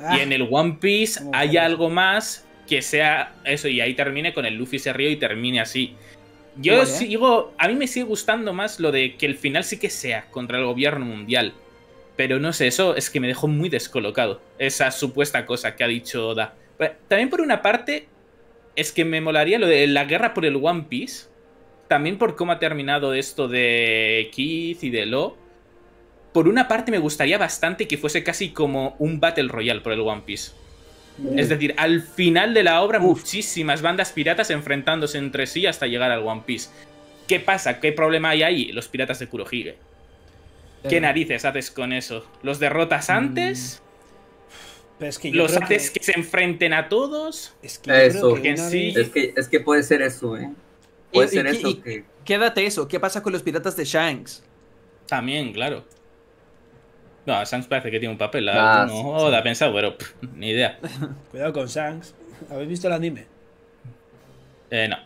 ah. en el One Piece hay algo más que sea eso, y ahí termine con el Luffy se río y termine así. Yo sigo. A mí me sigue gustando más lo de que el final sí que sea contra el gobierno mundial. Pero no sé, eso es que me dejó muy descolocado. Esa supuesta cosa que ha dicho Oda. también por una parte, es que me molaría lo de la guerra por el One Piece. También por cómo ha terminado esto de Keith y de Lo. Por una parte me gustaría bastante que fuese casi como un Battle Royale por el One Piece. Es decir, al final de la obra, muchísimas bandas piratas enfrentándose entre sí hasta llegar al One Piece. ¿Qué pasa? ¿Qué problema hay ahí? Los piratas de Kurohige. ¿Qué narices haces con eso? ¿Los derrotas mm. antes? es que ¿Los haces que... se enfrenten a todos? Es que eso. sí. es, que, es que puede ser eso, ¿eh? Puede ser eso. que... Quédate eso. ¿Qué pasa con los piratas de Shanks? También, claro. No, Shanks parece que tiene un papel. Ah, no, la pensado, pero ni idea. *laughs* Cuidado con Shanks. ¿Habéis visto el anime? Eh, no.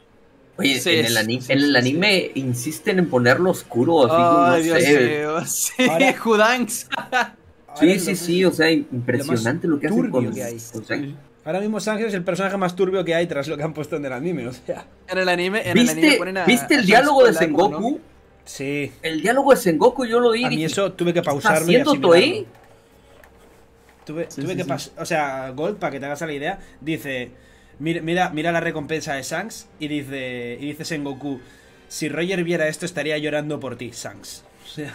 Oye, en, el anime, en el anime insisten en ponerlo oscuro. Así, Dios mío. *laughs* Sí, Judanks. *laughs* sí, sí, sí. O sea, impresionante lo, que hacen con, que hay. Ahora mismo Shanks es el personaje más turbio que hay tras lo que han puesto en el anime, o sea. En el anime, en ¿Viste, el anime ponen a, ¿Viste el diálogo de Sengoku? Sí. El diálogo de Sengoku yo lo vi. A mí eso tuve que pausarlo. ¿Haciendo Toei? Tuve, tuve que pasar. O sea, Gold, para que te hagas la idea, dice. Mira, mira, la recompensa de Shanks y dice, y dice Sengoku: Si Roger viera esto, estaría llorando por ti, Shanks. O sea.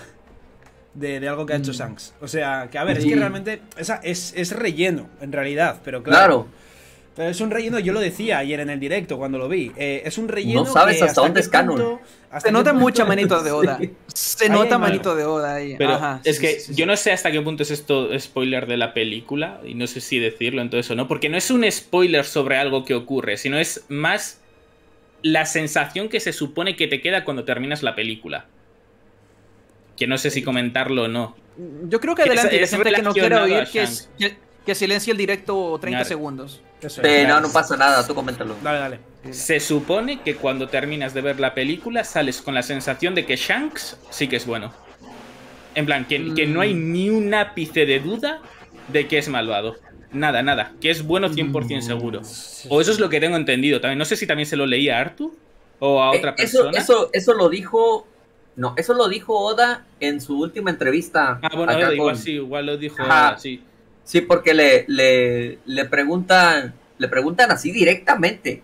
de, algo que ha hecho Mm. Shanks. O sea, que a ver, es Sí. que realmente esa es, es relleno, en realidad, pero claro. Claro. Pero es un relleno, yo lo decía ayer en el directo cuando lo vi. eh, es un relleno. No sabes que hasta dónde es canon. punto- hasta Se nota punto- mucha manito de Oda. *laughs* Sí. Se nota manito mano. de Oda ahí. Pero Ajá, es sí, que sí, sí, yo sí. no sé hasta qué punto es esto spoiler de la película, y no sé si decirlo entonces o no, porque no es un spoiler sobre algo que ocurre, sino es más la sensación que se supone que te queda cuando terminas la película. Que no sé si comentarlo o no. Yo creo que Es- adelante, la es gente que no a oír, que, es- que, que silencie el directo 30 Claro. segundos. Eso es. no, no pasa nada, tú coméntalo. Dale, dale. Se supone que cuando terminas de ver la película sales con la sensación de que Shanks sí que es bueno. En plan, que, que no hay Mm. ni un ápice de duda de que es malvado. Nada, nada. Que es bueno 100% seguro. O eso es lo que tengo entendido también. No sé si también se lo leía a Arthur o a otra Eh, eso, persona. eso, eso lo dijo. No, eso lo dijo Oda en su última entrevista. Ah, bueno, igual sí, igual lo dijo Ajá. ahora, sí. Sí, porque le, le, le preguntan. Le preguntan así directamente.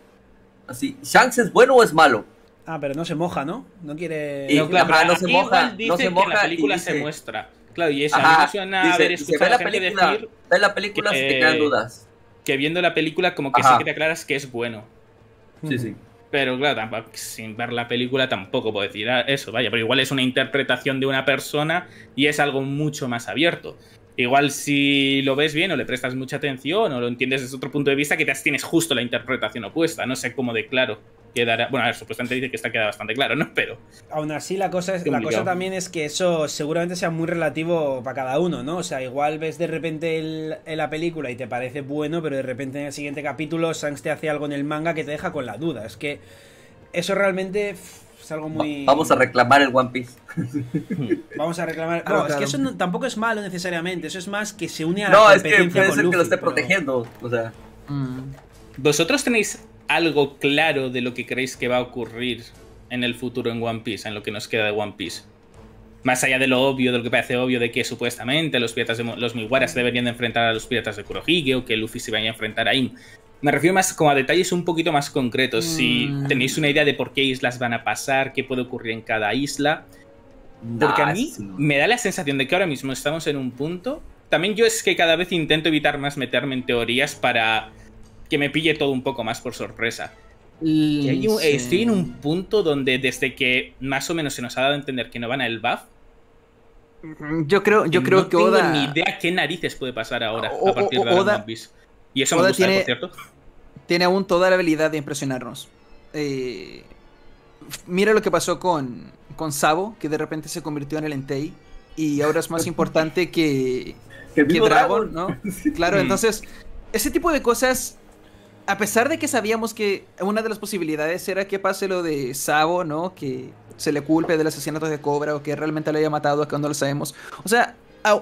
Así, ¿Shanks es bueno o es malo? Ah, pero no se moja, ¿no? No quiere. Y- No, claro, ajá, no se moja, no se que moja en la película se muestra. Claro, y eso, a mí Ajá, dice, ve a la película, decir ve la película si te que- quedan dudas. que viendo la película como que Ajá. sí que te aclaras que es bueno. Sí, sí. Pero claro, tampoco- sin ver la película tampoco puedo decir ah, eso, vaya, pero igual es una interpretación de una persona y es algo mucho más abierto. Igual si lo ves bien o le prestas mucha atención o lo entiendes desde otro punto de vista, que te tienes justo la interpretación opuesta. No sé cómo de claro quedará. Bueno, a ver, supuestamente dice que está queda bastante claro, ¿no? Pero Aún así, la cosa, es, la cosa también es que eso seguramente sea muy relativo para cada uno, ¿no? O sea, igual ves de repente el- en la película y te parece bueno, pero de repente en el siguiente capítulo Shanks te hace algo en el manga que te deja con la duda. Es que eso realmente es algo muy. Va- Vamos a reclamar el One Piece. *laughs* Vamos a reclamar. Claro, no, es que eso no- tampoco es malo necesariamente. Eso es más que se une a la No, es que competencia puede con ser que lo esté pero- protegiendo. O sea, Mm. ¿vosotros tenéis algo claro de lo que creéis que va a ocurrir en el futuro en One Piece, en lo que nos queda de One Piece? Más allá de lo obvio, de lo que parece obvio de que supuestamente los piratas de los Miwaras deberían de enfrentar a los piratas de Kurohige o que Luffy se vaya a enfrentar a Im. Me refiero más como a detalles un poquito más concretos. Si Mm. tenéis una idea de por qué islas van a pasar, qué puede ocurrir en cada isla. Porque nah, a mí sí, me da la sensación de que ahora mismo estamos en un punto. También yo es que cada vez intento evitar más meterme en teorías para que me pille todo un poco más por sorpresa. Que hay un- Sí. Estoy en un punto donde desde que más o menos se nos ha dado a entender que no van a el buff, Yo creo, yo creo no que tengo Oda. ni idea qué narices puede pasar ahora O- a partir o- de Oda-. Y eso me Oda gusta, ¿eh? tiene- por cierto. tiene aún toda la habilidad de impresionarnos. Eh, mira lo que pasó con, con Sabo, que de repente se convirtió en el Entei. Y ahora es más *laughs* importante que, Que el que Dragon, Dragon. ¿no? *laughs* Claro, Mm. entonces, ese tipo de cosas, a pesar de que sabíamos que una de las posibilidades era que pase lo de Sabo, ¿no? Que se le culpe del asesinato de Cobra o que realmente le haya matado, que no lo sabemos. O sea,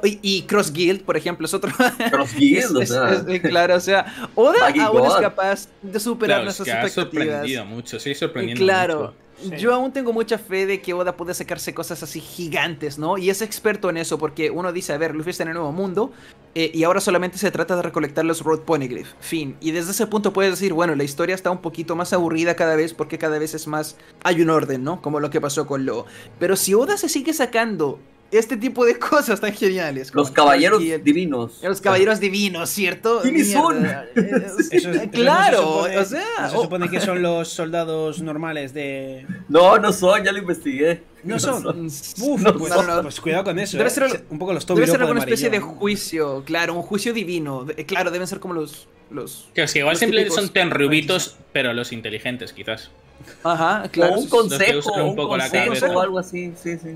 y, y Cross Guild, por ejemplo, es otro. Cross *laughs* Guild, Es- o es- sea. es- claro, o sea, Oda Baggy aún es capaz de superar Claro, es nuestras ha expectativas. sorprendido mucho, sí, Y sorprendiendo claro, mucho. Yo aún tengo mucha fe de que Oda puede sacarse cosas así gigantes, ¿no? Y es experto en eso porque uno dice, a ver, Luffy está en el nuevo mundo eh, y ahora solamente se trata de recolectar los Road Poneglyph, fin. Y desde ese punto puedes decir, bueno, la historia está un poquito más aburrida cada vez porque cada vez es más, hay un orden, ¿no? Como lo que pasó con Lo. Pero si Oda se sigue sacando este tipo de *laughs* cosas tan geniales. Los caballeros el- divinos. los caballeros divinos, ¿cierto? ¿Quiénes son? Eh, *laughs* Eso eso claro, no se supone- o sea, no se supone que son los soldados normales de. No, no son, ya lo investigué. No son. Uf, No pues, son. no, pues cuidado con eso. Debe eh. ser- un poco los Debe ser alguna de especie de juicio, claro, un juicio divino. De- claro, deben ser como los. los Que es que igual típicos- son tenrubitos, pero los inteligentes, quizás. Ajá, claro. o un consejo, un un poco la consejo cabeza. o algo así, sí, sí.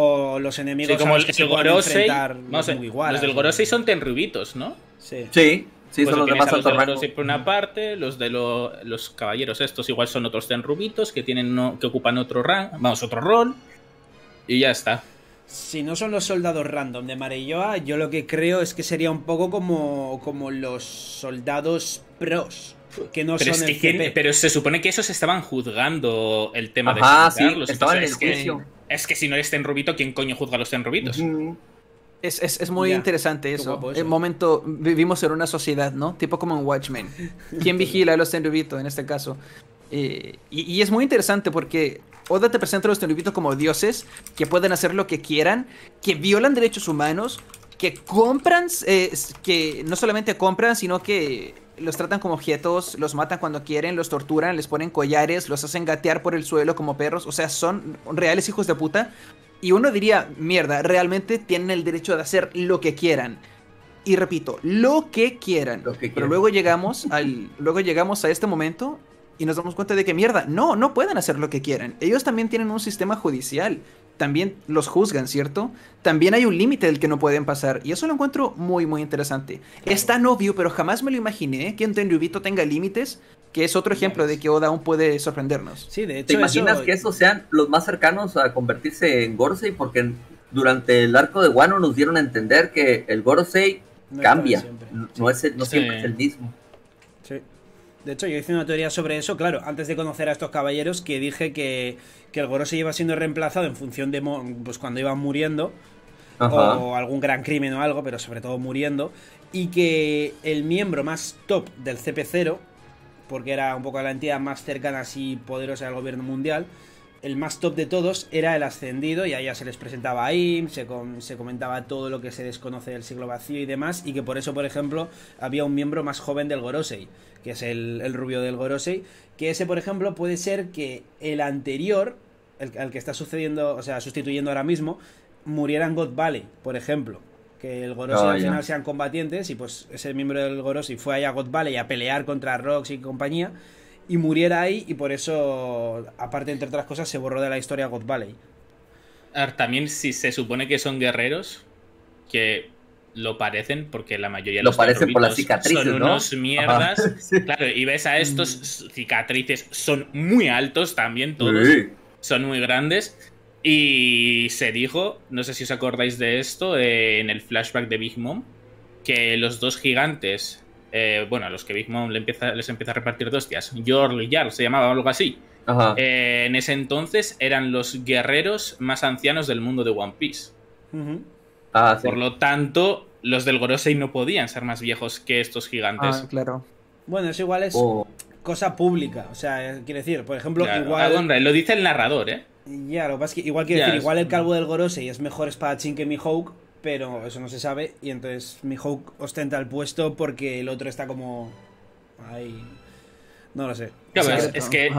O los enemigos Sí, como a el, los que se el pueden Gorosei. enfrentar Vamos a- los del Gorosei son tenrubitos, ¿no? Sí. Sí, sí, Pues son los demás. Gorosei por una parte, los de lo- los caballeros estos igual son otros tenrubitos que tienen no- que ocupan otro rank, vamos, otro rol. Y ya está. Si no son los soldados random de Mareyoa, yo lo que creo es que sería un poco como, como los soldados pros, que no Pero, es son que el quién- CP. pero se supone que esos estaban juzgando el tema Ajá, de sí, sacarlos, estaban en el es, que, juicio. es que si no eres tenrubito, ¿quién coño juzga a los tenrubitos? Ujú. Es, es, es muy Ya, interesante eso. eso. El momento, vivimos en una sociedad, ¿no? Tipo como en Watchmen. *laughs* ¿Quién vigila a los tenrubitos en este caso? Eh, y, es muy interesante porque Oda te presenta a los Tenubitos como dioses que pueden hacer lo que quieran, que violan derechos humanos, que compran, eh, que no solamente compran, sino que los tratan como objetos, los matan cuando quieren, los torturan, les ponen collares, los hacen gatear por el suelo como perros, o sea, son reales hijos de puta. Y uno diría, mierda, realmente tienen el derecho de hacer lo que quieran. Y repito, lo que quieran. Pero luego llegamos al luego llegamos a este momento y nos damos cuenta de que mierda, no, no pueden hacer lo que quieran. Ellos también tienen un sistema judicial también los juzgan, ¿cierto? También hay un límite del que no pueden pasar. Y eso lo encuentro muy, muy interesante. Es tan obvio, pero jamás me lo imaginé que un Tenryubito tenga límites, que es otro ejemplo de que Oda aún puede sorprendernos. Sí, de hecho. ¿Te imaginas que esos sean los más cercanos a convertirse en Gorosei? Porque durante el arco de Wano nos dieron a entender que el Gorosei cambia. No, es no siempre es el mismo. De hecho, yo hice una teoría sobre eso, claro, antes de conocer a estos caballeros, que dije que, que el Gorosei iba siendo reemplazado en función de pues cuando iban muriendo, o algún gran crimen o algo, pero sobre todo muriendo, y que el miembro más top del CP0, porque era un poco la entidad más cercana y poderosa del gobierno mundial, el más top de todos era el ascendido y allá se les presentaba a Im, se, se, comentaba todo lo que se desconoce del siglo vacío y demás, y que por eso, por ejemplo, había un miembro más joven del Gorosei, que es el, rubio del Gorosei, que ese, por ejemplo, puede ser que el anterior, el, que está sucediendo, o sea, sustituyendo ahora mismo, muriera en God Valley, por ejemplo. Que el Gorosei ah, al final sean combatientes y pues ese miembro del Gorosei fue allá a God Valley a pelear contra Rox y compañía y muriera ahí y por eso, aparte entre otras cosas, se borró de la historia God Valley. también si se supone que son guerreros, que lo parecen, porque la mayoría de lo parecen por las cicatrices, son unos mierdas. *laughs* Claro, y ves a estos mm. cicatrices, son muy altos también todos. Son muy grandes. Y se dijo, no sé si os acordáis de esto, eh, en el flashback de Big Mom, que los dos gigantes eh, bueno, a los que Big Mom les empieza a repartir dos días. Jorl y Jarl se llamaba algo así. Eh, en ese entonces eran los guerreros más ancianos del mundo de One Piece. Ah, Por lo tanto, los del Gorosei no podían ser más viejos que estos gigantes. Ah, claro. Bueno, eso igual es oh. cosa pública. O sea, eh, quiere decir, por ejemplo, igual. lo dice el narrador, ¿eh? Ya, lo que pasa es que igual quiere decir, igual el calvo del Gorosei es mejor espadachín que Mihawk, pero eso no se sabe y entonces mi Hawk ostenta el puesto porque el otro está como ahí no lo sé. Claro es, que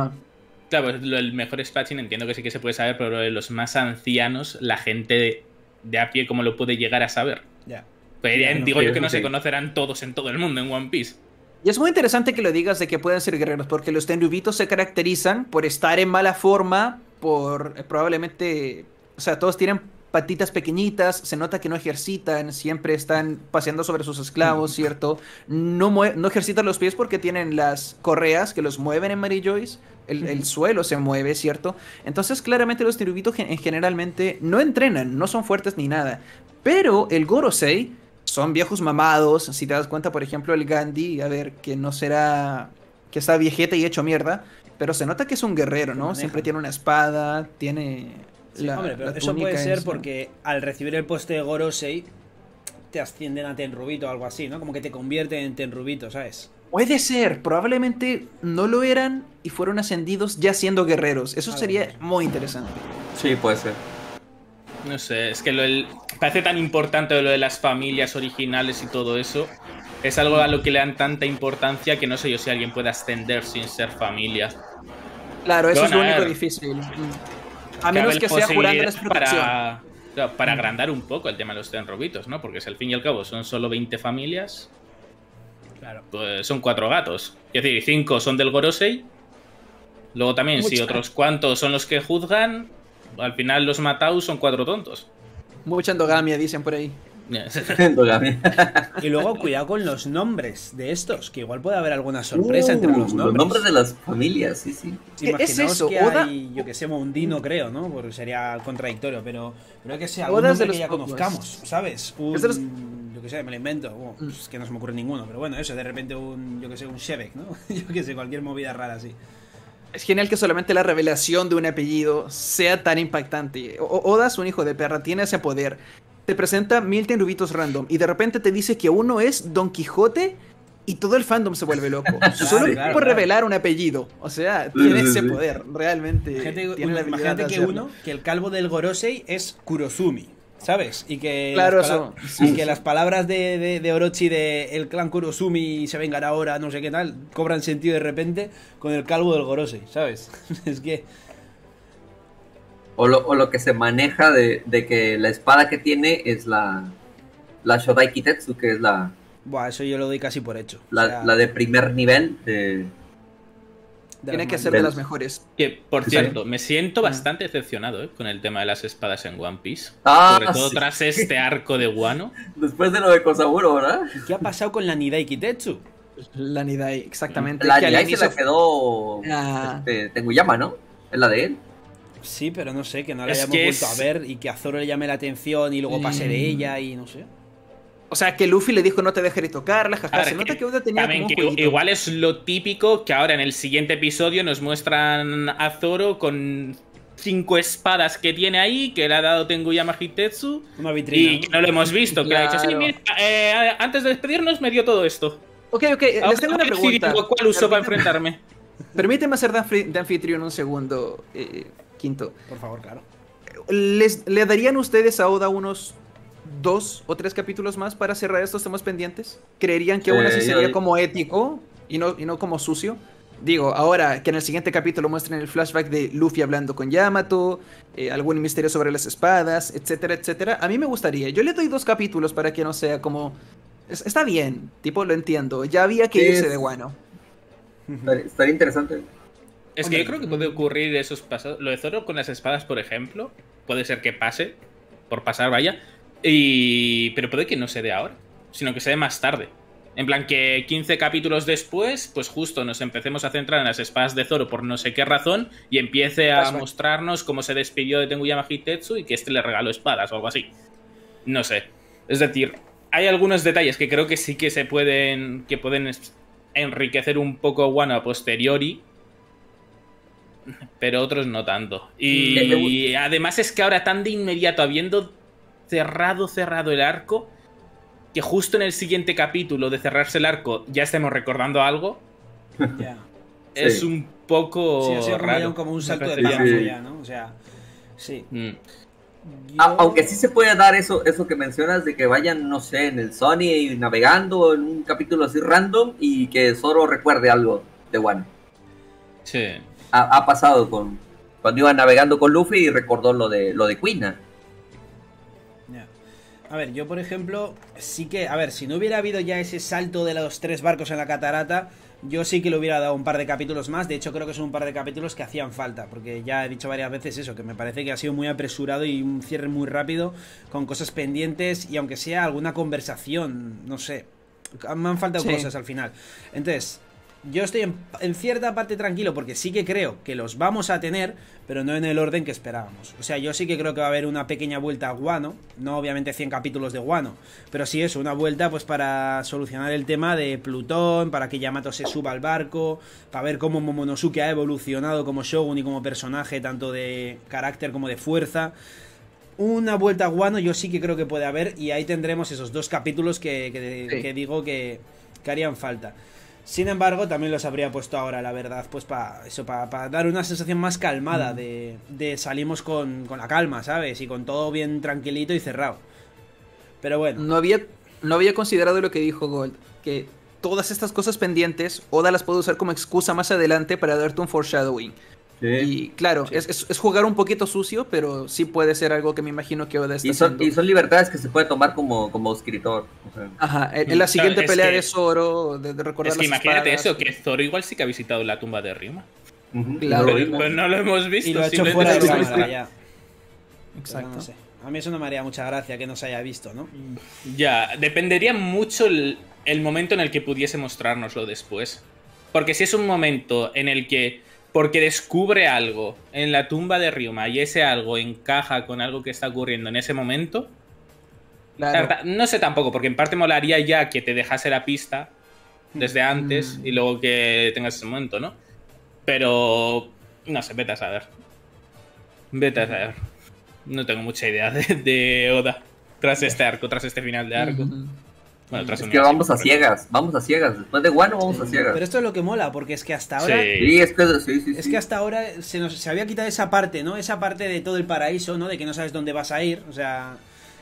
claro el mejor spatching entiendo que sí que se puede saber pero de los más ancianos la gente de, a pie cómo lo puede llegar a saber ya. Pero digo yo que no se conocerán todos en todo el mundo en One Piece. Y es muy interesante que lo digas de que pueden ser guerreros, porque los Tenryubitos se caracterizan por estar en mala forma, por eh, probablemente, o sea, todos tienen patitas pequeñitas, se nota que no ejercitan, siempre están paseando sobre sus esclavos, ¿cierto? No, no ejercitan los pies porque tienen las correas que los mueven en Mary Joyce, el, suelo se mueve, ¿cierto? Entonces claramente los tirubitos generalmente no entrenan, no son fuertes ni nada. Pero el Gorosei son viejos mamados, si te das cuenta, por ejemplo, el Gandhi, a ver, que no será que está viejeta y hecho mierda, pero se nota que es un guerrero, ¿no? Siempre tiene una espada, tiene hombre, pero eso puede ser porque al recibir el puesto de Gorosei te ascienden a Tenrubito o algo así, ¿no? Como que te convierten en Tenrubito, ¿sabes? Puede ser, probablemente no lo eran y fueron ascendidos ya siendo guerreros. Eso sería muy interesante. Sí, puede ser. No sé, es que lo parece tan importante lo de las familias originales y todo eso. Es algo a lo que le dan tanta importancia que no sé yo si alguien puede ascender sin ser familia. Claro, eso es lo único difícil. A menos que sea jurando la para, para agrandar un poco el tema de los tenrobitos, ¿no? Porque si al fin y al cabo son solo 20 familias, claro. pues son cuatro gatos. Es decir, cinco son del Gorosei. Luego también, si otros cuantos son los que juzgan, al final los Mataus son cuatro tontos. Mucha endogamia, dicen por ahí. *laughs* y luego cuidado con los nombres de estos, que igual puede haber alguna sorpresa entre los nombres. Los nombres de las familias, sí, sí. ¿Es eso? que hay, yo que sé, Mondino creo, ¿no? Porque sería contradictorio, pero creo que sea algo que ya conozcamos, ¿sabes? Un, yo que sé, me lo invento. Mm. es que no se me ocurre ninguno, pero bueno, eso, de repente un, yo que sé, un Shebek, ¿no? *laughs* yo que sé, cualquier movida rara así. Es genial que solamente la revelación de un apellido sea tan impactante. Oda es un hijo de perra, tiene ese poder te presenta mil tenrubitos random y de repente te dice que uno es Don Quijote y todo el fandom se vuelve loco. *laughs* Solo por revelar un apellido. O sea, tiene ese poder, realmente. Imagínate, que uno, que el calvo del Gorosei es Kurosumi. ¿Sabes? Y que, claro, las, y que las palabras de, de, Orochi de el clan Kurosumi se vengan ahora, no sé qué tal, cobran sentido de repente con el calvo del Gorosei, ¿sabes? *laughs* es que... O lo, o lo, que se maneja de, de, que la espada que tiene es la, la Shodai Kitetsu, que es la, Buah, eso yo lo doy casi por hecho. La, de primer nivel Tiene que ser de las mejores. Que, por cierto, me siento bastante decepcionado ¿eh? con el tema de las espadas en One Piece. Ah, Sobre todo tras este *laughs* arco de Wano. Después de lo de Kosaburo, ¿verdad? ¿Qué ha pasado con la Nidai Kitetsu? La Nidai, exactamente. La Nidai se la quedó ah. este, Tenguyama, ¿no? Es la de él. Sí, pero no sé, que no la hayamos vuelto a ver y que a Zoro le llame la atención y luego pase de mm. ella y no sé. O sea, que Luffy le dijo no te dejes tocarla, jaja. Se nota que Oda tenía como Igual es lo típico que ahora en el siguiente episodio nos muestran a Zoro con cinco espadas que tiene ahí, que le ha dado Tenguyama Hitetsu. Una vitrina. Y que no lo hemos visto, que ha dicho, sí, mira, eh, antes de despedirnos me dio todo esto. Ok, ok, les tengo una pregunta. ¿Cuál uso para enfrentarme? *laughs* Permíteme hacer de anfitrión un segundo, eh, Quinto. Por favor, claro. ¿Les, ¿Le darían ustedes a Oda unos dos o tres capítulos más para cerrar estos temas pendientes? ¿Creerían que aún así sería como ético y no, y no como sucio? Digo, ahora que en el siguiente capítulo muestren el flashback de Luffy hablando con Yamato, eh, algún misterio sobre las espadas, etcétera, etcétera. A mí me gustaría. Yo le doy dos capítulos para que no sea como. está bien, tipo, lo entiendo. Ya había que irse de guano. *laughs* Estaría interesante. Es que yo creo que puede ocurrir esos pasos. Lo de Zoro con las espadas, por ejemplo, puede ser que pase, por pasar, vaya. Y... Pero puede que no se dé ahora, sino que se dé más tarde. En plan que 15 capítulos después, pues justo nos empecemos a centrar en las espadas de Zoro por no sé qué razón y empiece a mostrarnos cómo se despidió de Tenguyama Hitetsu y que este le regaló espadas o algo así. No sé. Es decir, hay algunos detalles que creo que sí que se pueden que pueden enriquecer un poco Wano a posteriori, pero otros no tanto. y además es que ahora tan de inmediato habiendo cerrado, cerrado el arco, que justo en el siguiente capítulo de cerrarse el arco ya estemos recordando algo. *laughs* Ya. Es un poco sí, raro. Como, un salto de paso ya, ¿no? O sea, sí. Mm. Aunque sí se puede dar eso, eso que mencionas de que vayan, no sé, en el Sony navegando en un capítulo así random y que solo recuerde algo de One. Sí. Ha, pasado con cuando iba navegando con Luffy y recordó lo de lo de Queen. A ver, yo por ejemplo, sí que, a ver, si no hubiera habido ya ese salto de los tres barcos en la catarata, yo sí que le hubiera dado un par de capítulos más. De hecho, creo que son un par de capítulos que hacían falta, porque ya he dicho varias veces eso, que me parece que ha sido muy apresurado y un cierre muy rápido, con cosas pendientes y aunque sea alguna conversación, no sé, me han faltado cosas al final. Entonces, yo estoy en, cierta parte tranquilo porque sí que creo que los vamos a tener, pero no en el orden que esperábamos. O sea, yo sí que creo que va a haber una pequeña vuelta a Guano, no obviamente 100 capítulos de Guano, pero sí eso, una vuelta pues para solucionar el tema de Plutón, para que Yamato se suba al barco, para ver cómo Momonosuke ha evolucionado como Shogun y como personaje, tanto de carácter como de fuerza. Una vuelta a Guano yo sí que creo que puede haber y ahí tendremos esos dos capítulos que, digo que, que harían falta. Sin embargo, también los habría puesto ahora, la verdad, pues para eso, para dar una sensación más calmada, mm. de, de salimos con, con, la calma, ¿sabes? Y con todo bien tranquilito y cerrado. Pero bueno. No había, no había considerado lo que dijo Gold, que todas estas cosas pendientes, Oda las puede usar como excusa más adelante para darte un foreshadowing. Y claro, es, jugar un poquito sucio, pero sí puede ser algo que me imagino que Oda está y son, Y son libertades que se puede tomar como, como escritor. Ajá, en, la siguiente pelea de Zoro, de, recordar Es que imagínate eso, que Zoro igual sí que ha visitado la tumba de Rima. Claro. Pues no lo hemos visto. Y lo ha hecho fuera de cámara ya. Exacto. A mí eso no me haría mucha gracia que no se haya visto, ¿no? Ya, dependería mucho el, el momento en el que pudiese mostrárnoslo después. Porque si es un momento en el que porque descubre algo en la tumba de Ryuma y ese algo encaja con algo que está ocurriendo en ese momento. No sé tampoco, porque en parte molaría ya que te dejase la pista desde antes mm. y luego que tengas ese momento, ¿no? Pero no sé, vete a saber. Vete a saber. No tengo mucha idea de, Oda tras este arco, tras este final de arco. Bueno, es que vamos a ciegas, vamos a ciegas. Después de Guano vamos a ciegas. Pero esto es lo que mola, porque es que hasta ahora. Sí, es, que, sí, es que hasta ahora se nos se había quitado esa parte, ¿no? Esa parte de todo el paraíso, ¿no? De que no sabes dónde vas a ir. O sea,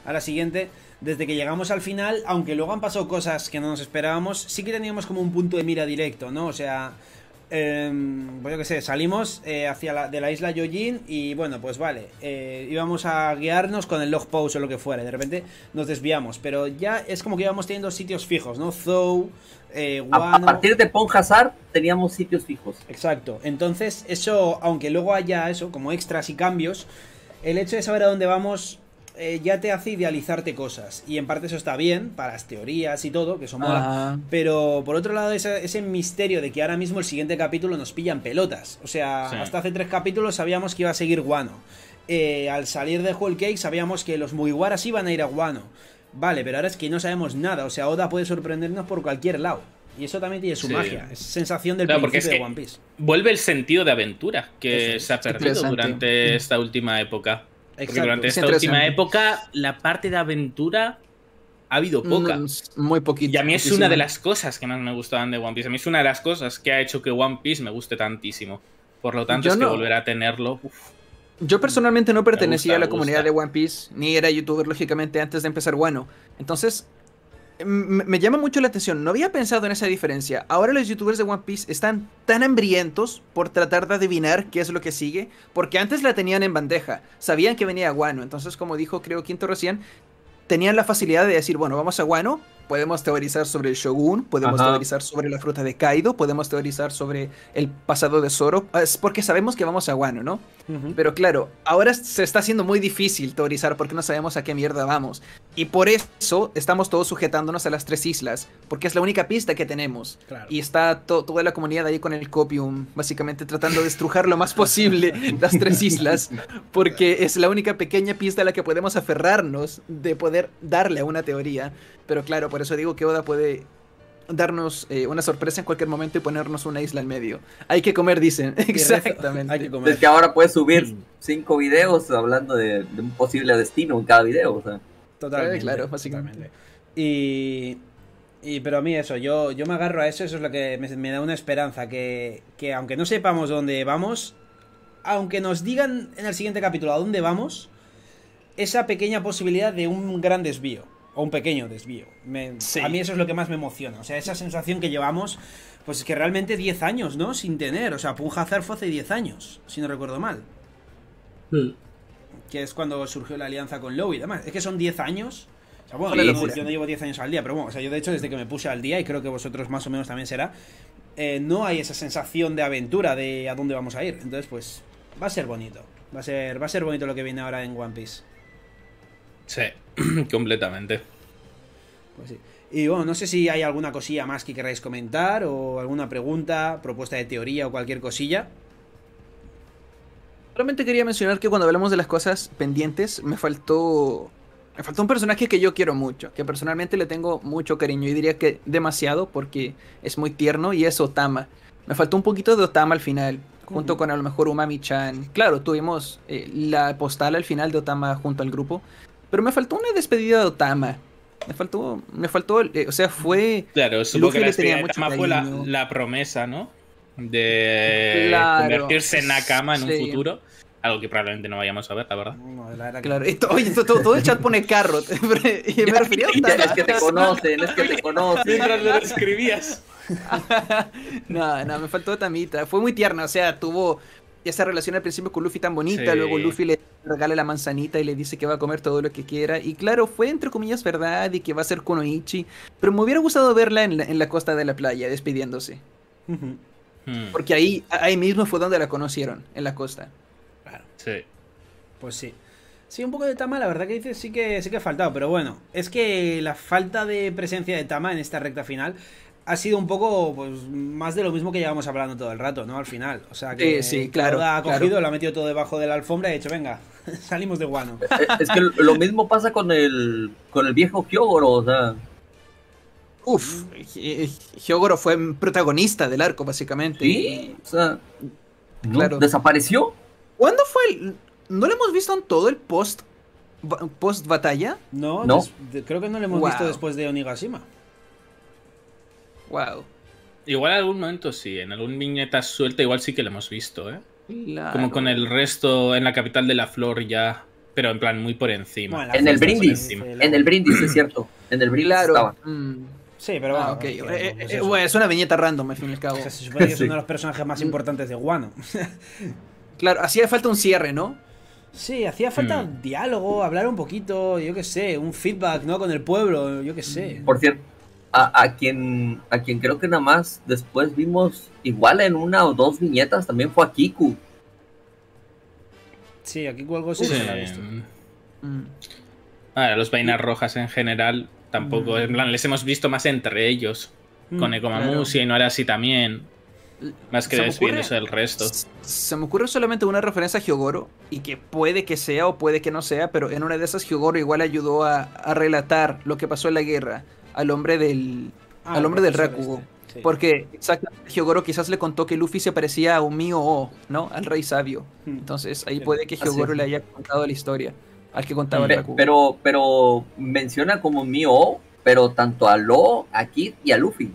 a la siguiente. Desde que llegamos al final, aunque luego han pasado cosas que no nos esperábamos, sí que teníamos como un punto de mira directo, ¿no? O sea, Em, pues yo qué sé, salimos eh, hacia la, de la isla Yojin y bueno, pues vale, eh, íbamos a guiarnos con el log post o lo que fuera, de repente nos desviamos, pero ya es como que íbamos teniendo sitios fijos, ¿no? Zou, eh, a, partir de Ponjazar teníamos sitios fijos. Exacto, entonces eso, aunque luego haya eso, como extras y cambios, el hecho de saber a dónde vamos eh, ya te hace idealizarte cosas. Y en parte eso está bien, para las teorías y todo, que eso mola. Pero por otro lado, ese, ese, misterio de que ahora mismo el siguiente capítulo nos pillan pelotas. O sea, hasta hace tres capítulos sabíamos que iba a seguir Guano. Eh, al salir de Whole Cake sabíamos que los Mugiwaras iban a ir a Guano. Vale, pero ahora es que no sabemos nada. O sea, Oda puede sorprendernos por cualquier lado. Y eso también tiene su magia, es sensación del principio de One Piece. Vuelve el sentido de aventura que se ha perdido durante esta última época. Porque durante esta última época, la parte de aventura ha habido poca. Mm, muy poquito. Y a mí es una de las cosas que más me gustaban de One Piece. A mí es una de las cosas que ha hecho que One Piece me guste tantísimo. Por lo tanto, es que volver a tenerlo. Yo personalmente no pertenecía a la comunidad de One Piece, ni era youtuber, lógicamente, antes de empezar Bueno. Entonces, me llama mucho la atención. No había pensado en esa diferencia. Ahora los youtubers de One Piece están tan hambrientos por tratar de adivinar qué es lo que sigue, porque antes la tenían en bandeja. Sabían que venía Guano. Entonces, como dijo creo Quinto recién, tenían la facilidad de decir, bueno, vamos a Guano, podemos teorizar sobre el Shogun, podemos teorizar sobre la fruta de Kaido, podemos teorizar sobre el pasado de Zoro, es porque sabemos que vamos a Guano, ¿no? Pero claro, ahora se está haciendo muy difícil teorizar porque no sabemos a qué mierda vamos. Y por eso estamos todos sujetándonos a las tres islas, porque es la única pista que tenemos. Y está toda la comunidad ahí con el copium, básicamente tratando de estrujar lo más posible las tres islas, porque es la única pequeña pista a la que podemos aferrarnos de poder darle a una teoría. Pero claro, por eso digo que Oda puede darnos eh, una sorpresa en cualquier momento y ponernos una isla en medio. Hay que comer, dicen. *laughs* Exactamente. Hay que comer. Es que ahora puedes subir mm. cinco videos hablando de, un posible destino en cada video. O sea. Totalmente. claro, básicamente. Y, y, pero a mí eso, yo, yo me agarro a eso, eso es lo que me, da una esperanza, que, que aunque no sepamos dónde vamos, aunque nos digan en el siguiente capítulo a dónde vamos, esa pequeña posibilidad de un gran desvío o un pequeño desvío. A mí eso es lo que más me emociona. O sea, esa sensación que llevamos, pues es que realmente 10 años, ¿no? Sin tener. O sea, Punjazar fue hace 10 años, si no recuerdo mal. Hmm. Que es cuando surgió la alianza con Lowe y demás. Es que son 10 años. O sea, bueno, yo, no llevo 10 años al día, pero bueno, o sea, yo de hecho desde que me puse al día, y creo que vosotros más o menos también será, eh, no hay esa sensación de aventura de a dónde vamos a ir. Entonces, pues, va a ser bonito. Va a ser, va a ser bonito lo que viene ahora en One Piece. Sí, *clears throat* completamente. Pues sí. Y bueno, no sé si hay alguna cosilla más que queráis comentar o alguna pregunta, propuesta de teoría o cualquier cosilla. Solamente quería mencionar que cuando hablamos de las cosas pendientes, me faltó. Me faltó un personaje que yo quiero mucho, que personalmente le tengo mucho cariño y diría que demasiado porque es muy tierno y es Otama. Me faltó un poquito de Otama al final, junto con a lo mejor Umami-chan. Claro, tuvimos eh, la postal al final de Otama junto al grupo, pero me faltó una despedida de Otama. Me faltó, me faltó, eh, o sea, fue... Claro, supongo que la despedida de Otama fue la, promesa, ¿no? De convertirse en Nakama en un futuro. Algo que probablemente no vayamos a ver, la verdad. Claro, esto, oye, todo, el chat pone carro. *laughs* y me refería a Es que te conocen, es que te conocen. Mientras lo escribías. *laughs* no, no, me faltó Tamita. Fue muy tierna, o sea, tuvo esa relación al principio con Luffy tan bonita, luego Luffy le regala la manzanita y le dice que va a comer todo lo que quiera. Y claro, fue entre comillas verdad y que va a ser Konoichi. Pero me hubiera gustado verla en la, costa de la playa, despidiéndose. Hmm. Porque ahí, ahí mismo fue donde la conocieron, en la costa. Claro. Sí. Pues sí. Sí, un poco de Tama, la verdad que dice sí que sí que ha faltado, pero bueno, es que la falta de presencia de Tama en esta recta final ha sido un poco pues más de lo mismo que llevamos hablando todo el rato, ¿no? Al final. O sea que sí, claro, ha cogido, lo ha metido todo debajo de la alfombra y ha dicho, venga, *laughs* salimos de guano. Eh, es que lo mismo pasa con el con el viejo Hyogoro, o sea. Uf, Hyogoro fue protagonista del arco, básicamente. Sí, o sea. Claro. ¿Desapareció? ¿Cuándo fue el.? ¿No lo hemos visto en todo el post post batalla? No, no. creo que no lo hemos visto después de Onigashima. Wow. Igual en algún momento sí, en algún viñeta suelta igual sí que lo hemos visto, ¿eh? Como con el resto en la capital de la flor ya, pero en plan muy por encima. en, el brindis, en el brindis, es cierto. En el brindis estaba. Mm. Sí, pero ah, eh, eh, eh, bueno, es una viñeta random, al fin y al cabo. *laughs* se supone que es uno de los personajes más importantes de Guano. *laughs* claro, hacía falta un cierre, ¿no? Sí, hacía falta un hmm. diálogo, hablar un poquito, yo qué sé, un feedback, ¿no? Con el pueblo, yo qué sé. Por cierto, a, quien, a quien creo que nada más después vimos igual en una o dos viñetas también fue a Kiku. Sí, a Kiku algo sí, se visto. Mm. A los vainas rojas en general tampoco, mm. en plan, les hemos visto más entre ellos. Mm, con Ecomamusi y no era así también. Más que despidiéndose del resto. Se me ocurre solamente una referencia a Hyogoro, y que puede que sea o puede que no sea, pero en una de esas Hyogoro igual ayudó a, a relatar lo que pasó en la guerra al hombre del, ah, al hombre del Rakugo. Este, Porque exactamente Hyogoro quizás le contó que Luffy se parecía a un Mio O, ¿no? Al rey sabio. Hmm. Entonces ahí puede que Hyogoro le haya contado la historia al que contaba el Rakugo. Pero, pero menciona como Mio O, pero tanto a Lo, a Kid y a Luffy.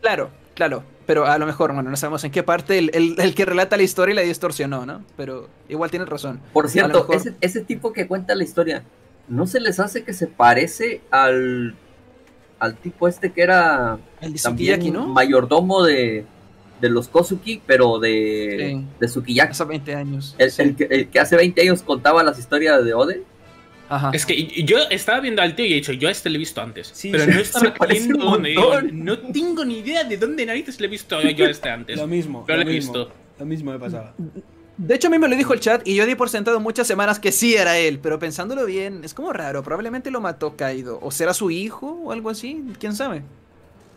Claro, claro. Pero a lo mejor, bueno, no sabemos en qué parte el, que relata la historia la distorsionó, ¿no? Pero igual tiene razón. Por cierto, ese, ese tipo que cuenta la historia, ¿no se les hace que se parece al al tipo este que era el también ¿no? mayordomo de, de los Kozuki, pero de, de Sukiyaki. Hace 20 años. El, que, hace 20 años contaba las historias de Ode. Ajá. Es que yo estaba viendo al tío y he dicho, yo a este le he visto antes. pero no estaba *laughs* creyendo no tengo ni idea de dónde narices le he visto yo a este antes. lo mismo. Pero lo, lo he visto. Lo mismo me pasaba. De hecho, a mí me lo dijo el chat y yo di por sentado muchas semanas que sí era él, pero pensándolo bien, es como raro. Probablemente lo mató Kaido. O será su hijo o algo así, quién sabe.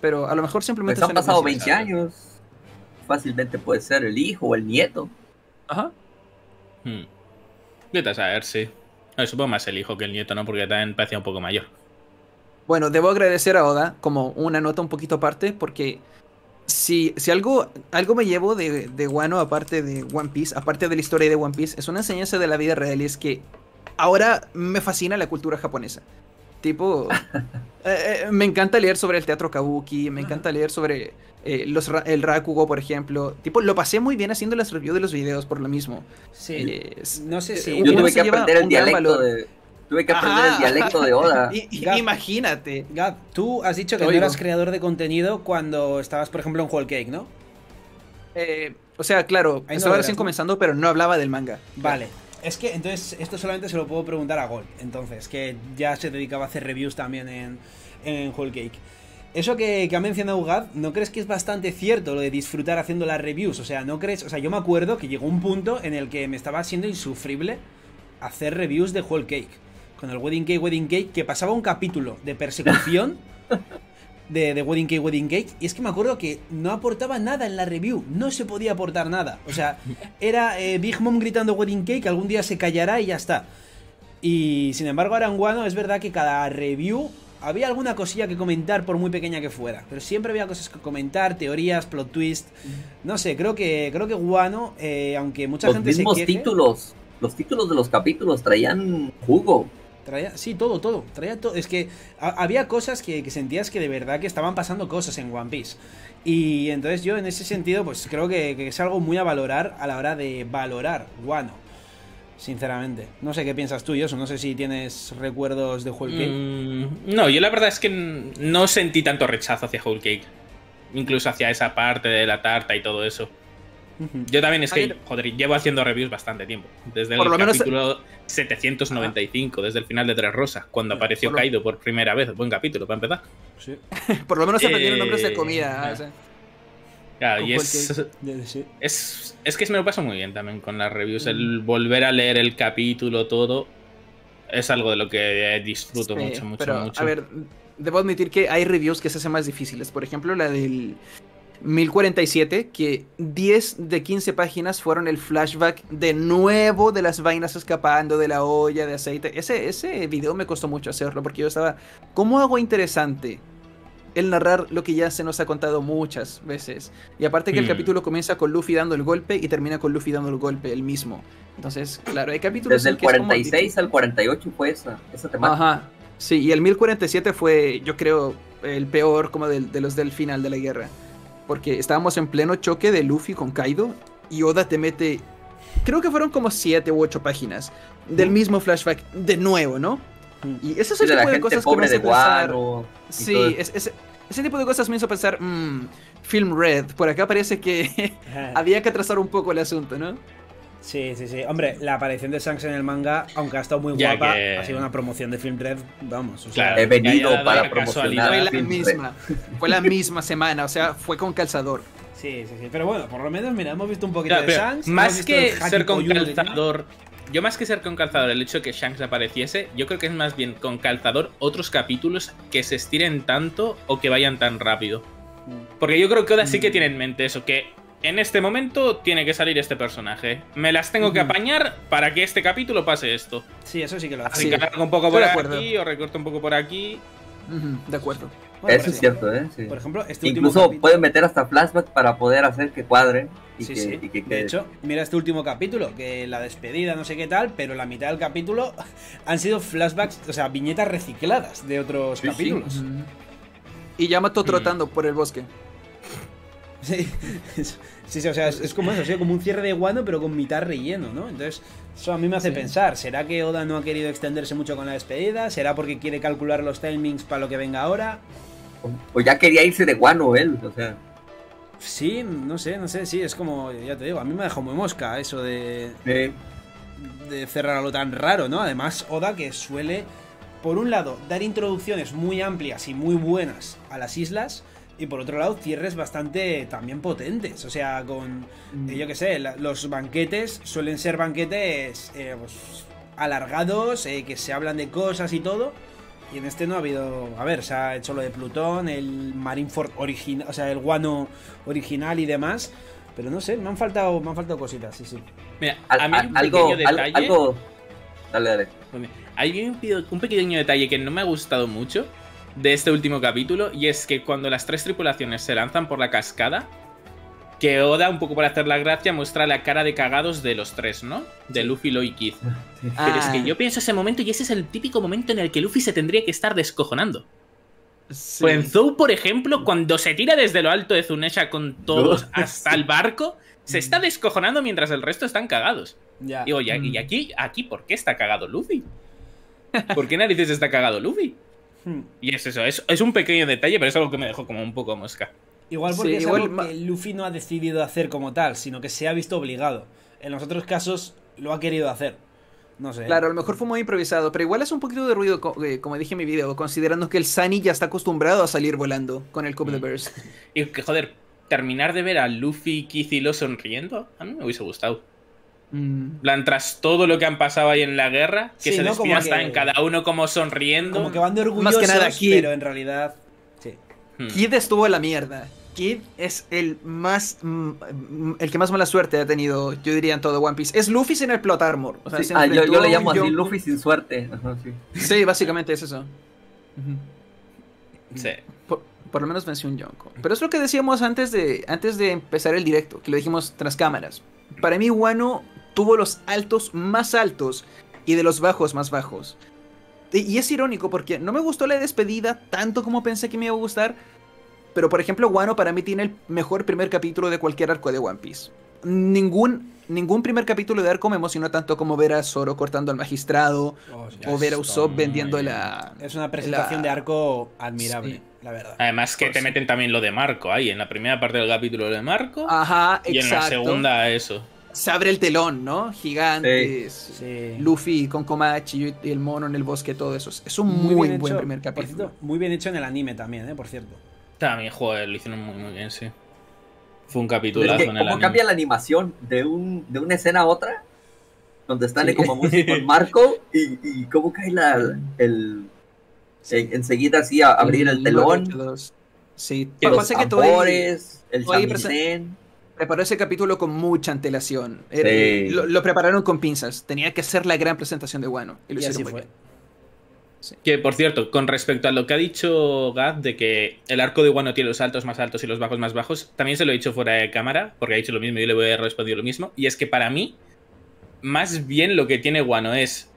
Pero a lo mejor simplemente. Pues han pasado 20 años. Fácilmente puede ser el hijo o el nieto. Ajá. Hmm. Vete a saber, sí. supongo más el hijo que el nieto, ¿no? Porque también parecía un poco mayor. Bueno, debo agradecer a Oda como una nota un poquito aparte, porque si, si algo, algo me llevo de, de Wano, aparte de One Piece, aparte de la historia de One Piece, es una enseñanza de la vida real y es que ahora me fascina la cultura japonesa. Tipo, *laughs* eh, eh, me encanta leer sobre el teatro kabuki, me encanta leer sobre eh, los, el rakugo, por ejemplo. Tipo, lo pasé muy bien haciendo las reviews de los videos por lo mismo. Sí. no sé si... Yo tuve que aprender el dialecto de Tuve que aprender el dialecto de Oda. *laughs* imagínate. Gab, tú has dicho que no eras creador de contenido cuando estabas, por ejemplo, en Whole Cake, ¿no? Eh, o sea, claro, estaba recién comenzando, pero no hablaba del manga. Vale. Es que entonces esto solamente se lo puedo preguntar a Gold, entonces, que ya se dedicaba a hacer reviews también en, en Whole Cake. Eso que, que, ha mencionado Gab, ¿no crees que es bastante cierto lo de disfrutar haciendo las reviews? O sea, ¿no crees? O sea, yo me acuerdo que llegó un punto en el que me estaba siendo insufrible hacer reviews de Whole Cake con el Wedding Cake, Wedding Cake, que pasaba un capítulo de persecución *laughs* de, Wedding Cake, Wedding Cake, y es que me acuerdo que no aportaba nada en la review, no se podía aportar nada. O sea, era eh, Big Mom gritando Wedding Cake, algún día se callará y ya está. Y sin embargo, ahora en Guano es verdad que cada review había alguna cosilla que comentar por muy pequeña que fuera, pero siempre había cosas que comentar, teorías, plot twist. No sé, creo que creo que Guano, eh, aunque mucha gente se queje, títulos, los títulos de los capítulos traían jugo. Traía, sí, todo, todo. Traía todo. Es que había cosas que, sentías que de verdad que estaban pasando cosas en One Piece. Y entonces yo en ese sentido, pues creo que, es algo muy a valorar a la hora de valorar Wano. Sinceramente. No sé qué piensas tú y eso. No sé si tienes recuerdos de Whole Cake. Mm, no, yo la verdad es que no sentí tanto rechazo hacia Whole Cake. Incluso hacia esa parte de la tarta y todo eso. Yo también es que, joder, llevo haciendo reviews bastante tiempo. Desde el capítulo 795, desde el final de Tres Rosas, cuando apareció Kaido por primera vez. Buen capítulo, para empezar. *laughs* por lo menos se aprendieron nombres de comida. Eh, claro, y es, es, es, que me lo paso muy bien también con las reviews. El volver a leer el capítulo, todo, es algo de lo que disfruto mucho, mucho, pero, mucho. A ver, debo admitir que hay reviews que se hacen más difíciles. Por ejemplo, la del 1047, que 10 de 15 páginas fueron el flashback de nuevo de las vainas escapando de la olla de aceite. Ese, ese video me costó mucho hacerlo porque yo estaba, ¿cómo hago interesante el narrar lo que ya se nos ha contado muchas veces? Y aparte que el hmm. capítulo comienza con Luffy dando el golpe y termina con Luffy dando el golpe, el mismo. Entonces, claro, hay capítulos... Desde el 46 al 48 fue esa, esa temática. Ajá. Sí, y el 1047 fue, yo creo, el peor como de, de los del final de la guerra. Porque estábamos en pleno choque de Luffy con Kaido y Oda te mete, creo que fueron como 7 u 8 páginas del mismo flashback de nuevo, ¿no? Y ese es el tipo de cosas que me hace pensar. Sí, es- ese tipo de cosas me hizo pensar, mmm, Film Red, por acá parece que *laughs* había que atrasar un poco el asunto, ¿no? Sí, sí, sí. Hombre, la aparición de Shanks en el manga, aunque ha estado muy Ya guapa, que- ha sido una promoción de Film Red, vamos. O sea. He venido para la promocionar. casualidad. Fue la Film Red. misma, fue la misma semana, o sea, fue con calzador. Sí, sí, sí. Pero bueno, por lo menos, mira, hemos visto un poquito Claro, de Shanks. más que ser con calzador. Yo más que ser con calzador, el hecho de que Shanks apareciese, yo creo que es más bien con calzador otros capítulos que se estiren tanto o que vayan tan rápido. Mm. Porque yo creo que Oda sí que tiene en mente eso, que en este momento tiene que salir este personaje. Me las tengo que apañar para que este capítulo pase esto. Sí, eso sí que lo hace. Así Sí, que un poco por aquí o recorto un poco por aquí. De acuerdo. Bueno, Eso es cierto, ¿eh? Sí. Por ejemplo, este último Incluso capítulo- pueden meter hasta flashback para poder hacer que cuadre y, Sí, que, sí. y que De hecho, mira este último capítulo, que la despedida, no sé qué tal, pero la mitad del capítulo *laughs* han sido flashbacks, o sea, viñetas recicladas de otros Sí, sí. capítulos. Y Yamato Mm. trotando por el bosque. *laughs* Sí, *laughs* sí, sí, o sea, es, es como eso, o sea, como un cierre de guano, pero con mitad relleno, ¿no? Entonces, eso a mí me hace Sí. pensar, ¿será que Oda no ha querido extenderse mucho con la despedida? ¿Será porque quiere calcular los timings para lo que venga ahora? O ya quería irse de guano él, o sea. Sí, no sé, no sé, sí, es como, ya te digo, a mí me dejó muy mosca eso de, eh, de cerrar algo tan raro, ¿no? Además, Oda que suele, por un lado, dar introducciones muy amplias y muy buenas a las islas, y por otro lado, cierres bastante también potentes. O sea, con, eh, yo qué sé, la- los banquetes suelen ser banquetes eh, pues, alargados, eh, que se hablan de cosas y todo. Y en este no ha habido. A ver, se ha hecho lo de Plutón, el Marineford original, o sea, el guano original y demás. Pero no sé, me han faltado, me han faltado cositas, sí, sí. Mira, al- a mí hay un algo, pequeño al- detalle. algo. Dale, dale. Hay un pequeño detalle que no me ha gustado mucho de este último capítulo y es que cuando las tres tripulaciones se lanzan por la cascada, que Oda, un poco para hacer la gracia, muestra la cara de cagados de los tres, ¿no? De Luffy, Lo y Kid. *laughs* Pero es Ah, que yo pienso ese momento y ese es el típico momento en el que Luffy se tendría que estar descojonando. sí. Pues en Zou, por ejemplo, cuando se tira desde lo alto de Zunesha con todos No. *laughs* hasta el barco, se está descojonando mientras el resto están cagados. Ya. Digo, y, Mm. y aquí, aquí, ¿por qué está cagado Luffy? ¿Por qué narices está cagado Luffy? Hmm. Y es eso, es, es un pequeño detalle, pero es algo que me dejó como un poco mosca. Igual porque Sí, es igual algo que Luffy no ha decidido hacer como tal, sino que se ha visto obligado. En los otros casos lo ha querido hacer. No sé. Claro, a lo mejor fue muy improvisado, pero igual es un poquito de ruido, eh, como dije en mi video, considerando que el Sunny ya está acostumbrado a salir volando con el Cup de Mm. Bears. *laughs* Y que, joder, terminar de ver a Luffy, y Lo sonriendo, a mí me hubiese gustado. Mm. En plan, tras todo lo que han pasado ahí en la guerra, que Sí, se ¿no? hasta que- en cada uno como sonriendo. Como que van de orgullosos, Más que nada, Kid. pero en realidad... Sí. Hmm. Kid estuvo en la mierda. Kid es el más. mm, el que más mala suerte ha tenido, yo diría, en todo One Piece. Es Luffy sin el plot armor. O sea, Sí, ah, yo, yo le llamo un así Luffy sin suerte. Ajá, sí. Sí, básicamente es eso. Sí. Por, por lo menos venció un Yonko. Pero es lo que decíamos antes de, antes de empezar el directo, que lo dijimos tras cámaras. Para mí, Wano tuvo los altos más altos y de los bajos más bajos. Y, es irónico porque no me gustó la despedida tanto como pensé que me iba a gustar. Pero por ejemplo, Wano para mí tiene el mejor primer capítulo de cualquier arco de One Piece. Ningún, ningún primer capítulo de arco me emocionó tanto como ver a Zoro cortando al magistrado Oh, o ver a Usopp vendiendo la... Es una presentación La- de arco admirable, Sí. la verdad. Además que Pues te sí. meten también lo de Marco ahí, en la primera parte del capítulo de Marco. Ajá, y en la segunda eso. Se abre el telón, ¿no? Gigantes. Sí. Luffy con Komachi y el mono en el bosque, todo eso. Es un muy, buen hecho, primer capítulo. cierto, muy bien hecho en el anime también, ¿eh? Por cierto. También, joder, lo hicieron muy, muy bien, sí. Fue un Pero capitulazo es que, en el ¿Cómo anime. cambia la animación de, un, de una escena a otra? Donde están Sí. como músico *laughs* con Marco y, y cómo cae la, el. en- enseguida así a abrir el telón. Sí, Que Los pasa que Toei tambores, el shamisen. Preparó ese capítulo con mucha antelación. Sí. Era- Lo, lo prepararon con pinzas. Tenía que ser la gran presentación de Wano. Y lo Y hicieron así muy fue. bien. Que por cierto, con respecto a lo que ha dicho Gaz de que el arco de Wano tiene los altos más altos y los bajos más bajos, también se lo he dicho fuera de cámara, porque ha dicho lo mismo y yo le voy a responder lo mismo. Y es que para mí, más bien lo que tiene Wano es.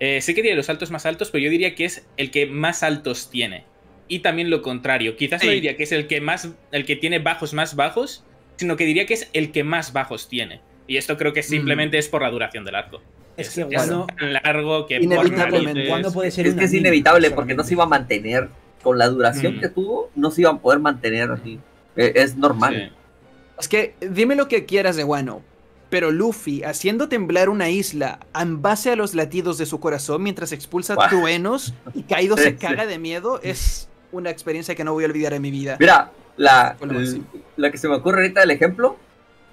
eh, sé que tiene los altos más altos, pero yo diría que es el que más altos tiene. y también lo contrario. Quizás no diría que es el que más, el que tiene bajos más bajos, sino que diría que es el que más bajos tiene. Y esto creo que simplemente mm. es por la duración del arco. Es, que Guano, tan largo que inevitablemente puede ser es que es inevitable porque no se iba a mantener con la duración mm. que tuvo, no se iba a poder mantener así. E, es, normal. Es que dime lo que quieras de Guano, pero Luffy haciendo temblar una isla en base a los latidos de su corazón mientras expulsa truenos y Kaido *laughs* se caga de miedo es una experiencia que no voy a olvidar en mi vida. Mira, la, la que se me ocurre ahorita el ejemplo,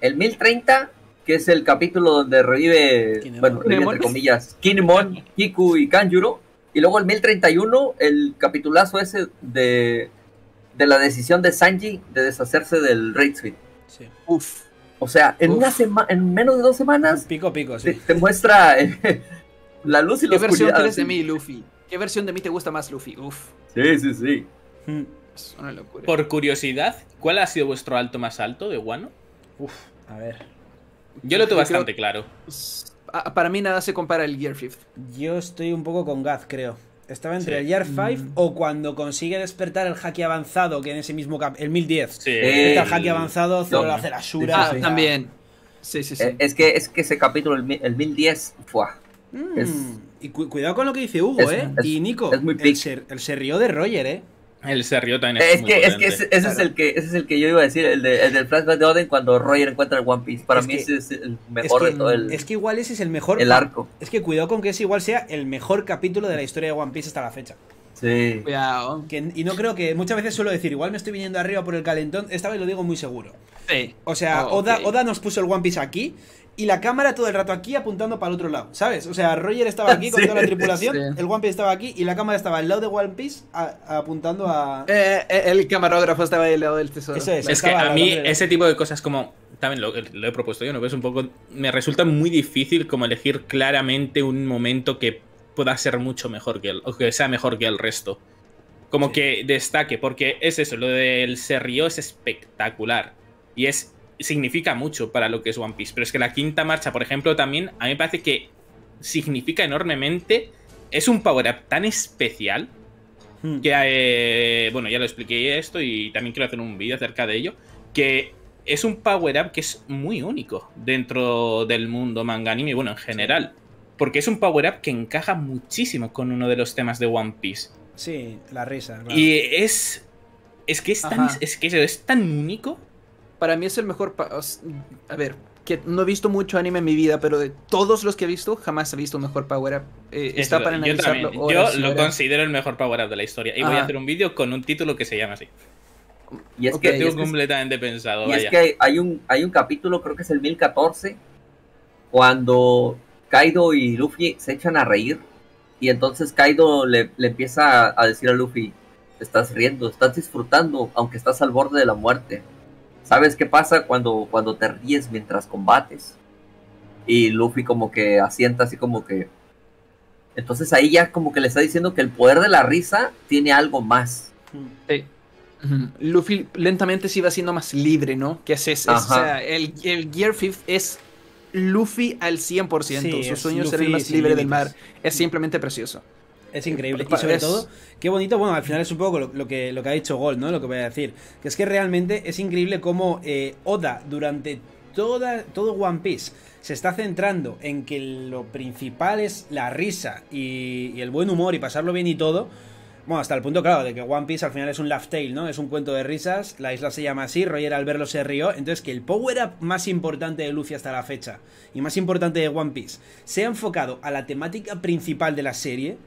el 1030 que es el capítulo donde revive, bueno, revive entre comillas, Kinemon, Kiku y Kanjuro. Y luego el 1031, el capitulazo ese de, de la decisión de Sanji de deshacerse del Raid Suite. Sí. Uf. O sea, en una semana, en menos de dos semanas. Pico, pico, sí. Te, muestra eh, *laughs* la luz y la ¿Qué versión quieres de mí, Luffy? ¿Qué versión de mí te gusta más, Luffy? Uf. Sí, sí, sí. Hmm. Es una locura. Por curiosidad, ¿cuál ha sido vuestro alto más alto de Wano? Uf, a ver. Yo lo tengo bastante claro. Para mí nada se compara al Gear 5. Yo estoy un poco con Gaz, creo. Estaba entre el Year 5 mm. o cuando consigue despertar el haki avanzado, que en ese mismo cap el 1010. Sí. el haki avanzado, Zoro hace la Shura. Ah, también. Sí, sí, sí. Eh, es, que, es que ese capítulo, el, el 1010, fue. Y cuidado con lo que dice Hugo, ¿eh? y Nico, es muy el, se, el se rió de Roger, ¿eh? El Serrio también es, es que, es que ese, es el que ese es el que yo iba a decir, el, de, el del flashback de Oden cuando Roger encuentra el One Piece. Para mí ese es el mejor de todo el. Es que igual ese es el mejor. El arco. Es que cuidado con que ese igual sea el mejor capítulo de la historia de One Piece hasta la fecha. Sí. Cuidado. y no creo que. Muchas veces suelo decir, igual me estoy viniendo arriba por el calentón. Esta vez lo digo muy seguro. Sí. O sea, oh, Oda, Oda nos puso el One Piece aquí y la cámara todo el rato aquí apuntando para el otro lado, ¿sabes? O sea, Roger estaba aquí con *laughs* toda la tripulación, el One Piece estaba aquí y la cámara estaba al lado de One Piece apuntando a... Eh, eh, el camarógrafo estaba ahí al lado del tesoro. es, que a mí ese tipo de cosas como... También lo, he propuesto yo, ¿no? Es un poco... Me resulta muy difícil como elegir claramente un momento que pueda ser mucho mejor que el... o que sea mejor que el resto. Como que destaque, porque es eso, lo del Serrio es espectacular. Y es significa mucho para lo que es One Piece. Pero es que la quinta marcha, por ejemplo, también a mí me parece que significa enormemente. Es un power-up tan especial hmm. que, eh, bueno, ya lo expliqué esto y también quiero hacer un vídeo acerca de ello. Que es un power-up que es muy único dentro del mundo manga anime, bueno, en general. Porque es un power-up que encaja muchísimo con uno de los temas de One Piece. Sí, la risa. Y es. Es que es tan, es que es tan único para mí es el mejor. A ver, que no he visto mucho anime en mi vida, pero de todos los que he visto, jamás he visto un mejor power up. Eh, está para analizarlo. Yo, lo considero el mejor power up de la historia. Y voy a hacer un vídeo con un título que se llama así. Y es que tengo completamente pensado. Y es que hay un, hay un capítulo, creo que es el 1014, cuando Kaido y Luffy se echan a reír. Y entonces Kaido le, le empieza a decir a Luffy: Estás riendo, estás disfrutando, aunque estás al borde de la muerte ¿Sabes qué pasa cuando, cuando te ríes mientras combates? Y Luffy como que asienta así como que... Entonces ahí ya como que le está diciendo que el poder de la risa tiene algo más. Sí. Luffy lentamente se iba siendo más libre, ¿no? Que es, es, o sea, el, el, Gear 5 es Luffy al 100%. Su sueño es ser el más libre del mar. Es simplemente precioso. Es increíble. Y sobre todo, qué bonito, bueno, al final es un poco lo, que, lo que ha dicho Gold, ¿no? Lo que voy a decir. Que es que realmente es increíble cómo eh, Oda durante toda, todo One Piece se está centrando en que lo principal es la risa y, el buen humor y pasarlo bien y todo. Bueno, hasta el punto, claro, de que One Piece al final es un laugh tale, ¿no? Es un cuento de risas, la isla se llama así, Roger al verlo se rió, entonces que el power-up más importante de Luffy hasta la fecha y más importante de One Piece sea enfocado a la temática principal de la serie,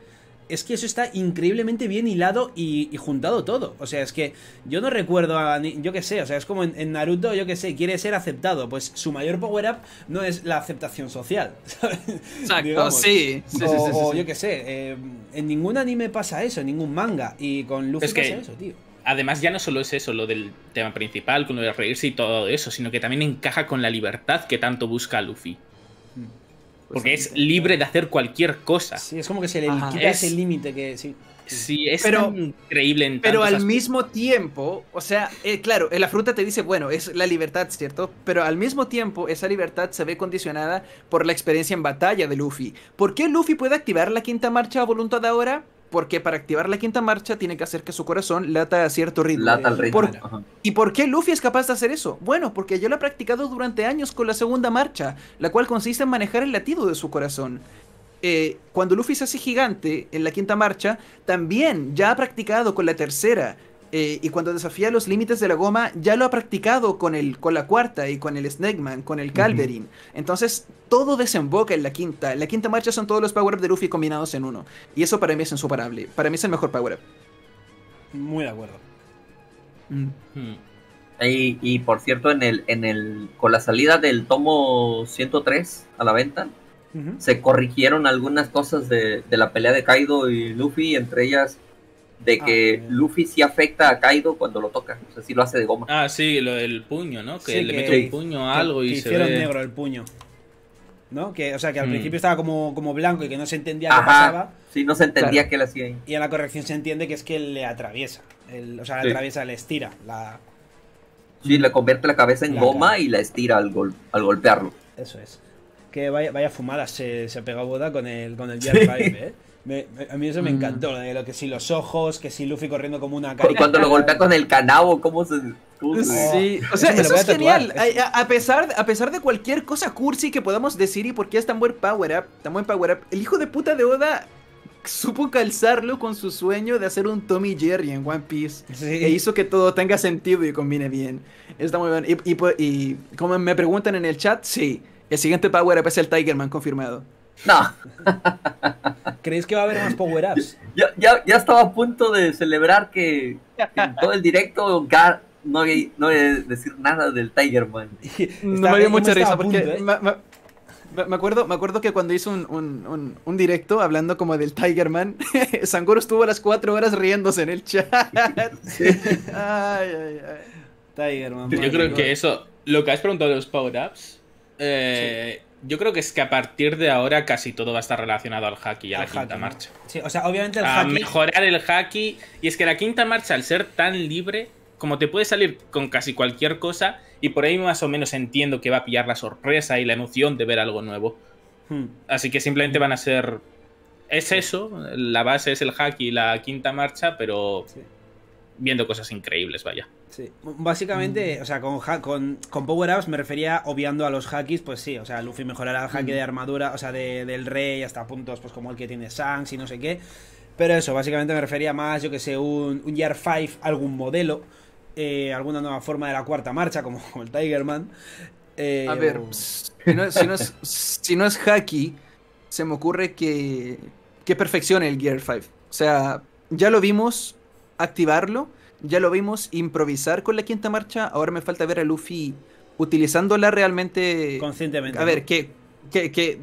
es que eso está increíblemente bien hilado y, juntado todo. O sea, es que yo no recuerdo a. Yo qué sé, o sea, es como en, Naruto, yo qué sé, quiere ser aceptado. Pues su mayor power-up no es la aceptación social. *laughs* Exacto, sí. o, yo qué sé, eh, en ningún anime pasa eso, en ningún manga. Y con Luffy pasa eso, tío. Además, ya no solo es eso, lo del tema principal, con lo de reírse y todo eso, sino que también encaja con la libertad que tanto busca Luffy. Pues porque es libre de hacer cualquier cosa. Sí, es como que se le quita ese límite que. Sí. Sí, es pero, increíble en Pero al mismo tiempo, o sea, eh, claro, la fruta te dice, bueno, es la libertad, ¿cierto? Pero al mismo tiempo, esa libertad se ve condicionada por la experiencia en batalla de Luffy. ¿Por qué Luffy puede activar la quinta marcha a voluntad ahora? Porque para activar la quinta marcha tiene que hacer que su corazón lata a cierto ritmo. Lata al ritmo. Por-. ¿Y por qué Luffy es capaz de hacer eso? Bueno, porque yo lo he practicado durante años con la segunda marcha, la cual consiste en manejar el latido de su corazón. Eh, cuando Luffy se hace gigante en la quinta marcha, también ya ha practicado con la tercera. Eh, y cuando desafía los límites de la goma, ya lo ha practicado con, el, con la cuarta y con el Snakeman, con el Calverin. Entonces, todo desemboca en la quinta. En la quinta marcha son todos los power-ups de Luffy combinados en uno. Y eso para mí es insuperable. Para mí es el mejor power-up. Muy de acuerdo. Mm. Hmm. Y, y, por cierto, en el, en el, con la salida del tomo 103 a la venta, se corrigieron algunas cosas de, de la pelea de Kaido y Luffy, entre ellas de Ah, que. Luffy sí afecta a Kaido cuando lo toca, o sea, sí lo hace de goma. Ah, sí, lo del puño, ¿no? Que Sí, le que- mete un puño a Que- algo que y se hicieron ve... negro el puño. ¿No? Que, o sea, que al Mm. principio estaba como, como blanco y que no se entendía qué Ajá, pasaba. sí, no se entendía Claro. que él hacía ahí. Y en la corrección se entiende que es que le atraviesa. El- o sea, le Sí. atraviesa, le estira. La, Sí, le convierte la cabeza en La goma cara. y la estira al, gol, al golpearlo. eso es. Que vaya, vaya fumada se, se pegó Boda con el, con el Gear 5, ¿eh? Me- me- a mí eso me Mm. encantó, lo de lo que si los ojos, que si Luffy corriendo como una caricatura. Cuando lo golpea con el canabo, ¿cómo se...? Sí, o sea, eso es genial. tatuar. A, a- a pesar, a pesar de cualquier cosa cursi que podamos decir y por qué es tan buen power up, tan buen power up, el hijo de puta de Oda supo calzarlo con su sueño de hacer un Tommy Jerry en One Piece. Sí. E hizo que todo tenga sentido y combine bien. Está muy bien. Y, y, y como me preguntan en el chat, sí. El siguiente power up es el Tigerman confirmado. No, *laughs* ¿Creéis que va a haber más power-ups? ya, ya, ya estaba a punto de celebrar que, que en todo el directo Gar no iba no a decir nada del Tigerman. *laughs* No Estaba- me dio mucha risa punto, porque ¿eh? me, me- me acuerdo, me acuerdo que cuando hizo un, un- un- un directo hablando como del Tigerman, *laughs* Sangoro estuvo a las 4 horas riéndose en el chat. Ay, ay, ay. Tigerman. Yo creo que eso, lo que has preguntado de los power-ups, eh, yo creo que es que a partir de ahora casi todo va a estar relacionado al hacky y a Al la quinta marcha. Sí, o sea, obviamente el A mejorar el hacky. Y es que la quinta marcha, al ser tan libre, como te puede salir con casi cualquier cosa, y por ahí más o menos entiendo que va a pillar la sorpresa y la emoción de ver algo nuevo. Hmm. Así que simplemente van a ser. Es eso, la base es el hacky y la quinta marcha, pero Sí. Viendo cosas increíbles, vaya. Sí. Básicamente, o sea, con, con, con power-ups me refería obviando a los hakis, pues sí, o sea, Luffy mejorará el haki de armadura, o sea, de- del rey hasta puntos pues como el que tiene Shanks y no sé qué. Pero eso, básicamente me refería más, yo que sé, un, un Year 5, algún modelo, eh, alguna nueva forma de la cuarta marcha, como, como el Tigerman. eh, A ver, o- si no, si no es, si no es hacky, se me ocurre que, que perfeccione el Gear 5. O sea, ya lo vimos activarlo, ya lo vimos improvisar con la quinta marcha, ahora me falta ver a Luffy utilizándola realmente... conscientemente. A ¿no? ver, que, que, que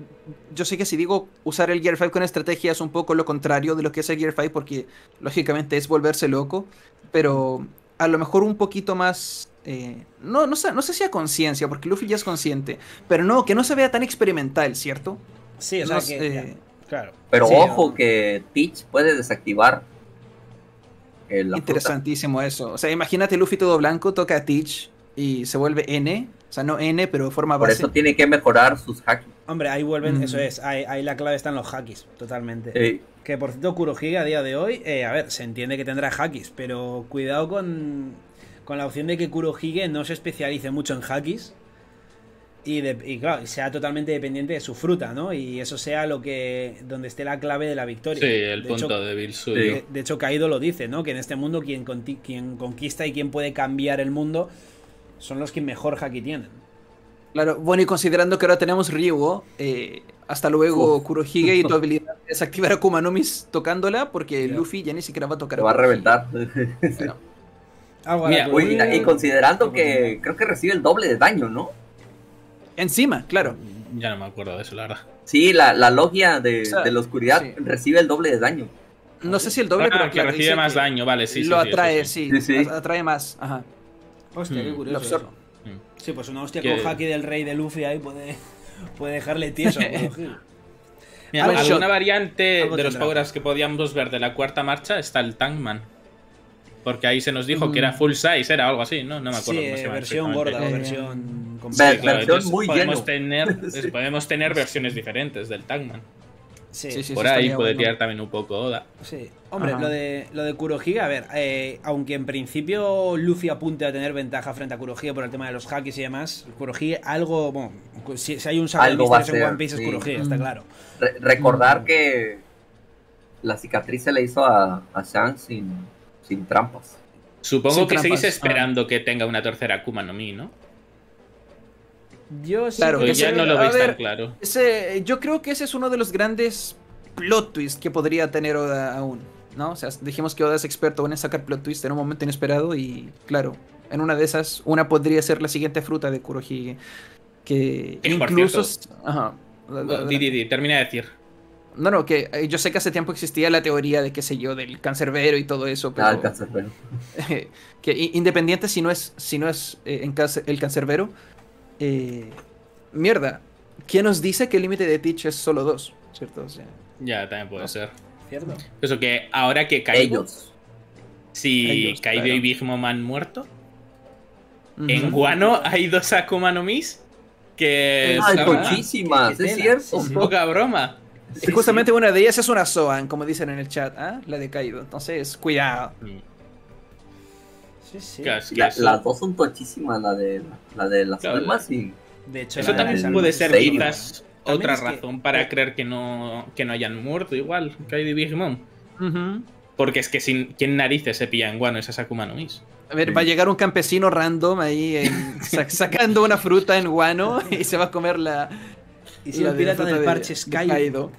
yo sé que si digo usar el Gear 5 con estrategia es un poco lo contrario de lo que es el Gear 5 porque lógicamente es volverse loco, pero a lo mejor un poquito más... eh, no, no, sé, no sé si a conciencia, porque Luffy ya es consciente, pero no, que no se vea tan experimental, ¿cierto? Sí, o sea, No que, claro. Pero Sí, ojo ¿no? que Teach puede desactivar eh, fruta. Interesantísimo eso. O sea, imagínate Luffy todo blanco, toca a Teach y se vuelve N, o sea, no N, pero forma Por base. eso tiene que mejorar sus hacks. Hombre, ahí vuelven, Mm. eso es, ahí, ahí la clave está en los hakis, totalmente. Que por cierto, Kurohige a día de hoy, eh, a ver, se entiende que tendrá hakis, pero cuidado con, con la opción de que Kurohige no se especialice mucho en hakis y, de- y claro, y sea totalmente dependiente de su fruta, ¿no? Y eso sea lo que donde esté la clave de la victoria. Sí, el de punto hecho, débil suyo. de, de hecho, Kaido lo dice, ¿no? Que en este mundo quien, conquista y quien puede cambiar el mundo son los que mejor haki tienen. Claro, bueno, y considerando que ahora tenemos Ryugo, eh, hasta luego Uf. Kurohige y tu *laughs* habilidad de desactivar a Kuma no Mis tocándola, porque. Luffy ya ni siquiera va a tocar se va a reventar. Bueno, Algo a Mira, la Uy, Kurohige- y considerando que creo que recibe el doble de daño, ¿no? Encima, claro. Ya no me acuerdo de eso, la verdad. Sí, la, la logia de, O sea, de la oscuridad sí. recibe el doble de daño. No sé si el doble, Ah, pero que claro, recibe más que daño, vale, sí, sí, Lo sí, atrae, sí. sí, Sí, sí. atrae más, ajá. Hostia, qué Mm. curioso. Lo absorbe. eso. Mm. Sí, pues una hostia Que- con haki del rey de Luffy ahí puede, puede dejarle tieso. *laughs* Mira, alguna shot. variante Algo de los tendrá. power que podíamos ver de la cuarta marcha está el Tankman. Porque ahí se nos dijo Mm. que era full size, era algo así, ¿no? No me acuerdo sí, cómo se llama versión gorda o Eh, versión Ver- completa. Claro, versión muy podemos lleno. Tener, *laughs* Sí. podemos tener versiones diferentes del Tankman. Sí, por ahí puede tirar también un poco Oda. Sí. Hombre, lo de, lo de Kurohige, a ver, eh, aunque en principio Luffy apunte a tener ventaja frente a Kurohige por el tema de los hacks y demás, Kurohige algo, bueno, si, hay un salto de en One Piece es Kurohige, está claro. recordar que la cicatriz se le hizo a, a Shan sin, sin trampas. Supongo que seguís esperando que tenga una tercera Akuma no Mi, ¿no? Yo sí claro, que ya no lo veis tan claro. Ese, yo creo que ese es uno de los grandes plot twists que podría tener Oda aún. ¿no? O sea, dijimos que Oda es experto en sacar plot twists en un momento inesperado y, claro, en una de esas, una podría ser la siguiente fruta de Kurohige. Que incluso... Ajá. Di, di, di, termina de decir. No, no, que eh, yo sé que hace tiempo existía la teoría de, qué sé yo, del cancerbero y todo eso, pero... Ah, el cancerbero. *laughs* que independiente si no es, si no es eh, en el cancerbero, eh, mierda, ¿quién nos dice que el límite de Teach es solo dos? ¿Cierto? ya, también puede ser. ¿Cierto? Eso que ahora que Kaido... Ellos. Si Kaido y Big Mom han muerto, en Guano hay dos Akuma no Mis que... Hay muchísimas, es cierto. Poca broma. Y justamente una de ellas es una Zoan, como dicen en el chat, ¿ah? la de Kaido. Entonces, cuidado. Mm. Sí, sí. las dos son tochísimas, la de, la de las almas y... De hecho, eso también puede ser quizás otra razón para creer que no, que no hayan muerto igual Kaido y Big Mom. Porque es que sin quién narices se pilla en guano esas Akuma no Mis. A ver, va a llegar un campesino random ahí *laughs* sacando una fruta en guano y se va a comer la. Y si la el pirata del parche es Kaido.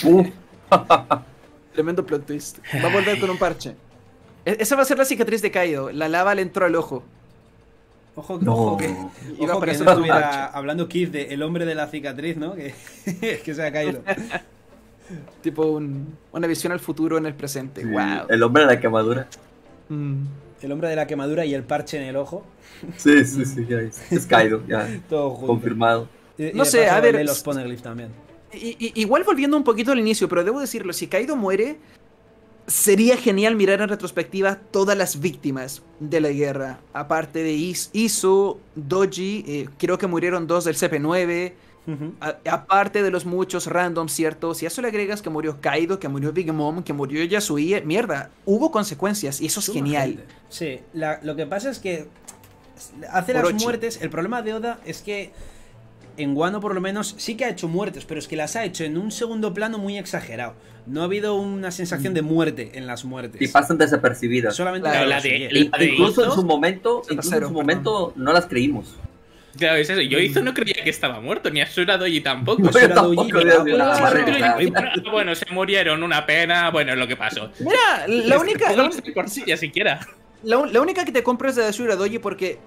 *laughs* *laughs* Tremendo plot twist. Va a volver con un parche. E-, esa va a ser la cicatriz de Kaido. La lava le entró al ojo. Ojo, ojo que, ojo que estuviera hablando Keith de el hombre de la cicatriz, ¿no? Que, *laughs* que se ha caído. tipo una visión al futuro en el presente. wow. El hombre de la quemadura. Mm. El hombre de la quemadura y el parche en el ojo. Sí, sí, sí, ya es, Kaido, ya. Todo Confirmado. No sé, a ver. Los también. igual volviendo un poquito al inicio, pero debo decirlo, si Kaido muere, Sería genial mirar en retrospectiva todas las víctimas de la guerra. Aparte de Is Isu, Doji, eh, creo que murieron dos del CP9. aparte de los muchos random, ¿cierto? Si a eso le agregas que murió Kaido, que murió Big Mom, que murió Yasui, mierda, hubo consecuencias y eso es genial. Sí, lo que pasa es que hace las muertes. El problema de Oda es que en Guano por lo menos sí que ha hecho muertes, pero es que las ha hecho en un segundo plano muy exagerado. No ha habido una sensación de muerte en las muertes. Y pasan desapercibidas. Solamente la, de, incluso en su momento, incluso en su momento no las creímos. Claro, es eso. Yo hizo no creía que estaba muerto, ni a Doji tampoco. *laughs* No, tampoco *laughs* bueno, se murieron, una pena, bueno, es lo que pasó. Mira, la *laughs* única... Ya siquiera. La, la, única que te compro es de Doji porque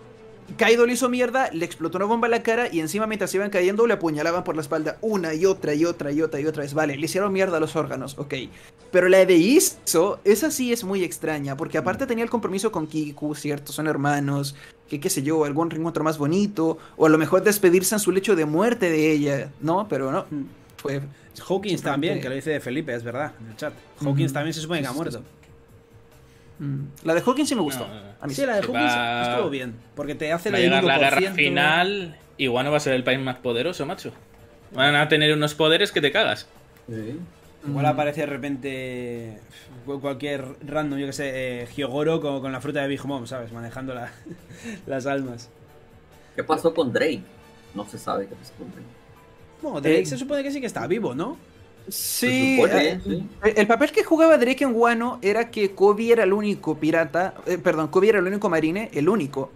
Kaido le hizo mierda, le explotó una bomba en la cara y encima mientras iban cayendo le apuñalaban por la espalda una y otra y otra y otra y otra vez. Vale, le hicieron mierda a los órganos, ok. Pero la de Iso, esa sí es muy extraña, porque aparte tenía el compromiso con Kiku, ¿cierto? Son hermanos, que qué sé yo, algún reencuentro más bonito, o a lo mejor despedirse en su lecho de muerte de ella, ¿no? Pero no, hmm. fue... Hawkins también, que lo dice de Felipe, es verdad, en el chat. Hawkins también se supone que ha muerto. Mm. La de Hawkins sí me gustó. sí, la de Hawkins estuvo bien. Porque te hace va la, la guerra final. Igual no va a ser el país más poderoso, macho. Van a tener unos poderes que te cagas. Igual aparece de repente cualquier random, yo que sé, eh, Hyogoro con, la fruta de Big Mom, ¿sabes? Manejando *laughs* las almas. ¿Qué pasó con Drake? No se sabe qué pasó con Drake. No, Drake eh, se supone que sí que está vivo, ¿no? Sí, eh, el papel que jugaba Drake en Guano era que Kobe era el único pirata, eh, perdón, Kobe era el único marine, el único,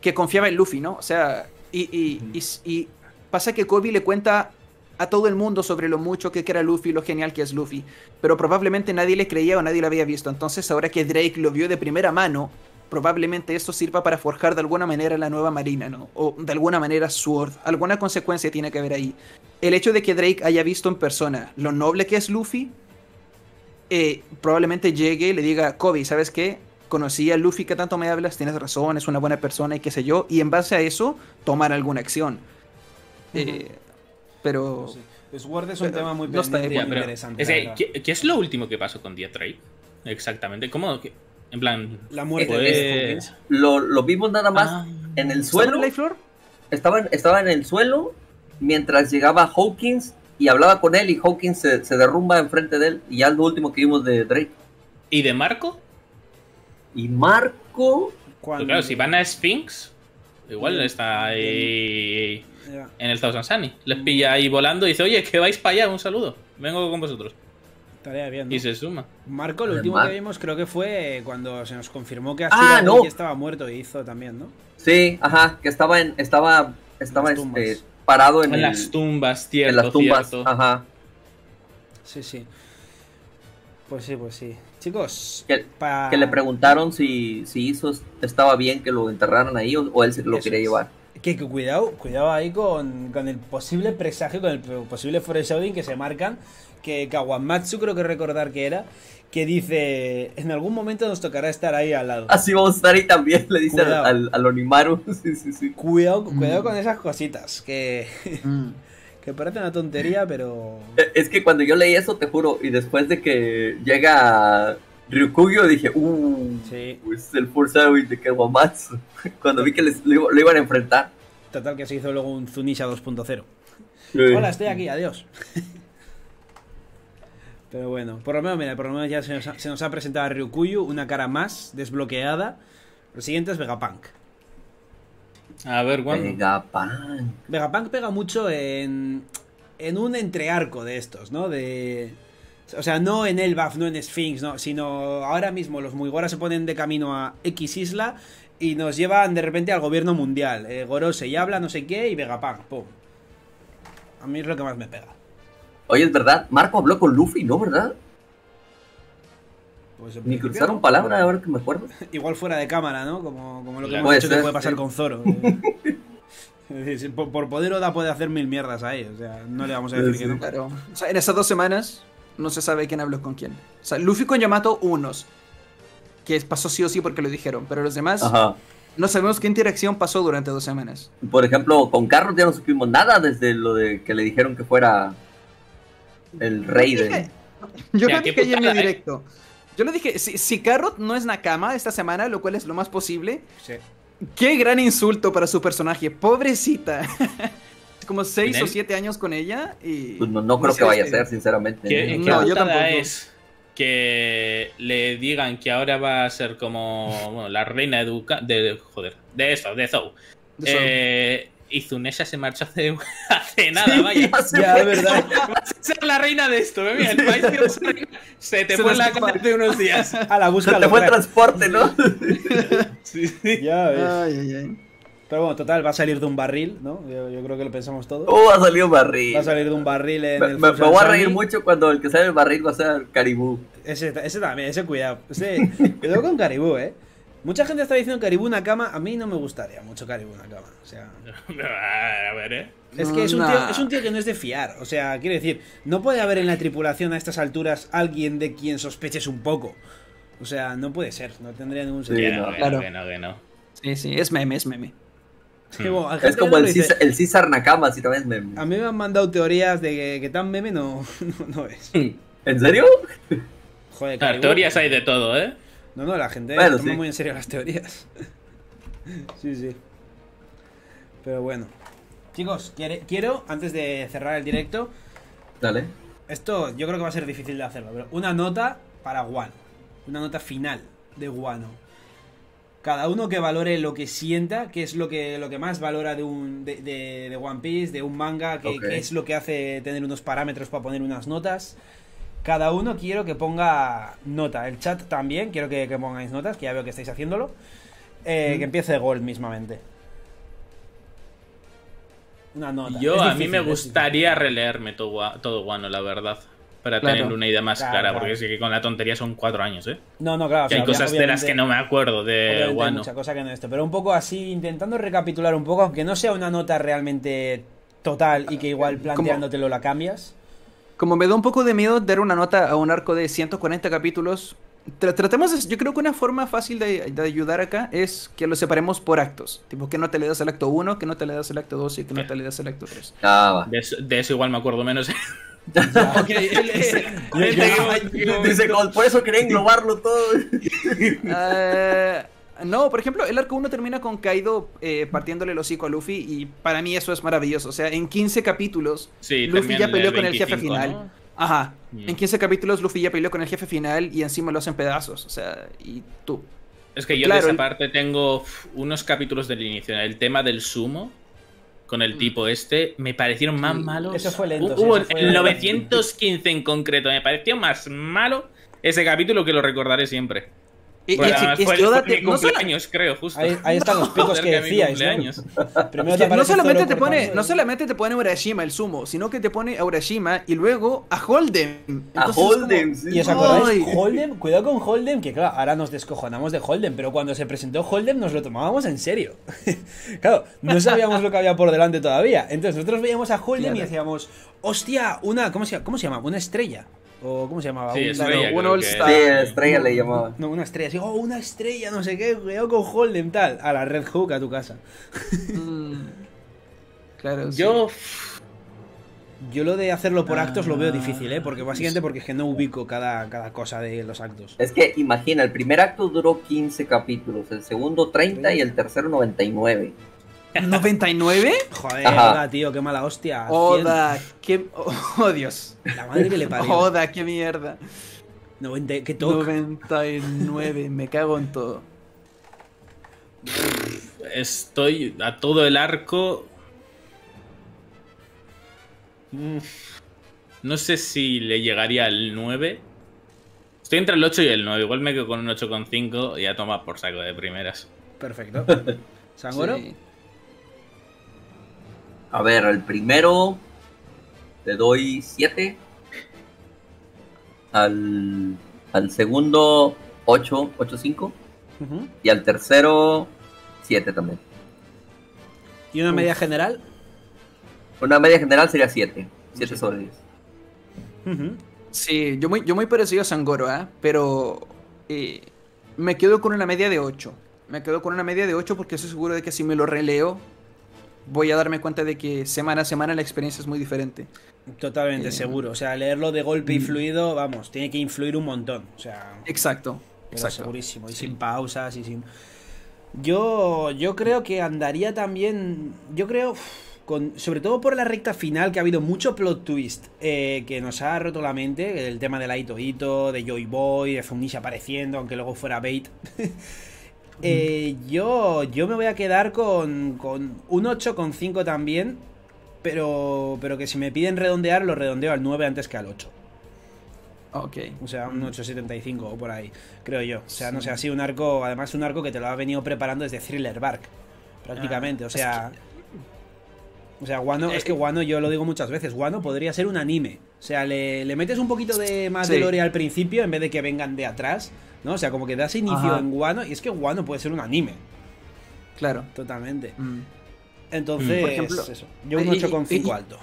que confiaba en Luffy, ¿no? O sea, y, y, pasa que Kobe le cuenta a todo el mundo sobre lo mucho que era Luffy, lo genial que es Luffy, pero probablemente nadie le creía o nadie lo había visto, entonces ahora que Drake lo vio de primera mano, probablemente esto sirva para forjar de alguna manera la nueva marina, ¿no? O de alguna manera Sword. Alguna consecuencia tiene que haber ahí. El hecho de que Drake haya visto en persona lo noble que es Luffy, eh, probablemente llegue y le diga, Kobe, ¿sabes qué? Conocí a Luffy que tanto me hablas, tienes razón, es una buena persona y qué sé yo, y en base a eso, tomar alguna acción. Eh, pero... Sword es un tema muy, interesante. ¿qué, es lo último que pasó con Drake? Exactamente. ¿Cómo? Que, en plan, la muerte. lo, lo, vimos nada más ah. en el suelo. ¿Estaba en, estaba, estaba en el suelo mientras llegaba Hawkins y hablaba con él y Hawkins se, se derrumba enfrente de él y ya es lo último que vimos de Drake. ¿Y de Marco? Y Marco... Pues claro, si van a Sphinx, igual está ahí en el Thousand Sunny. Les pilla ahí volando y dice, oye, que vais para allá, un saludo. Vengo con vosotros. Estaría bien. Y se suma. Marco, lo último que vimos creo que fue cuando se nos confirmó que ah, no. estaba muerto y hizo también, ¿no? Sí, ajá, que estaba en, estaba, estaba este, parado en, las tumbas, cierto, En las tumbas, ajá. Sí, sí. Pues sí, pues sí. Chicos, que, que le preguntaron si, si hizo, estaba bien que lo enterraran ahí o, él se lo quería llevar. Que, cuidado, cuidado ahí con, con, el posible presagio, con el posible foreshadowing que se marcan. Que Kawamatsu creo que recordar que era. Que dice, en algún momento nos tocará estar ahí al lado. Así vamos a estar ahí también, le dice al, al, Onimaru. *laughs* sí, sí, sí. Cuidado, cuidado mm. con esas cositas. Que... Mm. *laughs* Que parece una tontería, pero. Eh, es que cuando yo leí eso, te juro, y después de que llega Ryukugyo, dije, uh, sí. es el foreshadowing de Kawamatsu. *laughs* Cuando vi que les, lo, iban a enfrentar. Total, que se hizo luego un Zunisha 2.0. Hola, estoy aquí, adiós. Pero bueno, por lo menos, mira, por lo menos ya se nos ha, se nos ha presentado a Ryukuyu, una cara más desbloqueada. Lo siguiente es Vegapunk. A ver, ¿cuándo? Vegapunk. Vegapunk pega mucho en, en un entrearco de estos, ¿no? De... O sea, no en Elbaf, no en Sphinx, no, sino ahora mismo los Muigora se ponen de camino a X isla y nos llevan de repente al gobierno mundial. Eh, Gorose y habla no sé qué y Vegapunk, pum. A mí es lo que más me pega. Oye, es verdad, Marco habló con Luffy, ¿no? ¿Verdad? Pues Ni cruzaron palabra, ahora que me acuerdo. *laughs* Igual fuera de cámara, ¿no? Como, como lo que hemos dicho que puede pasar con Zoro. *laughs* por, poder Oda puede hacer mil mierdas ahí, o sea, no le vamos a decir que no. Claro. O sea, en esas dos semanas no se sabe quién habló con quién. O sea, Luffy con Yamato, unos. Que pasó sí o sí porque lo dijeron, pero los demás... No sabemos qué interacción pasó durante dos semanas. Por ejemplo, con Carlos ya no supimos nada desde lo de que le dijeron que fuera el rey de... Yo lo dije en el directo. Yo le dije, si, si Carrot no es Nakama esta semana, lo cual es lo más posible, sí. qué gran insulto para su personaje. Pobrecita. *laughs* Como 6 o 7 años con ella y... Pues no, creo que vaya a ser, sinceramente. ¿Qué, no, yo tampoco. es que le digan que ahora va a ser como bueno, la reina educa de joder de esto de Zou eh, y Zunesha se marchó hace, *laughs* hace nada, vaya. Ya, verdad. *laughs* Vas a ser la reina de esto, ¿eh? el país que se te fue la cara de unos días. *laughs* A la busca. Se te fue transporte, ¿no? sí, sí. Ya ves. Ay, ay, ay. Pero bueno, total, va a salir de un barril, ¿no? Yo, yo creo que lo pensamos todos. Oh, va a salir un barril. Va a salir de un barril en me, el Me, me voy a reír mucho cuando el que sale del barril va a ser Caribú. Ese, ese también, ese cuidado. Ese, cuidado con Caribú, ¿eh? Mucha gente está diciendo Caribú cama. A mí no me gustaría mucho Caribú cama. O sea. *laughs* A ver, ¿eh? Es que es un, tío, es un tío que no es de fiar. O sea, quiero decir, no puede haber en la tripulación a estas alturas alguien de quien sospeches un poco. O sea, no puede ser. No tendría ningún sentido. Sí, claro. que no, que no. Sí, sí, es meme, es meme. Sí, bueno, es como el César, el César Nakama, si también es meme. A mí me han mandado teorías de que, que tan meme no, *laughs* no, no, es. ¿En serio? Joder, claro, teorías hay de todo, ¿eh? No, no, la gente toma muy en serio las teorías. *laughs* sí, sí. Pero bueno. Chicos, quiero, antes de cerrar el directo. Dale. Esto yo creo que va a ser difícil de hacerlo, pero una nota para Guano. Una nota final de Guano. Cada uno que valore lo que sienta, que es lo que, lo que más valora de, un, de, de, One Piece, de un manga, que, que, es lo que hace tener unos parámetros para poner unas notas. Cada uno quiero que ponga nota. El chat también, quiero que, pongáis notas, que ya veo que estáis haciéndolo. Eh, que empiece Gol mismamente. Una nota. Yo a mí me gustaría releerme todo, todo Guano, la verdad. Para tener una idea más clara, porque sí que con la tontería son cuatro años, ¿eh? No, no, claro. hay cosas de las que no me acuerdo de Guano. mucha cosa que no esto. Pero un poco así, intentando recapitular un poco, aunque no sea una nota realmente total y que igual planteándotelo la cambias. Como me da un poco de miedo dar una nota a un arco de 140 capítulos, tratemos, yo creo que una forma fácil de, ayudar acá es que lo separemos por actos. Tipo, que no te le das el acto 1, que no te le das el acto 2 y que no te le das el acto 3. Ah, de, eso, igual me acuerdo menos. Dice, por eso quería englobarlo todo. uh, *laughs* No, por ejemplo, el arco 1 termina con Kaido eh, partiéndole el hocico a Luffy y para mí eso es maravilloso. O sea, en 15 capítulos Luffy ya peleó con el jefe final. Ajá. Mm. En 15 capítulos Luffy ya peleó con el jefe final y encima lo hacen pedazos. O sea, y tú. Es que yo de esa parte tengo unos capítulos del inicio. El tema del sumo con el mm. tipo este me parecieron más malos. Eso fue lento. Hubo el 915 en concreto me pareció más malo ese capítulo que lo recordaré siempre. Y, bueno, mi cumpleaños, creo, justo. Ahí, ahí, están los *laughs* picos que decíais, ¿no? no, solamente te pone, no solamente te pone Urashima el sumo, sino que te pone a Urashima y luego a Holden. a Holden, sí. ¿Y os acordáis? Holden, cuidado con Holden, que claro, ahora nos descojonamos de Holden, pero cuando se presentó Holden nos lo tomábamos en serio. *laughs* claro, no sabíamos lo que había por delante todavía. Entonces nosotros veíamos a Holden y decíamos, hostia, una, ¿cómo se, cómo se llama? Una estrella. ¿O cómo se llamaba? Sí, estrella, un All Star. Sí, estrella le llamaba. No, una estrella. Sí, oh, una estrella, no sé qué. Cuidado con Holden, tal. A la Red Hook a tu casa. Mm. claro, Yo. Yo lo de hacerlo por actos lo veo difícil, ¿eh? Porque básicamente porque es que no ubico cada, cada cosa de los actos. Es que imagina, el primer acto duró 15 capítulos, el segundo 30 y el tercero 99. ¿99? Joder, tío, qué mala hostia. Oda, qué. Oh, Dios. La madre que le parió. Oda, qué mierda. 90, ¿Qué toca? 99, me cago en todo. Estoy a todo el arco. No sé si le llegaría al 9. Estoy entre el 8 y el 9. Igual me quedo con un 8,5 y a tomar por saco de primeras. Perfecto. *laughs* ¿Sangoro? Sí. A ver, al primero le doy 7. Al, al segundo 8, 8, 5. Y al tercero 7 también. ¿Y una media general? Una media general sería 7. 7 sobre 10. Sí, yo muy, yo muy parecido a Sangoro, ¿eh? pero eh, me quedo con una media de 8. Me quedo con una media de 8 porque estoy seguro de que si me lo releo voy a darme cuenta de que semana a semana la experiencia es muy diferente. Totalmente eh, seguro. O sea, leerlo de golpe y mm. fluido, vamos, tiene que influir un montón. O sea, exacto. Segurísimo. Y sin pausas y sin. Yo, yo creo que andaría también. Yo creo. Con, sobre todo por la recta final, que ha habido mucho plot twist eh, que nos ha roto la mente. El tema de la Ito de Joy Boy, de Funish apareciendo, aunque luego fuera bait. *laughs* Eh, yo, yo me voy a quedar con, con un 8,5 también, pero, pero que si me piden redondear, lo redondeo al 9 antes que al 8. Ok. O sea, un 8.75 o por ahí, creo yo. O sea, no sé, así un arco, además un arco que te lo ha venido preparando desde Thriller Bark, prácticamente. Ah, o sea... O sea, Wano, es que Wano, yo lo digo muchas veces, Wano podría ser un anime. O sea, le, le metes un poquito de más de lore al principio en vez de que vengan de atrás. ¿No? O sea, como que das inicio en Guano y es que Guano puede ser un anime. Claro. Totalmente. Mm. Entonces, Por ejemplo, eso. Yo un 8,5 alto.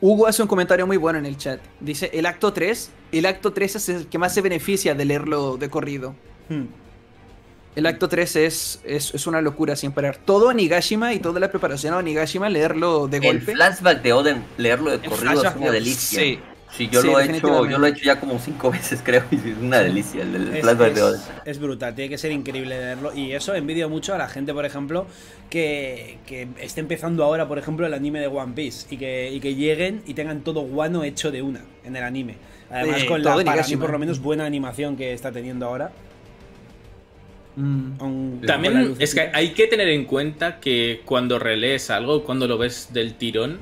Hugo hace un comentario muy bueno en el chat. Dice, el acto 3, el acto 3 es el que más se beneficia de leerlo de corrido. Hmm. El acto 3 es, es, una locura sin parar. Todo a Nigashima y toda la preparación a Nigashima, leerlo de golpe. El flashback de Oden, leerlo de corrido es una delicia. Sí, Sí, yo, lo he hecho, yo lo he hecho ya como cinco *laughs* veces, creo, y es una delicia el, el es, de Es brutal, tiene que ser increíble verlo. Y eso envidio mucho a la gente, por ejemplo, que, que esté empezando ahora, por ejemplo, el anime de One Piece y que, y que lleguen y tengan todo guano hecho de una en el anime. Además, con la, para mí, por lo menos, buena animación que está teniendo ahora. Mm. También es que hay que tener en cuenta que cuando relees algo, cuando lo ves del tirón,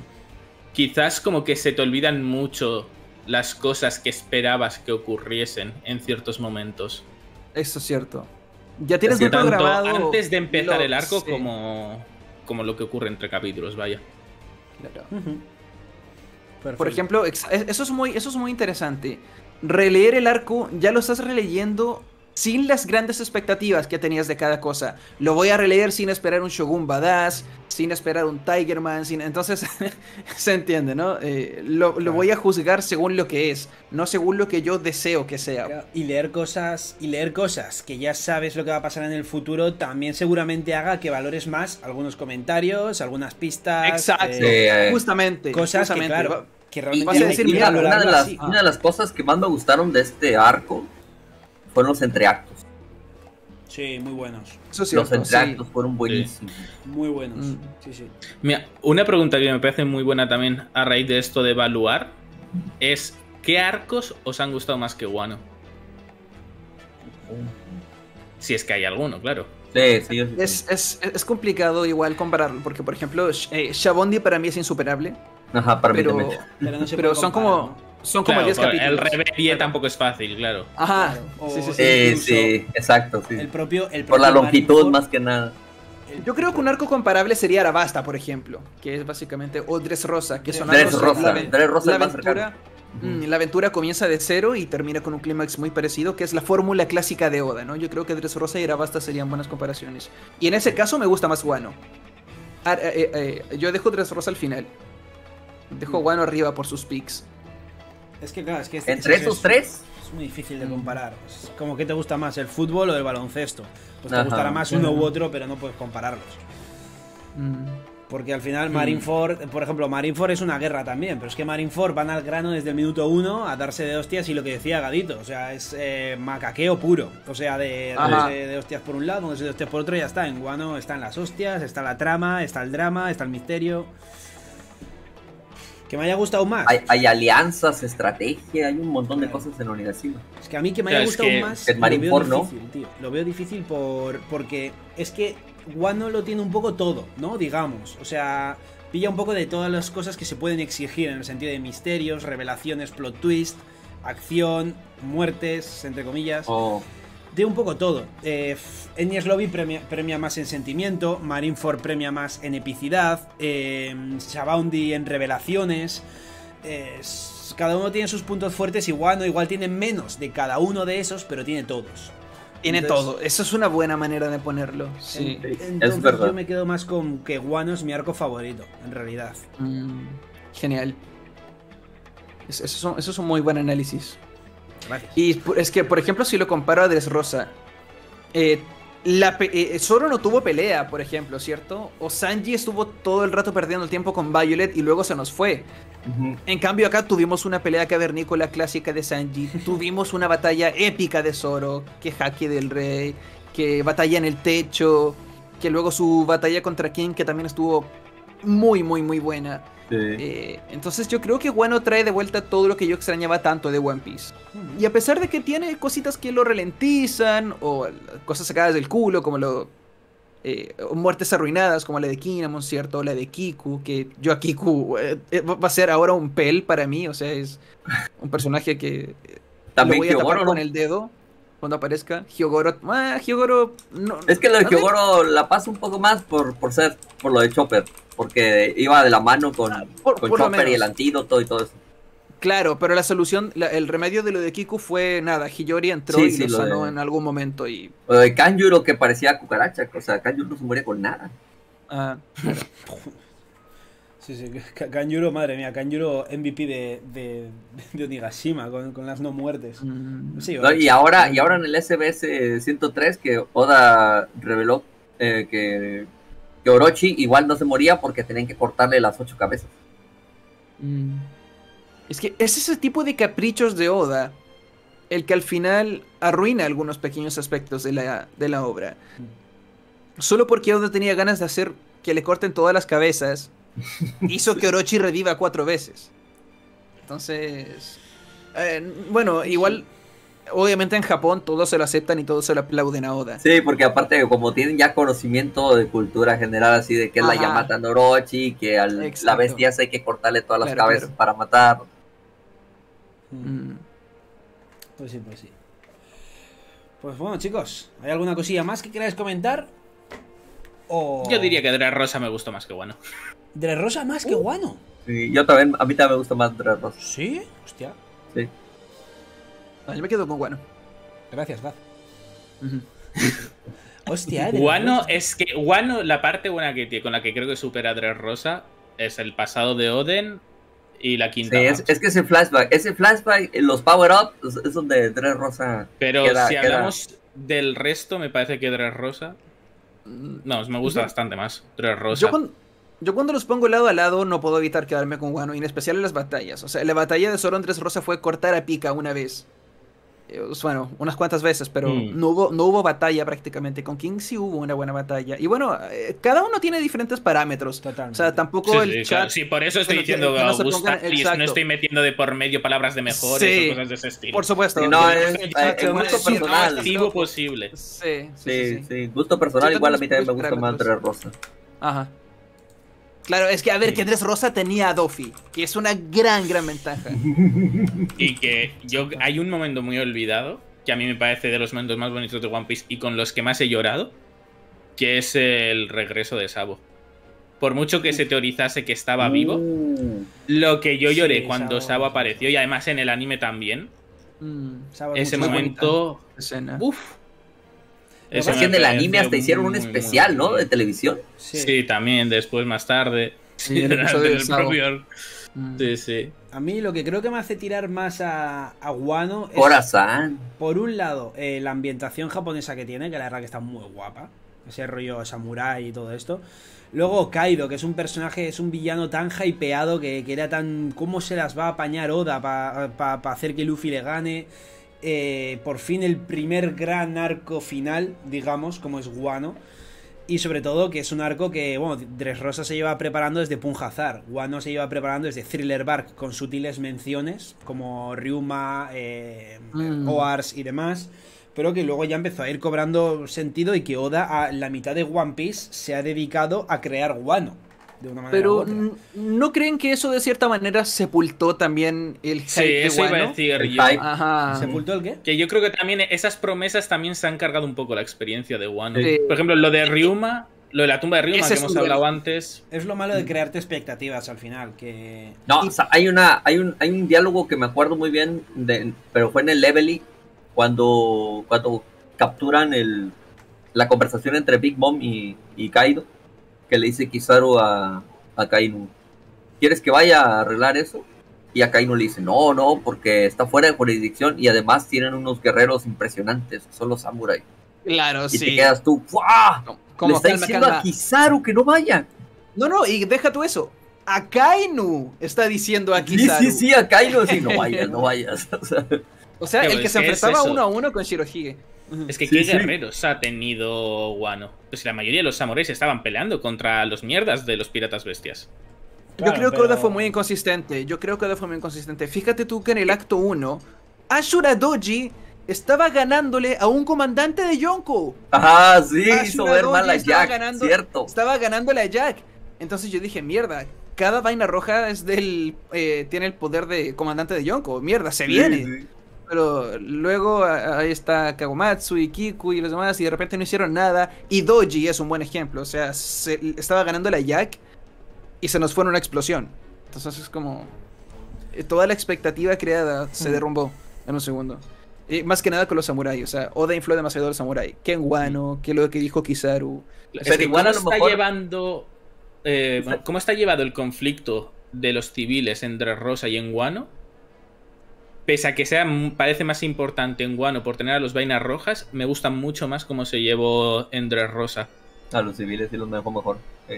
quizás como que se te olvidan mucho las cosas que esperabas que ocurriesen en ciertos momentos. Eso es cierto. Ya tienes que tanto antes de empezar el arco como, como lo que ocurre entre capítulos, vaya. Claro. Por ejemplo, eso es, muy, eso es muy interesante. Releer el arco, ya lo estás releyendo sin las grandes expectativas que tenías de cada cosa. Lo voy a releer sin esperar un Shogun Badass, sin esperar un Tigerman, sin... entonces *laughs* se entiende, ¿no? Eh, lo, voy a juzgar según lo que es, no según lo que yo deseo que sea. Y leer cosas y leer cosas que ya sabes lo que va a pasar en el futuro también seguramente haga que valores más algunos comentarios, algunas pistas. Exacto, eh, justamente. Cosas que claro, que realmente decir, una, de las, una de las cosas que más me gustaron de este arco fueron los entreactos. Sí, muy buenos. Eso es cierto, Los entractos fueron buenísimos. Muy buenos. Mm. Sí, sí. Mira, una pregunta que me parece muy buena también a raíz de esto de evaluar es ¿qué arcos os han gustado más que Guano? Si es que hay alguno, claro. Sí, sí, es, es, es, complicado igual compararlo, porque por ejemplo, eh, Shabondi para mí es insuperable. Ajá, para pero, mí también. Pero, son como son como 10 capítulos. El Reverie tampoco es fácil, claro. Ajá. sí, sí, sí. sí, exacto. Sí. El propio, el Por la longitud más que nada. Yo creo que un arco comparable sería Arabasta, por ejemplo, que es básicamente, o Rosa, que son Dress Rosa, la, Rosa la aventura, mm, la aventura comienza de cero y termina con un clímax muy parecido, que es la fórmula clásica de Oda, ¿no? Yo creo que Dress Rosa y Arabasta serían buenas comparaciones. Y en ese caso me gusta más Guano. Eh, eh, eh, yo dejo Dress Rosa al final. Dejo Guano arriba por sus picks. Es que claro, es que este entre esos tres es muy difícil de comparar. Es como que te gusta más el fútbol o el baloncesto. Pues te gustará más uno u otro, pero no puedes compararlos. Mm. Porque al final Marineford, por ejemplo, Marineford es una guerra también, pero es que Marineford van al grano desde el minuto uno a darse de hostias y lo que decía Gadito, o sea, es eh, macaqueo puro, o sea, de, de, hostias por un lado, de hostias por otro y ya está. En Guano están las hostias, está la trama, está el drama, está el misterio. Que me haya gustado más. Hay, alianzas, estrategia, hay un montón de cosas en Onigashima. Es que a mí que me haya gustado más. El lo veo difícil, tío. Lo veo difícil por, porque es que Wano lo tiene un poco todo, ¿no? Digamos. O sea, pilla un poco de todas las cosas que se pueden exigir en el sentido de misterios, revelaciones, plot twist, acción, muertes, entre comillas. Oh de un poco todo. Eh, Enies Lobby premia, más en sentimiento, Marineford premia más en epicidad, eh, en revelaciones. cada uno tiene sus puntos fuertes igual, no igual tiene menos de cada uno de esos, pero tiene todos. Tiene todo, eso es una buena manera de ponerlo. Sí, entonces yo me quedo más con que Guano es mi arco favorito, en realidad. Mm, genial. Eso es, eso es un muy buen análisis. Y es que, por ejemplo, si lo comparo a Dressrosa, eh, la eh, Zoro no tuvo pelea, por ejemplo, ¿cierto? O Sanji estuvo todo el rato perdiendo el tiempo con Violet y luego se nos fue. En cambio, acá tuvimos una pelea cavernícola clásica de Sanji, *laughs* tuvimos una batalla épica de Zoro, que jaque del rey, que batalla en el techo, que luego su batalla contra King, que también estuvo muy, muy, muy buena. Eh, entonces yo creo que Wano trae de vuelta todo lo que yo extrañaba tanto de One Piece. Y a pesar de que tiene cositas que lo ralentizan, o cosas sacadas del culo, como lo... Eh, muertes arruinadas, como la de Kinamon, ¿cierto? O la de Kiku, que yo a Kiku eh, va a ser ahora un pel para mí, o sea, es un personaje que... También lo voy a con el dedo cuando aparezca. Hyogoro, ah, Hyogoro no. Es que lo de Hyogoro la pasa un poco más por, por ser, por lo de Chopper, porque iba de la mano con, ah, con Chopper y el antídoto y todo eso. Claro, pero la solución, el remedio de lo de Kiku fue nada, Hiyori entró y lo, sanó en algún momento y... Lo de Kanjuro que parecía cucaracha, o sea, Kanjuro no se moría con nada. Ah, *laughs* Sí, sí, Kanjuro, madre mía, Kanjuro MVP de, de, de Onigashima con, con, las no muertes. Mm. y, ahora, y ahora en el SBS 103 que Oda reveló eh, que, que, Orochi igual no se moría porque tenían que cortarle las ocho cabezas. Mm. Es que es ese tipo de caprichos de Oda el que al final arruina algunos pequeños aspectos de la, de la obra. Mm. Solo porque Oda tenía ganas de hacer que le corten todas las cabezas hizo que Orochi reviva cuatro veces. Entonces, eh, bueno, igual, obviamente en Japón todos se lo aceptan y todos se lo aplauden a Oda. Sí, porque aparte como tienen ya conocimiento de cultura general así de que es la Yamata Orochi, que a la bestia hay que cortarle todas las cabezas para matar. Mm. Pues sí, pues sí. Pues bueno, chicos, ¿hay alguna cosilla más que queráis comentar? Yo diría que Dre Rosa me gustó más que bueno. ¿Dre Rosa más que Guano? Sí, yo también, a mí también me gusta más Dre Rosa. ¿Sí? Hostia. Sí. yo me quedo con Guano. Gracias, Baz. *laughs* Hostia, Guano es que Guano, la parte buena que tiene, con la que creo que supera a Rosa, es el pasado de Oden y la quinta. Sí, es, que ese flashback, ese flashback, los power ups es donde Dre Rosa. Pero si hablamos del resto, me parece que Dre Rosa. No, me gusta bastante más. Dre Rosa. Yo cuando los pongo lado a lado no puedo evitar quedarme con Guano, y en especial en las batallas. O sea, la batalla de Zoro Andrés Rosa fue cortar a pica una vez. eh, bueno, unas cuantas veces, pero Mm. no, hubo, no hubo batalla prácticamente. Con King sí hubo una buena batalla. Y bueno, eh, cada uno tiene diferentes parámetros. Totalmente. O sea, tampoco Sí, el sí, chat... claro. Sí, por eso estoy no- diciendo que no Augusta pongan- Alice, exacto. no estoy metiendo de por medio palabras de mejores Sí. o cosas de ese estilo. Por supuesto. Sí, no, es- eh, chat es sea gusto personal. más activo posible. Sí, sí, Sí, sí, sí. sí, gusto personal, Sí, igual a mí también me gusta más. Andrés Rosa. Ajá. Claro, es que a ver, Sí. que Andrés Rosa tenía a Doffy, que es una gran, gran ventaja. *laughs* Y que yo hay un momento muy olvidado, que a mí me parece de los momentos más bonitos de One Piece y con los que más he llorado, que es el regreso de Sabo. Por mucho que se teorizase que estaba vivo, Uh, lo que yo Sí, lloré cuando Sabo. Sabo apareció, y además en el anime también, Mm, Sábado ese momento... escena. Uf. Lo Ese que es que en me el parece anime hasta hicieron un especial, ¿no? De televisión. Sí. Sí, también, después, más tarde. Sí, *laughs* del propio- Mm. Sí, sí. A mí lo que creo que me hace tirar más a, a Wano es, por un lado, eh, la ambientación japonesa que tiene, que la verdad que está muy guapa. Ese rollo samurai y todo esto. Luego Kaido, que es un personaje, es un villano tan hypeado que, que era tan... ¿Cómo se las va a apañar Oda para hacer que Luffy le gane? Eh, por fin el primer gran arco final, digamos, como es Wano. Y sobre todo que es un arco que, bueno, Dressrosa se lleva preparando desde Punjazar. Wano se lleva preparando desde Thriller Bark con sutiles menciones como Ryuma, eh, Mm. Oars y demás. Pero que luego ya empezó a ir cobrando sentido y que Oda a la mitad de One Piece se ha dedicado a crear Wano. De una manera u Pero otra. ¿no creen que eso de cierta manera sepultó también el Sí, hype de eso iba a decir El yo. hype. Ajá. ¿Sepultó el qué? Que yo creo que también esas promesas también se han cargado un poco la experiencia de Wano. Sí. Por ejemplo, lo de Ryuma, lo de la tumba de Ryuma Ese que hemos hablado antes. Es lo malo de crearte expectativas al final. Que. No, Y- o sea, hay una, hay un, hay un diálogo que me acuerdo muy bien, de, pero fue en el Levely cuando, cuando capturan el, la conversación entre Big Mom y, y Kaido, que le dice Kizaru a, a Kainu, ¿quieres que vaya a arreglar eso? Y a Kainu le dice, no, no, porque está fuera de jurisdicción y además tienen unos guerreros impresionantes, son los samurai. Claro, Y te sí. quedas tú, ¡fuah! Le Como está calma, diciendo calma. a Kizaru que no vaya. No, no, y deja tú eso. Akainu está diciendo a Sí, Kizaru. sí, sí, a Kainu sí, no vayas, no *laughs* vayas. *laughs* O sea, O sea, Pero el que se es enfrentaba eso. uno a uno con Shirohige. Es que Sí, qué sí. guerreros ha tenido Wano. Pues la mayoría de los samuráis estaban peleando contra los mierdas de los piratas bestias. Claro, Yo creo que Oda fue muy inconsistente. Yo creo que Oda fue muy inconsistente. Fíjate tú que en el acto 1, Ashura Doji estaba ganándole a un comandante de Yonko. Ajá, sí, Ashura hizo ver mal a estaba Jack, ganando- cierto. Estaba ganándole a Jack. Entonces yo dije, mierda, cada vaina roja es del. eh, tiene el poder de comandante de Yonko. Mierda, se viene. Sí. Pero luego ahí está Kagomatsu y Kiku y los demás y de repente no hicieron nada. Y Doji es un buen ejemplo. O sea, se- estaba ganándole a Jack y se nos fue en una explosión. Entonces es como... eh, Toda la expectativa creada se Mm. derrumbó en un segundo. Y más que nada con los samuráis. O sea, Oda infló demasiado al samurái. Ken Wano, que lo que dijo Kizaru. Es Pero que igual ¿cómo a lo está mejor- llevando. eh, ¿Cómo está llevado el conflicto de los civiles entre Rosa y en Wano? Pese a que sea, parece más importante en Wano por tener a los vainas rojas, me gusta mucho más cómo se llevó en Rosa. A los civiles sí los dejó mejor. Sí.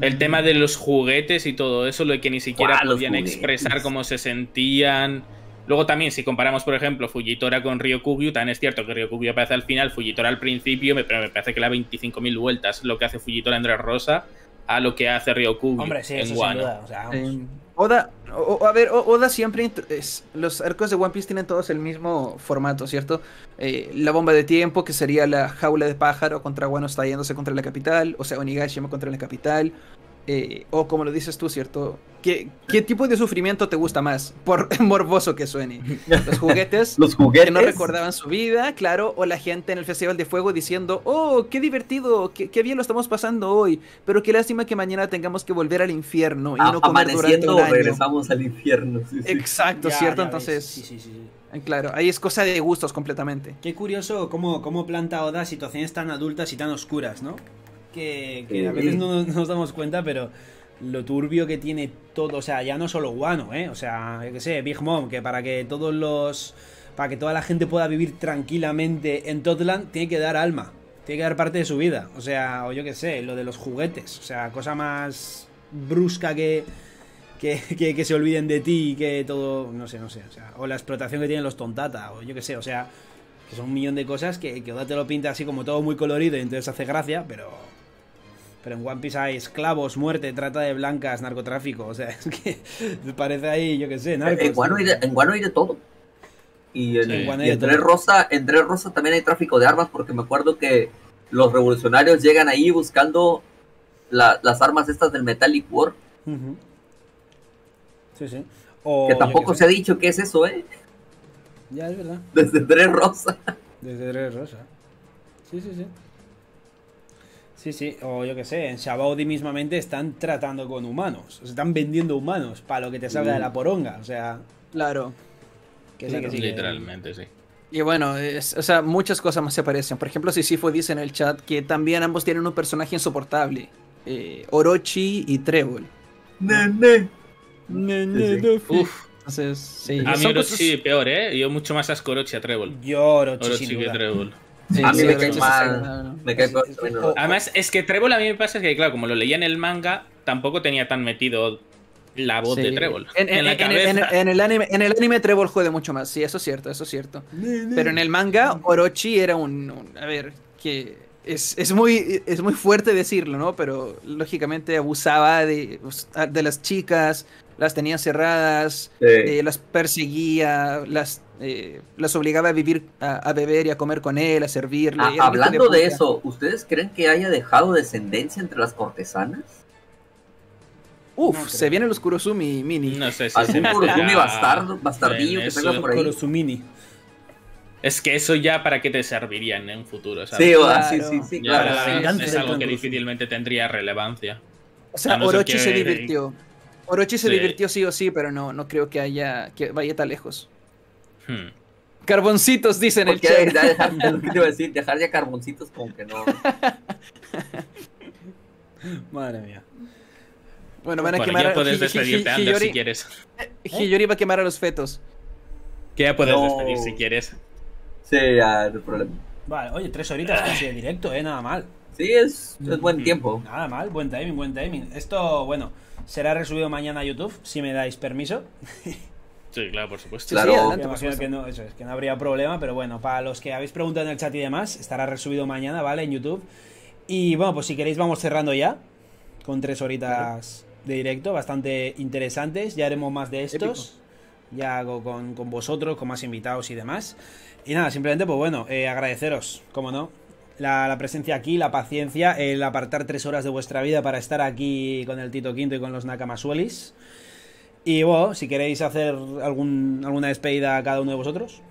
El tema de los juguetes y todo eso, lo que ni siquiera podían juguetes. expresar cómo se sentían. Luego también, si comparamos, por ejemplo, Fujitora con Ryokugyu, también es cierto que Ryokugyu aparece al final, Fujitora al principio, pero me parece que le da 25.000 vueltas lo que hace Fujitora en Rosa a lo que hace Ryokugyu Hombre, sí, en eso sin Wano. duda. O sea, vamos. Eh, Oda, a ver, Oda siempre. los arcos de One Piece tienen todos el mismo formato, ¿cierto? Eh, la bomba de tiempo, que sería la jaula de pájaro contra Wano estallándose contra la capital, o sea, Onigashima contra la capital. Eh, o como lo dices tú, ¿cierto? ¿Qué, ¿Qué tipo de sufrimiento te gusta más? Por *laughs* morboso que suene. Los juguetes. *laughs* Los juguetes. Que no recordaban su vida, claro, o la gente en el Festival de Fuego diciendo, oh, qué divertido, qué, qué bien lo estamos pasando hoy, pero qué lástima que mañana tengamos que volver al infierno y A- no comer durante amaneciendo un año. regresamos al infierno. sí, sí. Exacto, Ya, ¿cierto? ya Entonces, ves. Sí, sí, sí, sí. eh, claro, ahí es cosa de gustos completamente. Qué curioso cómo, cómo planta Oda situaciones tan adultas y tan oscuras, ¿no? Que, que a veces no, no nos damos cuenta, pero lo turbio que tiene todo, o sea, ya no solo Wano, ¿eh? O sea, yo qué sé, Big Mom, que para que todos los... Para que toda la gente pueda vivir tranquilamente en Totland, tiene que dar alma. Tiene que dar parte de su vida. O sea, o yo qué sé, lo de los juguetes. O sea, cosa más brusca que, que, que, se olviden de ti y que todo, no sé, no sé, o, sea, o la explotación que tienen los tontata, o yo qué sé, o sea, que son un millón de cosas que, que Oda te lo pinta así como todo muy colorido y entonces hace gracia, pero pero en One Piece hay esclavos, muerte, trata de blancas, narcotráfico. O sea, *laughs* es que parece ahí, yo qué sé, narcos. En Guano, hay de, en hay de todo. Y en, en Rosa, en Rosa también hay tráfico de armas, porque me acuerdo que los revolucionarios llegan ahí buscando las armas estas del Metallic War. Sí, sí. que tampoco se ha dicho qué es eso, ¿eh? Ya, es verdad. *laughs* Desde Dre Rosa. Desde Dre Rosa. Sí, sí, sí. Sí, sí, o yo qué sé, en Shabaudi mismamente están tratando con humanos, están vendiendo humanos para lo que te salga de la mm. poronga, o sea... Claro. Que sí, que sí, Literalmente, sí. Y bueno, o sea, muchas cosas más se aparecen. Por ejemplo, Sisifo dice en el chat que también ambos tienen un personaje insoportable. Eh, Orochi y Trébol. Nene. Nene, Uf. Entonces, sí. A mí Orochi peor, ¿eh? Yo mucho más asco Orochi a Trébol. Yo Orochi, Orochi sin que Trébol a mí me cae mal. Me cae Además, es que Trébol a mí me pasa que, claro, como lo leía en el manga, tampoco tenía tan metido la voz de Trébol. En, en, el anime, en el anime Trébol juega mucho más, sí, eso es cierto, eso es cierto. Pero en el manga, Orochi era un, a ver, que es, es, muy, es muy fuerte decirlo, ¿no? Pero lógicamente abusaba de, de las chicas, las tenía cerradas, eh, las perseguía, las eh, las obligaba a vivir, a, beber y a comer con él, a servirle. Ah, hablando de, eso, ¿ustedes creen que haya dejado descendencia entre las cortesanas? Uf, se viene los Kurosumi mini. No sé si ¿Algún Kurosumi bastardo, bastardillo que tenga por ahí? Kurosumi Es que eso ya para qué te serviría en un futuro, ¿sabes? Sí, sí, sí, sí, claro. Es, algo que difícilmente tendría relevancia. O sea, Orochi se divirtió. Orochi se divirtió sí o sí, pero no, no creo que haya que vaya tan lejos. Hmm. Carboncitos, dicen el chat. Dejar, *laughs* decir, dejar ya carboncitos como que no. *laughs* Madre mía. Bueno, van a quemar ya puedes despedirte, Ander, si quieres. Hiyori va a quemar a los fetos. Que ya puedes despedir si quieres. Sí, ya, no hay problema. Vale, oye, tres horitas casi de directo, eh, nada mal. Sí, es, es buen hmm. tiempo. Nada mal, buen timing, buen timing. Esto, bueno, será resubido mañana a YouTube, si me dais permiso. *laughs* Sí, claro, por supuesto. Claro. que no, eso es, que no habría problema, pero bueno, para los que habéis preguntado en el chat y demás, estará resubido mañana, ¿vale? En YouTube. Y bueno, pues si queréis vamos cerrando ya, con tres horitas de directo, bastante interesantes. Ya haremos más de estos, ya hago con, vosotros, con más invitados y demás. Y nada, simplemente, pues bueno, eh, agradeceros, como no, la, presencia aquí, la paciencia, el apartar tres horas de vuestra vida para estar aquí con el Tito Quinto y con los Nakamasuelis. Y bueno, si queréis hacer algún, alguna despedida a cada uno de vosotros.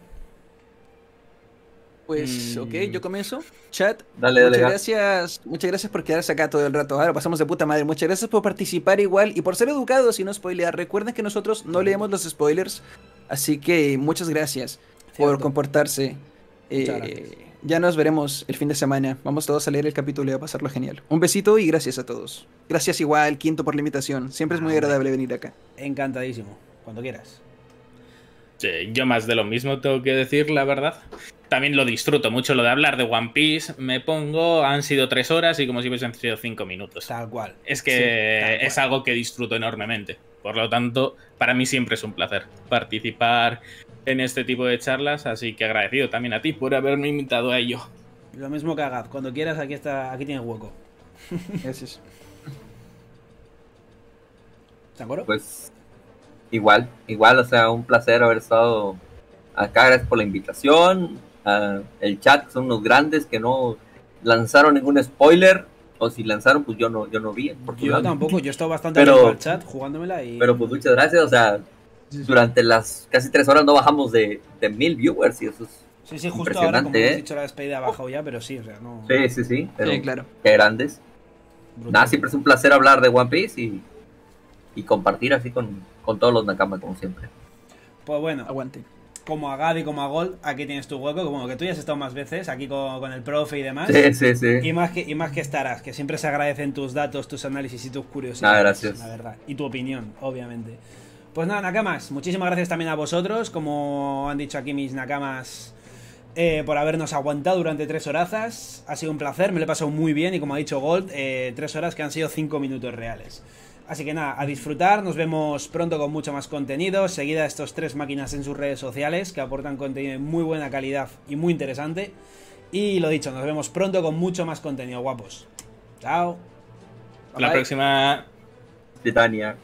Pues, mm. ok, yo comienzo. Chat, dale, muchas gracias. Muchas gracias por quedarse acá todo el rato. Ahora pasamos de puta madre. Muchas gracias por participar igual y por ser educados y no spoilear. Recuerden que nosotros no leemos los spoilers. Así que muchas gracias por comportarse. Eh, ya nos veremos el fin de semana. Vamos todos a leer el capítulo y a pasarlo genial. Un besito y gracias a todos. Gracias igual, Quinto, por la invitación. Siempre es muy agradable venir acá. Encantadísimo. Cuando quieras. Sí, yo más de lo mismo tengo que decir, la verdad. También lo disfruto mucho lo de hablar de One Piece. Me pongo, han sido tres horas y como si hubiesen sido cinco minutos. Tal cual. Es que es algo que disfruto enormemente. Por lo tanto, para mí siempre es un placer participar en este tipo de charlas, así que agradecido también a ti por haberme invitado a ello. Lo mismo que hagas, cuando quieras aquí está, aquí tienes hueco. *laughs* Gracias. ¿De acuerdo? Pues igual, igual, o sea, un placer haber estado acá, gracias por la invitación. el chat son unos grandes que no lanzaron ningún spoiler. O si lanzaron, pues yo no, yo no vi. Yo tampoco, yo he estado bastante pero, al chat jugándomela y. Pero pues muchas gracias, o sea, durante las casi tres horas no bajamos de, de mil viewers y eso es Sí, sí, justo ahora, como ¿eh? dicho, la despedida ha bajado ya, pero sí, o sea, no... Sí, sí, sí, pero claro. qué grandes. Nada, siempre es un placer hablar de One Piece y, y compartir así con, con todos los Nakama, como siempre. Pues bueno, aguante. Como a Gaby, como a Gold, aquí tienes tu hueco, como que tú ya has estado más veces aquí con, con el profe y demás. Sí, sí, sí. Y más, que, y más que estarás, que siempre se agradecen tus datos, tus análisis y tus curiosidades. Ah, gracias. La verdad. Y tu opinión, obviamente. Pues nada, Nakamas, muchísimas gracias también a vosotros, como han dicho aquí mis Nakamas, eh, por habernos aguantado durante tres horazas. Ha sido un placer, me lo he pasado muy bien y como ha dicho Gold, eh, tres horas que han sido cinco minutos reales. Así que nada, a disfrutar, nos vemos pronto con mucho más contenido. Seguida a estos tres máquinas en sus redes sociales que aportan contenido de muy buena calidad y muy interesante. Y lo dicho, nos vemos pronto con mucho más contenido, guapos. Chao. Hasta la próxima. Titania.